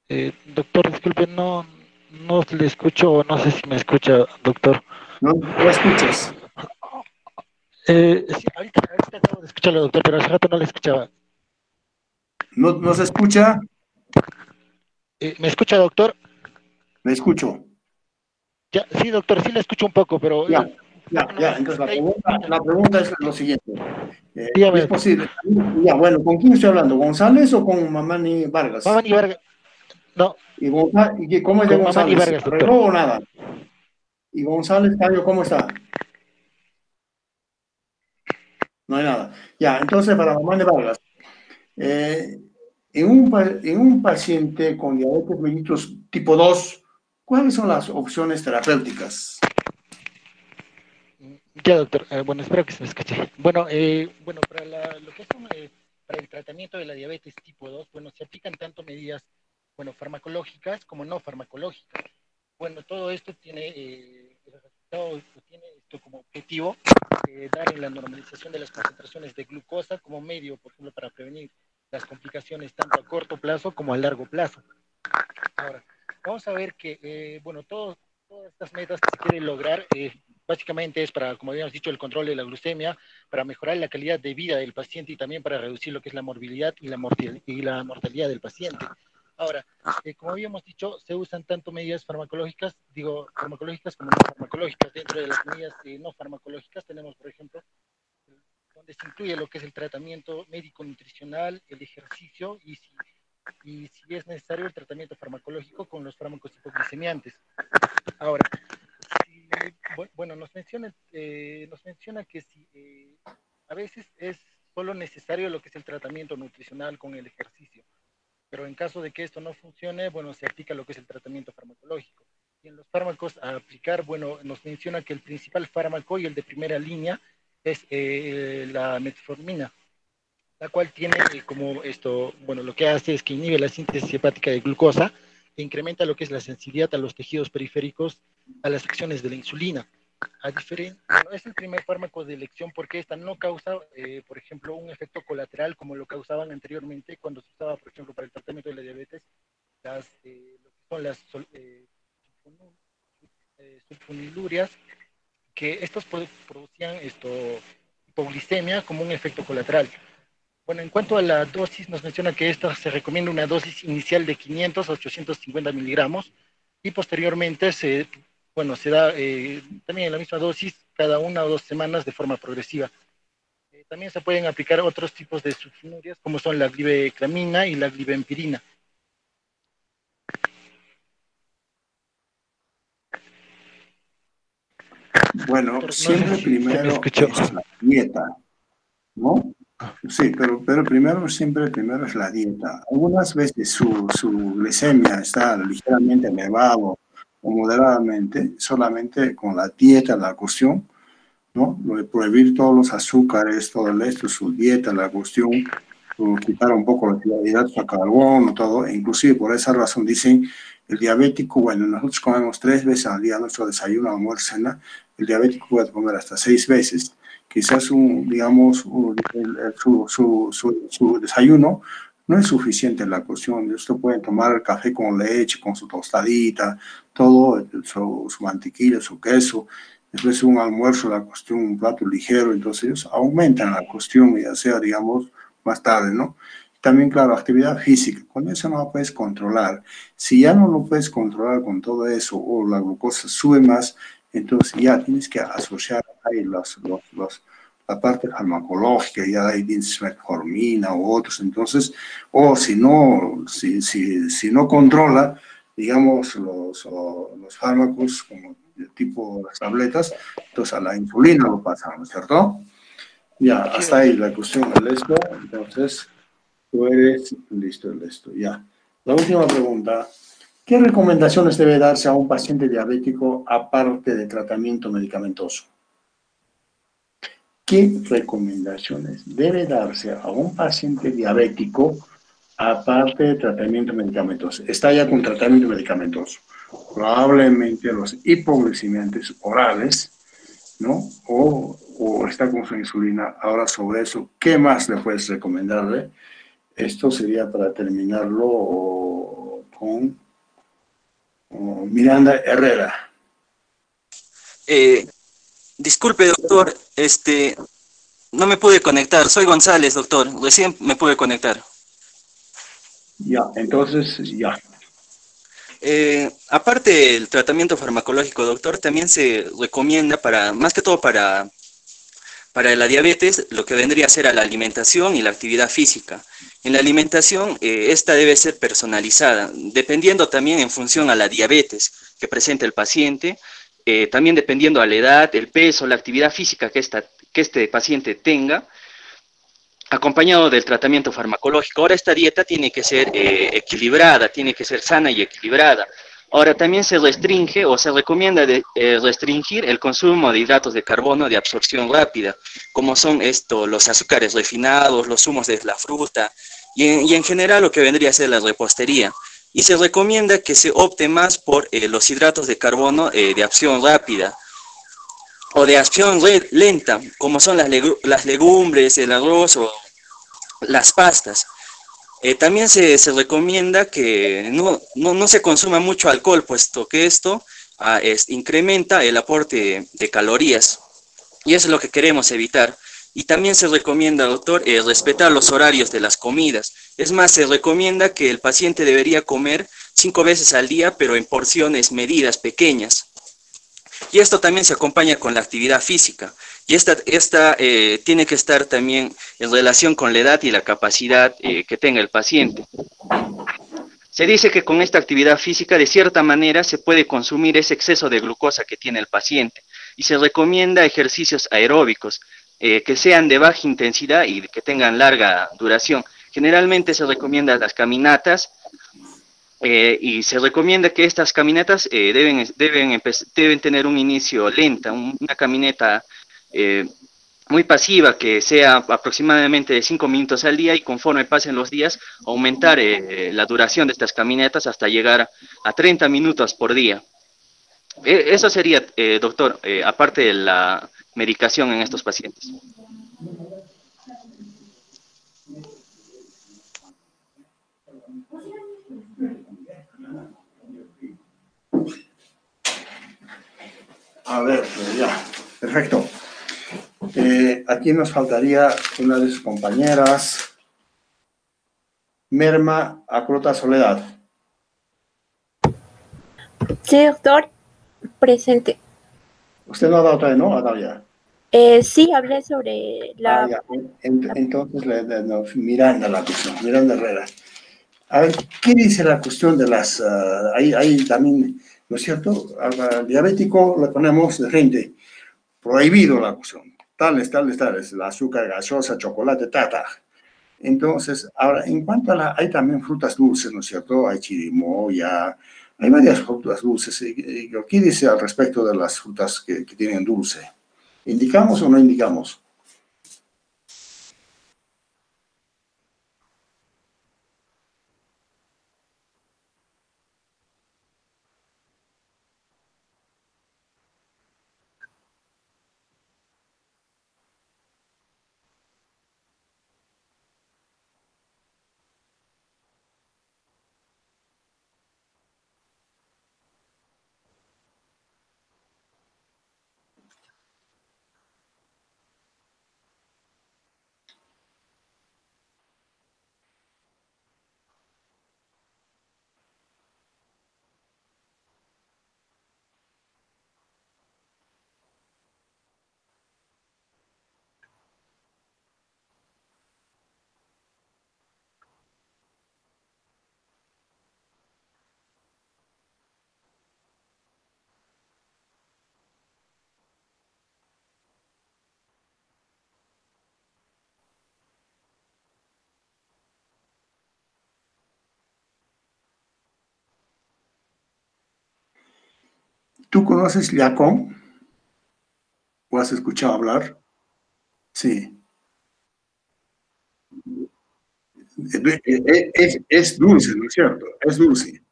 Eh, doctor, disculpe, no, no le escucho, no sé si me escucha, doctor.
No, no escuchas.
Eh, sí, ahorita, acabo de escucharlo, doctor, pero hace rato no le escuchaba.
¿No, ¿no se escucha?
Eh, ¿Me escucha, doctor?
Me escucho.
Ya, sí, doctor, sí le escucho un poco, pero...
Ya, ya, ya. Entonces la pregunta, la pregunta es lo siguiente. Eh, ¿Es posible? Ya, bueno, ¿con quién estoy hablando? ¿González o con Mamani Vargas?
Mamani Vargas. No.
¿Y, ¿Y cómo es de González? Mamani Vargas, o nada? ¿Y González, Cayo, cómo está? no hay nada. Ya, entonces para mamá de Vargas, eh, en, un, en un paciente con diabetes mellitus tipo 2 ¿Cuáles son las opciones terapéuticas?
Ya, doctor. Eh, bueno, espero que se me escuche. Bueno, eh, bueno para lo que es eh, para el tratamiento de la diabetes tipo 2, bueno, se aplican tanto medidas, bueno, farmacológicas como no farmacológicas. Bueno, todo esto tiene, resultado tiene esto como objetivo dar en la normalización de las concentraciones de glucosa como medio, por ejemplo, para prevenir las complicaciones tanto a corto plazo como a largo plazo. Ahora, vamos a ver que, bueno, todas estas metas que se quieren lograr básicamente es para, como habíamos dicho, el control de la glucemia, para mejorar la calidad de vida del paciente y también para reducir lo que es la morbilidad y la, mortalidad del paciente. Ahora, eh, como habíamos dicho, se usan tanto medidas farmacológicas, digo, farmacológicas como no farmacológicas. Dentro de las medidas eh, no farmacológicas tenemos, por ejemplo, donde se incluye lo que es el tratamiento médico-nutricional, el ejercicio y si, y si es necesario el tratamiento farmacológico con los fármacos hipoglicemiantes. Ahora, bueno, nos menciona, eh, que eh, a veces es solo necesario lo que es el tratamiento nutricional con el ejercicio, pero en caso de que esto no funcione, bueno, se aplica lo que es el tratamiento farmacológico. Y en los fármacos a aplicar, bueno, nos menciona que el principal fármaco y el de primera línea es eh, la metformina, la cual tiene como esto, bueno, lo que hace es que inhibe la síntesis hepática de glucosa, incrementa lo que es la sensibilidad a los tejidos periféricos a las acciones de la insulina. Es el primer fármaco de elección porque esta no causa, eh, por ejemplo, un efecto colateral como lo causaban anteriormente cuando se usaba, por ejemplo, para el tratamiento de la diabetes, las, eh, que son las eh, sulfonilurias, que estos producían esto, hipoglicemia como un efecto colateral. Bueno, en cuanto a la dosis, nos menciona que esta se recomienda una dosis inicial de 500 a 850 miligramos y posteriormente se bueno, se da eh, también en la misma dosis cada una o dos semanas de forma progresiva. Eh, también se pueden aplicar otros tipos de sulfonurias, como son la gliveclamina y la glivempirina.
Bueno, siempre primero es la dieta, ¿no? Sí, pero, pero primero, siempre primero es la dieta. Algunas veces su, su glicemia está ligeramente elevado o moderadamente, solamente con la dieta, la cuestión, ¿no? Lo de prohibir todos los azúcares, todo esto, su dieta, la cuestión, quitar un poco los hidratos de carbono, todo, e inclusive por esa razón dicen, el diabético, bueno, nosotros comemos tres veces al día nuestro desayuno, almuerzo, cena, el diabético puede comer hasta seis veces. Quizás, un, digamos, su, su, su, su desayuno no es suficiente la cuestión. Esto pueden tomar café con leche, con su tostadita, todo, su, mantequilla, su queso. Después un almuerzo, la cuestión, un plato ligero. Entonces ellos aumentan la cuestión, ya sea, digamos, más tarde, ¿no? También, claro, actividad física. Con eso no lo puedes controlar. Si ya no lo puedes controlar con todo eso o la glucosa sube más, entonces ya tienes que asociar ahí los, los, los la parte farmacológica, ya hay metformina u otros, entonces, o si no, si, si, si no controla, digamos, los, los fármacos como tipo las tabletas, entonces a la insulina lo pasamos, ¿cierto? Ya, hasta ahí la cuestión del esto, entonces tú eres listo, listo, ya. La última pregunta, ¿qué recomendaciones debe darse a un paciente diabético aparte de tratamiento medicamentoso? ¿Qué recomendaciones debe darse a un paciente diabético aparte de tratamiento medicamentoso? Está ya con tratamiento medicamentoso. Probablemente los hipoglicemiantes orales, ¿no? O, o, está con su insulina. Ahora sobre eso, ¿qué más le puedes recomendarle? Esto sería para terminarlo con Miranda Herrera.
Eh, Disculpe, doctor, este, no me pude conectar. Soy González, doctor. Recién me pude conectar.
Ya, entonces, ya.
Eh, aparte del tratamiento farmacológico, doctor, también se recomienda para, más que todo para, para la diabetes, lo que vendría a ser a la alimentación y la actividad física. En la alimentación, eh, esta debe ser personalizada, dependiendo también en función a la diabetes que presenta el paciente, eh, también dependiendo de la edad, el peso, la actividad física que, que este paciente tenga, acompañado del tratamiento farmacológico. Ahora esta dieta tiene que ser eh, equilibrada, tiene que ser sana y equilibrada. Ahora también se restringe o se recomienda de, eh, restringir el consumo de hidratos de carbono de absorción rápida, como son esto, los azúcares refinados, los zumos de la fruta y en, general lo que vendría a ser la repostería. Y se recomienda que se opte más por eh, los hidratos de carbono eh, de absorción rápida o de acción lenta, como son las, las legumbres, el arroz o las pastas. Eh, también se, recomienda que no, no, se consuma mucho alcohol, puesto que esto ah, incrementa el aporte de calorías. Y eso es lo que queremos evitar. Y también se recomienda, doctor, eh, respetar los horarios de las comidas. Es más, se recomienda que el paciente debería comer cinco veces al día, pero en porciones medidas, pequeñas. Y esto también se acompaña con la actividad física. Y esta, esta eh, tiene que estar también en relación con la edad y la capacidad eh, que tenga el paciente. Se dice que con esta actividad física, de cierta manera, se puede consumir ese exceso de glucosa que tiene el paciente y se recomienda ejercicios aeróbicos eh, que sean de baja intensidad y que tengan larga duración. Generalmente se recomienda las caminatas y se recomienda que estas caminatas deben, deben, deben tener un inicio lenta, una caminata eh, muy pasiva, que sea aproximadamente de 5 minutos al día y conforme pasen los días, aumentar eh, la duración de estas caminatas hasta llegar a 30 minutos por día. E, eso sería, eh, doctor, aparte de la medicación en estos pacientes.
A ver, pues ya, perfecto. Eh, aquí nos faltaría una de sus compañeras, Merma Acrota Soledad.
Sí, doctor, presente.
¿Usted no ha dado todavía, no? ¿Ha dado ya?
Eh, sí, hablé sobre la... Ah,
entonces, Miranda la cuestión, Miranda Herrera. A ver, ¿qué dice la cuestión de las... Uh, ahí, también, ¿no es cierto? Al, diabético le ponemos de frente, prohibido la cuestión tales, tales, tales, el azúcar gaseosa, chocolate, tata. Entonces, ahora, en cuanto a la, hay también frutas dulces, ¿no es cierto? Hay chirimoya, hay varias frutas dulces. ¿Qué dice al respecto de las frutas que, que tienen dulce? ¿Indicamos o no indicamos? ¿Tú conoces Yacón? ¿O has escuchado hablar? Sí. Es, dulce, ¿no es cierto? Es dulce.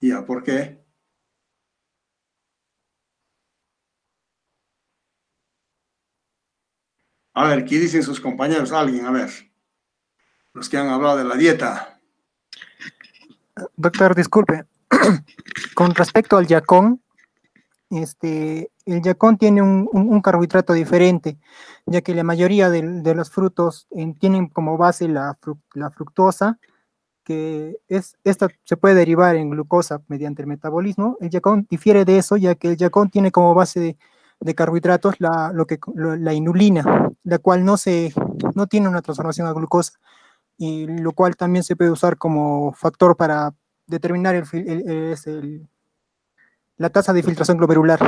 Ya, ¿por qué? A ver, ¿qué dicen sus compañeros? Alguien, a ver. Los que han hablado de la dieta.
Doctor, disculpe. Con respecto al yacón, este, el yacón tiene un, carbohidrato diferente, ya que la mayoría de, los frutos tienen como base la, fructosa, que es, esta se puede derivar en glucosa mediante el metabolismo. El yacón difiere de eso, ya que el yacón tiene como base de, carbohidratos la, lo que, la inulina, la cual no, se, no tiene una transformación a glucosa y lo cual también se puede usar como factor para determinar el, la tasa de filtración glomerular.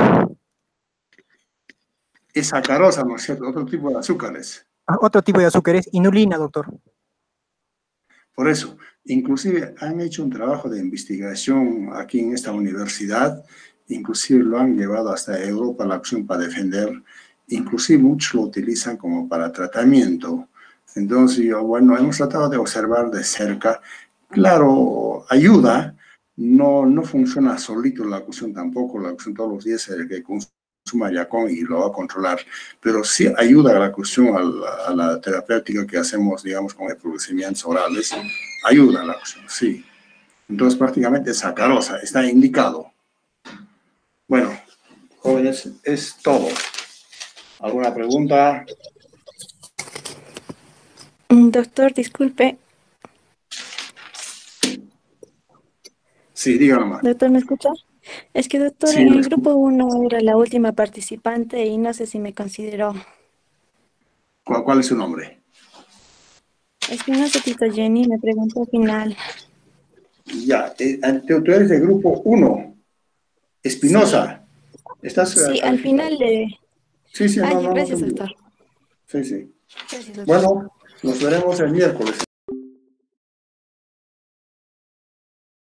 Es sacarosa, ¿no es cierto? Otro tipo de azúcares.
Ah, otro tipo de azúcares, inulina, doctor.
Por eso, inclusive han hecho un trabajo de investigación aquí en esta universidad, inclusive lo han llevado hasta Europa la opción para defender, inclusive muchos lo utilizan como para tratamiento. Entonces, yo, bueno, hemos tratado de observar de cerca. Claro, ayuda, no, no funciona solito la acusión tampoco, la acusión todos los días el que consuma yacón y lo va a controlar, pero sí ayuda a la acusión, a la, terapéutica que hacemos, digamos, con procedimientos orales, ayuda a la acusión, sí. Entonces prácticamente sacarosa, está indicado. Bueno, jóvenes, es todo. ¿Alguna pregunta?
Doctor, disculpe,
Sí, dígame.
Doctor, ¿me escucha? Es que, doctor, en el grupo 1 era la última participante y no sé si me consideró.
¿Cuál, es su nombre?
Es que no sé, Tito Jenny, me preguntó al final.
Ya, eh, tú eres del grupo 1. Espinosa. Sí. ¿Estás,
sí, al, final de...
Sí, sí,
Ay, gracias, doctor.
Sí, sí. Bueno, nos veremos el miércoles.